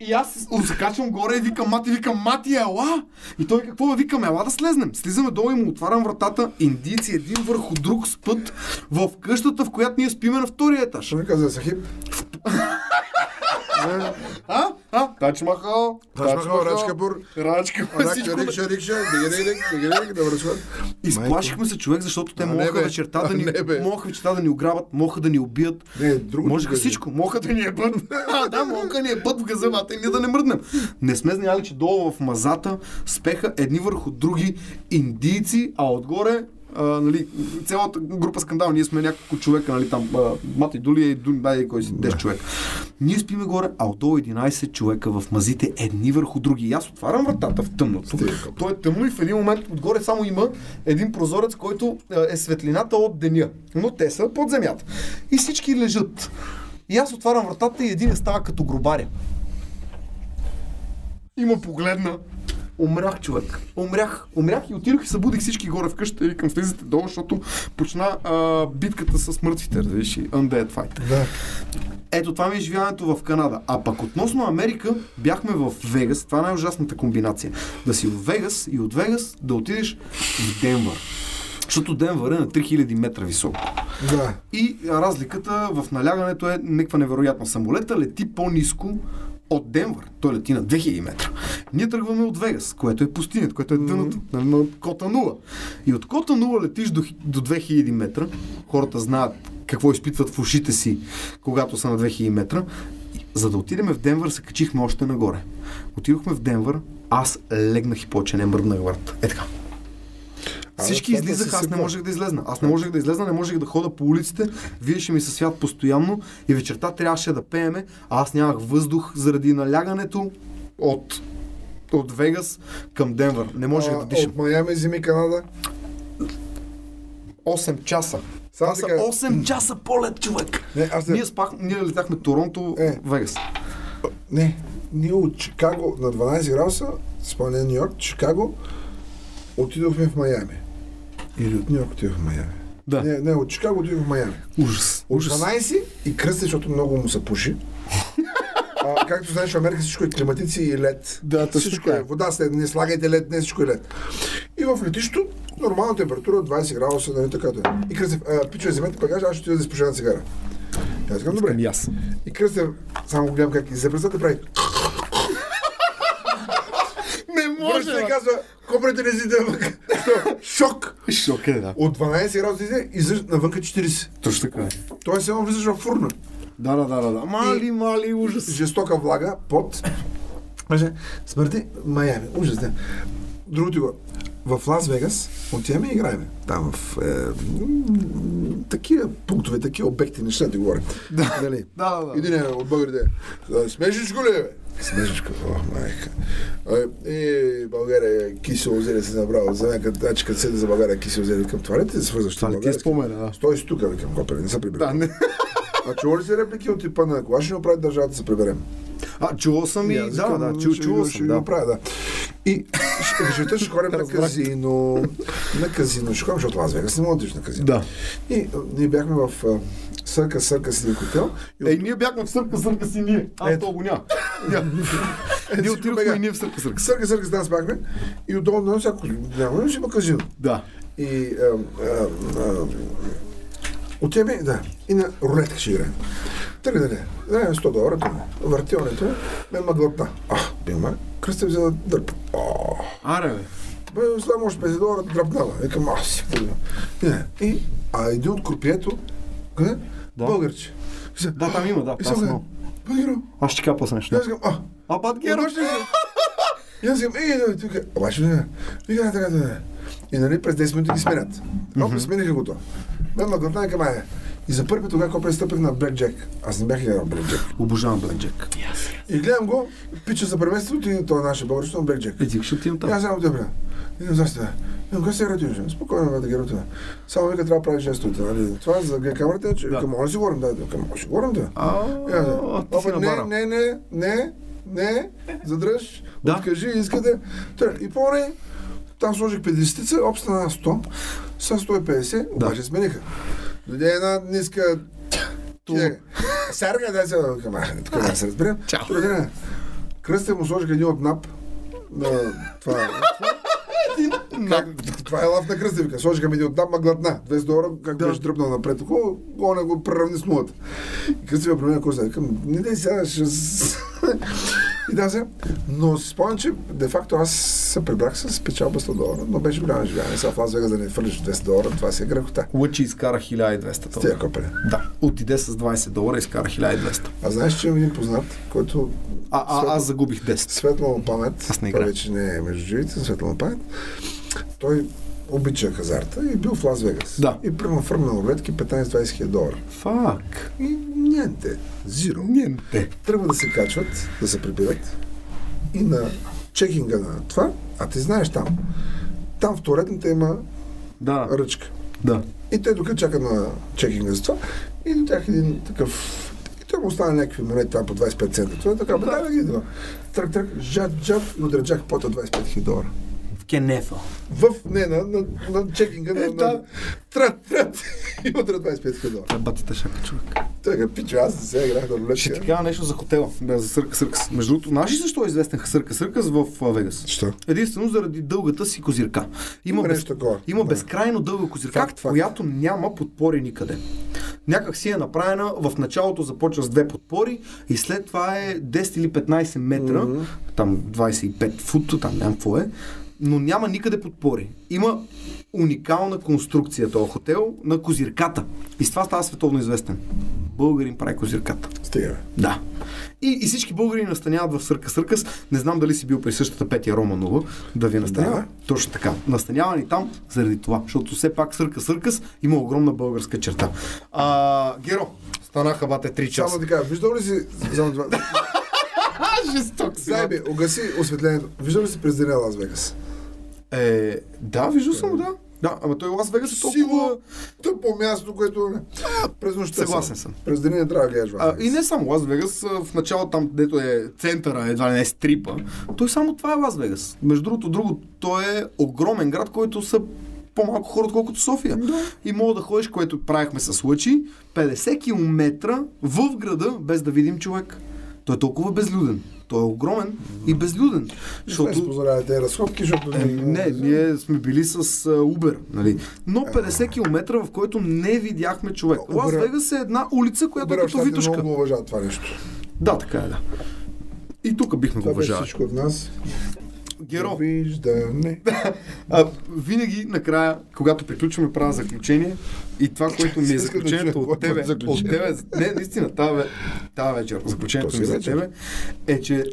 Speaker 1: И аз се качвам горе и викам мати, викам мати, ела! И той какво е? Викам, ела да слезнем. Слизаме долу и му отварям вратата. Индийци един върху друг спът в къщата, в която ние спиме на втория етаж.
Speaker 2: Що ми каза Сахиб? *laughs*
Speaker 1: А? А? Тач Махал.
Speaker 2: Тач Махал, Радж Капур.
Speaker 1: Рачка. всичко.
Speaker 2: Рикша, рикша, да връчват.
Speaker 1: Изплашихме се човек, защото те могаха вечерта да ни, могаха вечерта да ни ограбят, могаха да ни убият.
Speaker 2: Не, другото
Speaker 1: Можеха
Speaker 2: кажи.
Speaker 1: всичко. Могаха да ни е бъд. А, *laughs* да, могаха ни е бъд в газемата и ние да не мръднем. Не сме знаели, че долу в мазата спеха едни върху други индийци, а отгоре а, нали, цялата група скандал, ние сме няколко човека, нали, там, а, Мати Дули и Дули, дай кой си, 10 човека. Ние спиме горе, а отдолу 11 човека в мазите, едни върху други. И аз отварям вратата в тъмното. То е тъмно и в един момент отгоре само има един прозорец, който е светлината от деня. Но те са под земята. И всички лежат. И аз отварям вратата и един става като грубаря. И ме погледна. Умрях, човек. Умрях. Умрях и отидох и събудих всички горе в къщата и викам, слизате долу, защото почна а, битката с мъртвите, разбираш, Undead Fight.
Speaker 2: Да.
Speaker 1: Ето това ми е живеенето в Канада. А пък относно Америка, бяхме в Вегас. Това е най-ужасната комбинация. Да си в Вегас и от Вегас да отидеш в Денвър. Защото Денвър е на 3000 метра високо.
Speaker 2: Да.
Speaker 1: И разликата в налягането е някаква невероятна. Самолета лети по-низко от Денвър. Той лети на 2000 метра. Ние тръгваме от Вегас, което е пустинят, което е дъното на, на кота нула. И от кота нула летиш до, до 2000 метра. Хората знаят какво изпитват в ушите си, когато са на 2000 метра. За да отидем в Денвър, се качихме още нагоре. Отидохме в Денвър, аз легнах и повече не мръднах врата. Е така. Всички излизаха,
Speaker 2: се
Speaker 1: аз не можех да излезна. Аз не можех да излезна, не можех да хода по улиците. Виеше ми със свят постоянно и вечерта трябваше да пееме, а аз нямах въздух заради налягането от, от Вегас към Денвър. Не можех
Speaker 2: А,
Speaker 1: да дишам.
Speaker 2: От Майами зими Канада.
Speaker 1: 8 часа. Това са
Speaker 2: така-
Speaker 1: 8 часа полет, човек.
Speaker 2: Не, аз не-
Speaker 1: Ние, спах, ние летяхме Торонто,
Speaker 2: Е.
Speaker 1: Вегас.
Speaker 2: Не, ние от Чикаго на 12 градуса, спомня Нью Йорк, Чикаго, отидохме в Майами. Или от Нью Йорк отидох в Майами.
Speaker 1: Да.
Speaker 2: Не, не, от Чикаго отидох в Майами.
Speaker 1: Ужас.
Speaker 2: От
Speaker 1: Ужас.
Speaker 2: 12 и кръсте, защото много му се пуши. А, както знаеш, в Америка всичко е климатици и лед.
Speaker 1: Да, точно
Speaker 2: всичко
Speaker 1: така
Speaker 2: е вода, след, не слагайте лед, не всичко е лед. И в летището, нормална температура, 20 градуса, нали така е. И кръсте, пичове, вземете багажа, аз ще отида да изпуша една цигара. Аз казвам, добре.
Speaker 1: И аз.
Speaker 2: И само гледам как и представете прави. Връща и казва, копрете не си навън. Шок!
Speaker 1: Шок е, да.
Speaker 2: От 12 градуса излезе, излиза навънка 40.
Speaker 1: Точно така е.
Speaker 2: Тоест, едно влизаш в фурна.
Speaker 1: Да, да, да, да. да. Мали, мали, ужас.
Speaker 2: жестока влага, пот. Смърти Майами. Ужас, да. Другото го. В Лас Вегас отиваме и играем. Там в е, такива пунктове, такива обекти, неща ти говоря. Да. Нали?
Speaker 1: Да, да.
Speaker 2: Един е от българите. «А, Смешичко ли е, бе? Смешичко, о, майка. И България кисело озере се направо. За някакъв значи, като седе за България кисело озере. Към това ли ти се свързваш?
Speaker 1: Това ли ти е спомена, да.
Speaker 2: Стой си тук, викам, копеле, не се прибирам.
Speaker 1: Да, не. *laughs*
Speaker 2: А чува ли се реплики от типа на кога ще ни оправи държавата да се приберем?
Speaker 1: А, чувал съм и,
Speaker 2: аз
Speaker 1: да,
Speaker 2: викам,
Speaker 1: да, чу, чувал съм, да.
Speaker 2: оправя, да. И ще- вечерта ще ходим на казино. На казино. Ще ходим, защото Лас Вегас не мога да на казино.
Speaker 1: Да.
Speaker 2: И ние бяхме в Сърка, Сърка си хотел. И
Speaker 1: Ей, ние бяхме в сърка, сърка си ние. А,
Speaker 2: Ето.
Speaker 1: то го няма. Ня. Ние отидохме и ние в сърка, сърка.
Speaker 2: Сърка, Сърка, там спахме. И отдолу на всяко няма, ще има казино.
Speaker 1: Да.
Speaker 2: И отиваме, да, и на рулетка ще играем. Тръгне, да, да, 100 долара, тръгне. Въртионето, мен ма глътна. А, бил ме, кръста взела дърпа. О,
Speaker 1: Аре, бе.
Speaker 2: Бе, сега може 50 долара дръпнала. Викам, аз си. Не. И, а един от крупието, къде?
Speaker 1: Да.
Speaker 2: Българче.
Speaker 1: Да, там има, да,
Speaker 2: И съм.
Speaker 1: Аз ще капа с нещо.
Speaker 2: аз а,
Speaker 1: А, бат Геро!
Speaker 2: Обаче ли се? И аз викам, ей, да, тук. Обаче не. Вика, така, така. И нали през 10 минути ги сменят. Оп, смениха го то. Мен главна към мене. И за първи тогава, когато пристъпих на Black Jack, аз не бях играл Black Jack.
Speaker 1: Обожавам Бленджек.
Speaker 2: И гледам го, пича за премеството и това наше българчето на Black Jack.
Speaker 1: Еди, ще отивам там.
Speaker 2: аз само добре. И здрасти, бе. И кой се ратиш? Спокойно, бе, да ги ратиш. Само вика, трябва да правиш жестовете, нали? Това за г- камерата е, че
Speaker 1: Да.
Speaker 2: към може да си говорим, да, към може да си говорим, да.
Speaker 1: А,
Speaker 2: не, не, не, не, не, задръж,
Speaker 1: Да.
Speaker 2: откажи, искате. И по-не, там сложих 50 обста на 100, са 150,
Speaker 1: Да.
Speaker 2: обаче смениха. Дойде една ниска Сарга, да се тук да се разберем.
Speaker 1: Чао.
Speaker 2: Кръстя му сложих един от НАП. На това. Как, това е лав на кръста, вика. Сложиха ми един от НАП, ма гладна. 200 долара, как
Speaker 1: Да.
Speaker 2: беше дръпнал напред. Го не го преравни с нулата. И кръста ми променя коса. Викам, не дай сега, ще... *laughs* И да, се. Но си спомням, че де факто аз се прибрах с печалба 100 долара, но беше голямо живеене. Сега в Лас Вегас да не фърлиш 200 долара, това си е грехота.
Speaker 1: Лъчи изкара 1200
Speaker 2: С
Speaker 1: долара. Да, отиде с 20 долара и изкара 1200.
Speaker 2: А знаеш, че имам един познат, който
Speaker 1: А, а аз загубих 10.
Speaker 2: светла памет,
Speaker 1: Аз не играя.
Speaker 2: вече не е между живите, светла памет, той обича хазарта и бил в Лас Вегас.
Speaker 1: Да.
Speaker 2: И прямо фърмнал рулетки 15-20 хиляди долара.
Speaker 1: Фак.
Speaker 2: И ненте, зиро.
Speaker 1: Ненте.
Speaker 2: Тръгва да се качват, да се прибират и на чекинга на това, а ти знаеш там, там в туалетната има
Speaker 1: Да,
Speaker 2: ръчка.
Speaker 1: да.
Speaker 2: И те докато чакат на чекинга за това, и до тях един такъв... И той му остана някакви монети там по 25 цента. Това е така, бе, да ги идва. Трък, трък, жат, жат, и удря джакпота 25 хиляди долара.
Speaker 1: Кенефа.
Speaker 2: В, не, на, на, на чекинга на...
Speaker 1: Е,
Speaker 2: на
Speaker 1: да.
Speaker 2: трат, трат. *laughs* И удря 25 хиляди долара.
Speaker 1: Това е батата шака, човек.
Speaker 2: Той га пича, аз не се играх на
Speaker 1: Ще ти
Speaker 2: рулетка.
Speaker 1: кажа нещо за хотела, бе, за Сърка Съркас. Между другото, знаеш ли защо е известен Сърка Съркас в Вегас?
Speaker 2: Що?
Speaker 1: Единствено заради дългата си козирка. Има, без...
Speaker 2: такова.
Speaker 1: има
Speaker 2: Да.
Speaker 1: безкрайно дълга козирка,
Speaker 2: Факт, факт.
Speaker 1: която няма подпори никъде. Някак си е направена, в началото започва с две подпори и след това е 10 или 15 метра,
Speaker 2: Мгм.
Speaker 1: там 25 фута, там нямам какво е, но няма никъде подпори. Има уникална конструкция този хотел на козирката. И с това става световно известен. Българин прави козирката.
Speaker 2: Стига.
Speaker 1: Да. И, и всички българи настаняват в Сърка Съркъс. Не знам дали си бил при същата Петя Романова да ви настанява.
Speaker 2: Да.
Speaker 1: Точно така. Настанява ни там заради това, защото все пак Сърка Съркъс има огромна българска черта. А, Геро, станаха бате 3 часа.
Speaker 2: Само така, виждал ли си...
Speaker 1: Жесток си.
Speaker 2: Зайби, угаси осветлението. Виждал ли си през деня Лас Вегас?
Speaker 1: Е, да, виждал съм, да. Да, ама той Лас Вегас е толкова...
Speaker 2: Тъпо място, което не. През нощта.
Speaker 1: Съгласен съм.
Speaker 2: През деня не трябва да гледаш
Speaker 1: А, и не само Лас Вегас, а, в началото там, дето е центъра, едва ли не е стрипа, той само това е Лас Вегас. Между другото, друго, той е огромен град, който са по-малко хора, отколкото София. Да. И мога да ходиш, което правихме с лъчи, 50 км в града, без да видим човек. Той е толкова безлюден. Той е огромен и безлюден.
Speaker 2: Не
Speaker 1: Защото
Speaker 2: позволява тези разходки, защото...
Speaker 1: е, не, ние сме били с Uber, нали? Но 50 км, в който не видяхме човек.
Speaker 2: Uber-
Speaker 1: Лас Вегас е една улица, която е
Speaker 2: Обирам,
Speaker 1: като
Speaker 2: щатите
Speaker 1: Витушка.
Speaker 2: много го уважават това нещо.
Speaker 1: Да, така е, да. И тук бихме го
Speaker 2: Това беше
Speaker 1: уважавали.
Speaker 2: всичко от нас.
Speaker 1: Геро,
Speaker 2: Виждане. *laughs*
Speaker 1: а, винаги накрая, когато приключваме, правя заключение и това, което ми е *laughs* заключението от тебе,
Speaker 2: е
Speaker 1: от тебе, не, наистина, тази, ве- тази вечер, заключението ми за
Speaker 2: вечер.
Speaker 1: тебе е, че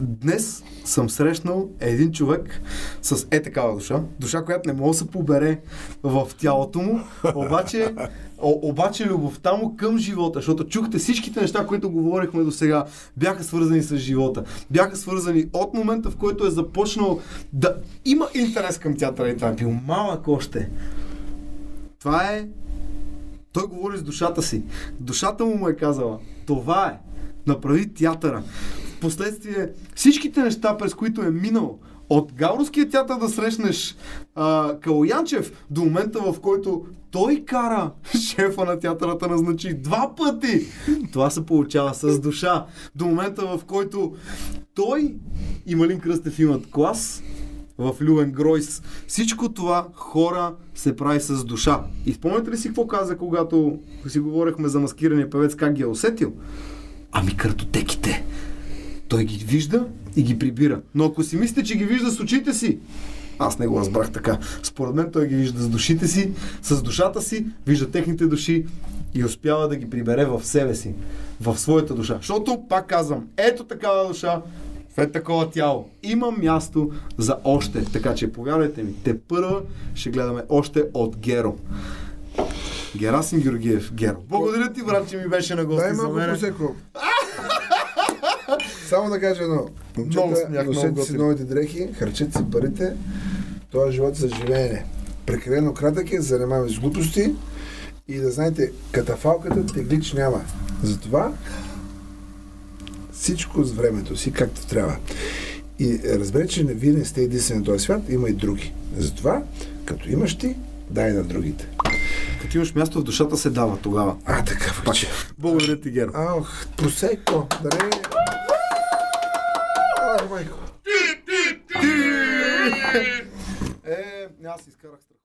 Speaker 1: днес съм срещнал един човек с е такава душа, душа, която не може да се побере в тялото му, обаче, о, обаче любовта му към живота, защото чухте всичките неща, които говорихме до сега, бяха свързани с живота. Бяха свързани от момента, в който е започнал да има интерес към театъра и това е бил малък още. Това е той говори с душата си. Душата му му е казала, това е, направи театъра. Впоследствие всичките неща, през които е минал, от Гауровския театър да срещнеш а, Калоянчев до момента, в който той кара *laughs* шефа на театъра да назначи два пъти. Това се получава с душа. До момента, в който той и Малин Кръстев имат клас, в Люен Гройс. Всичко това хора се прави с душа. И спомняте ли си какво каза, когато си говорихме за маскирания певец, как ги е усетил? Ами картотеките. Той ги вижда и ги прибира. Но ако си мислите, че ги вижда с очите си, Аз не го разбрах така. Според мен той ги вижда с душите си, с душата си, вижда техните души и успява да ги прибере в себе си, в своята душа. Защото, пак казвам, ето такава душа, в е такова тяло. Има място за още. Така че, повярвайте ми, те първа ще гледаме още от Геро. Герасим Георгиев, Геро. Благодаря ти, брат, че ми беше на гости
Speaker 2: Дай
Speaker 1: за мен. *laughs*
Speaker 2: Само да кажа едно. Момчета, носете си новите дрехи, харчете си парите. Това е живот за живеене. Прекалено кратък е, занимаваме с глупости и да знаете, катафалката теглич няма. Затова всичко с времето си, както трябва. И разберете, че не вие не сте единствени на този свят, има и други. Затова, като имаш ти, дай на другите.
Speaker 1: Като имаш място в душата се дава тогава.
Speaker 2: А, така вече.
Speaker 1: Благодаря ти, Геро.
Speaker 2: Ах, просеко. Даре. Ай, майко.
Speaker 1: Е, аз изкарах страх.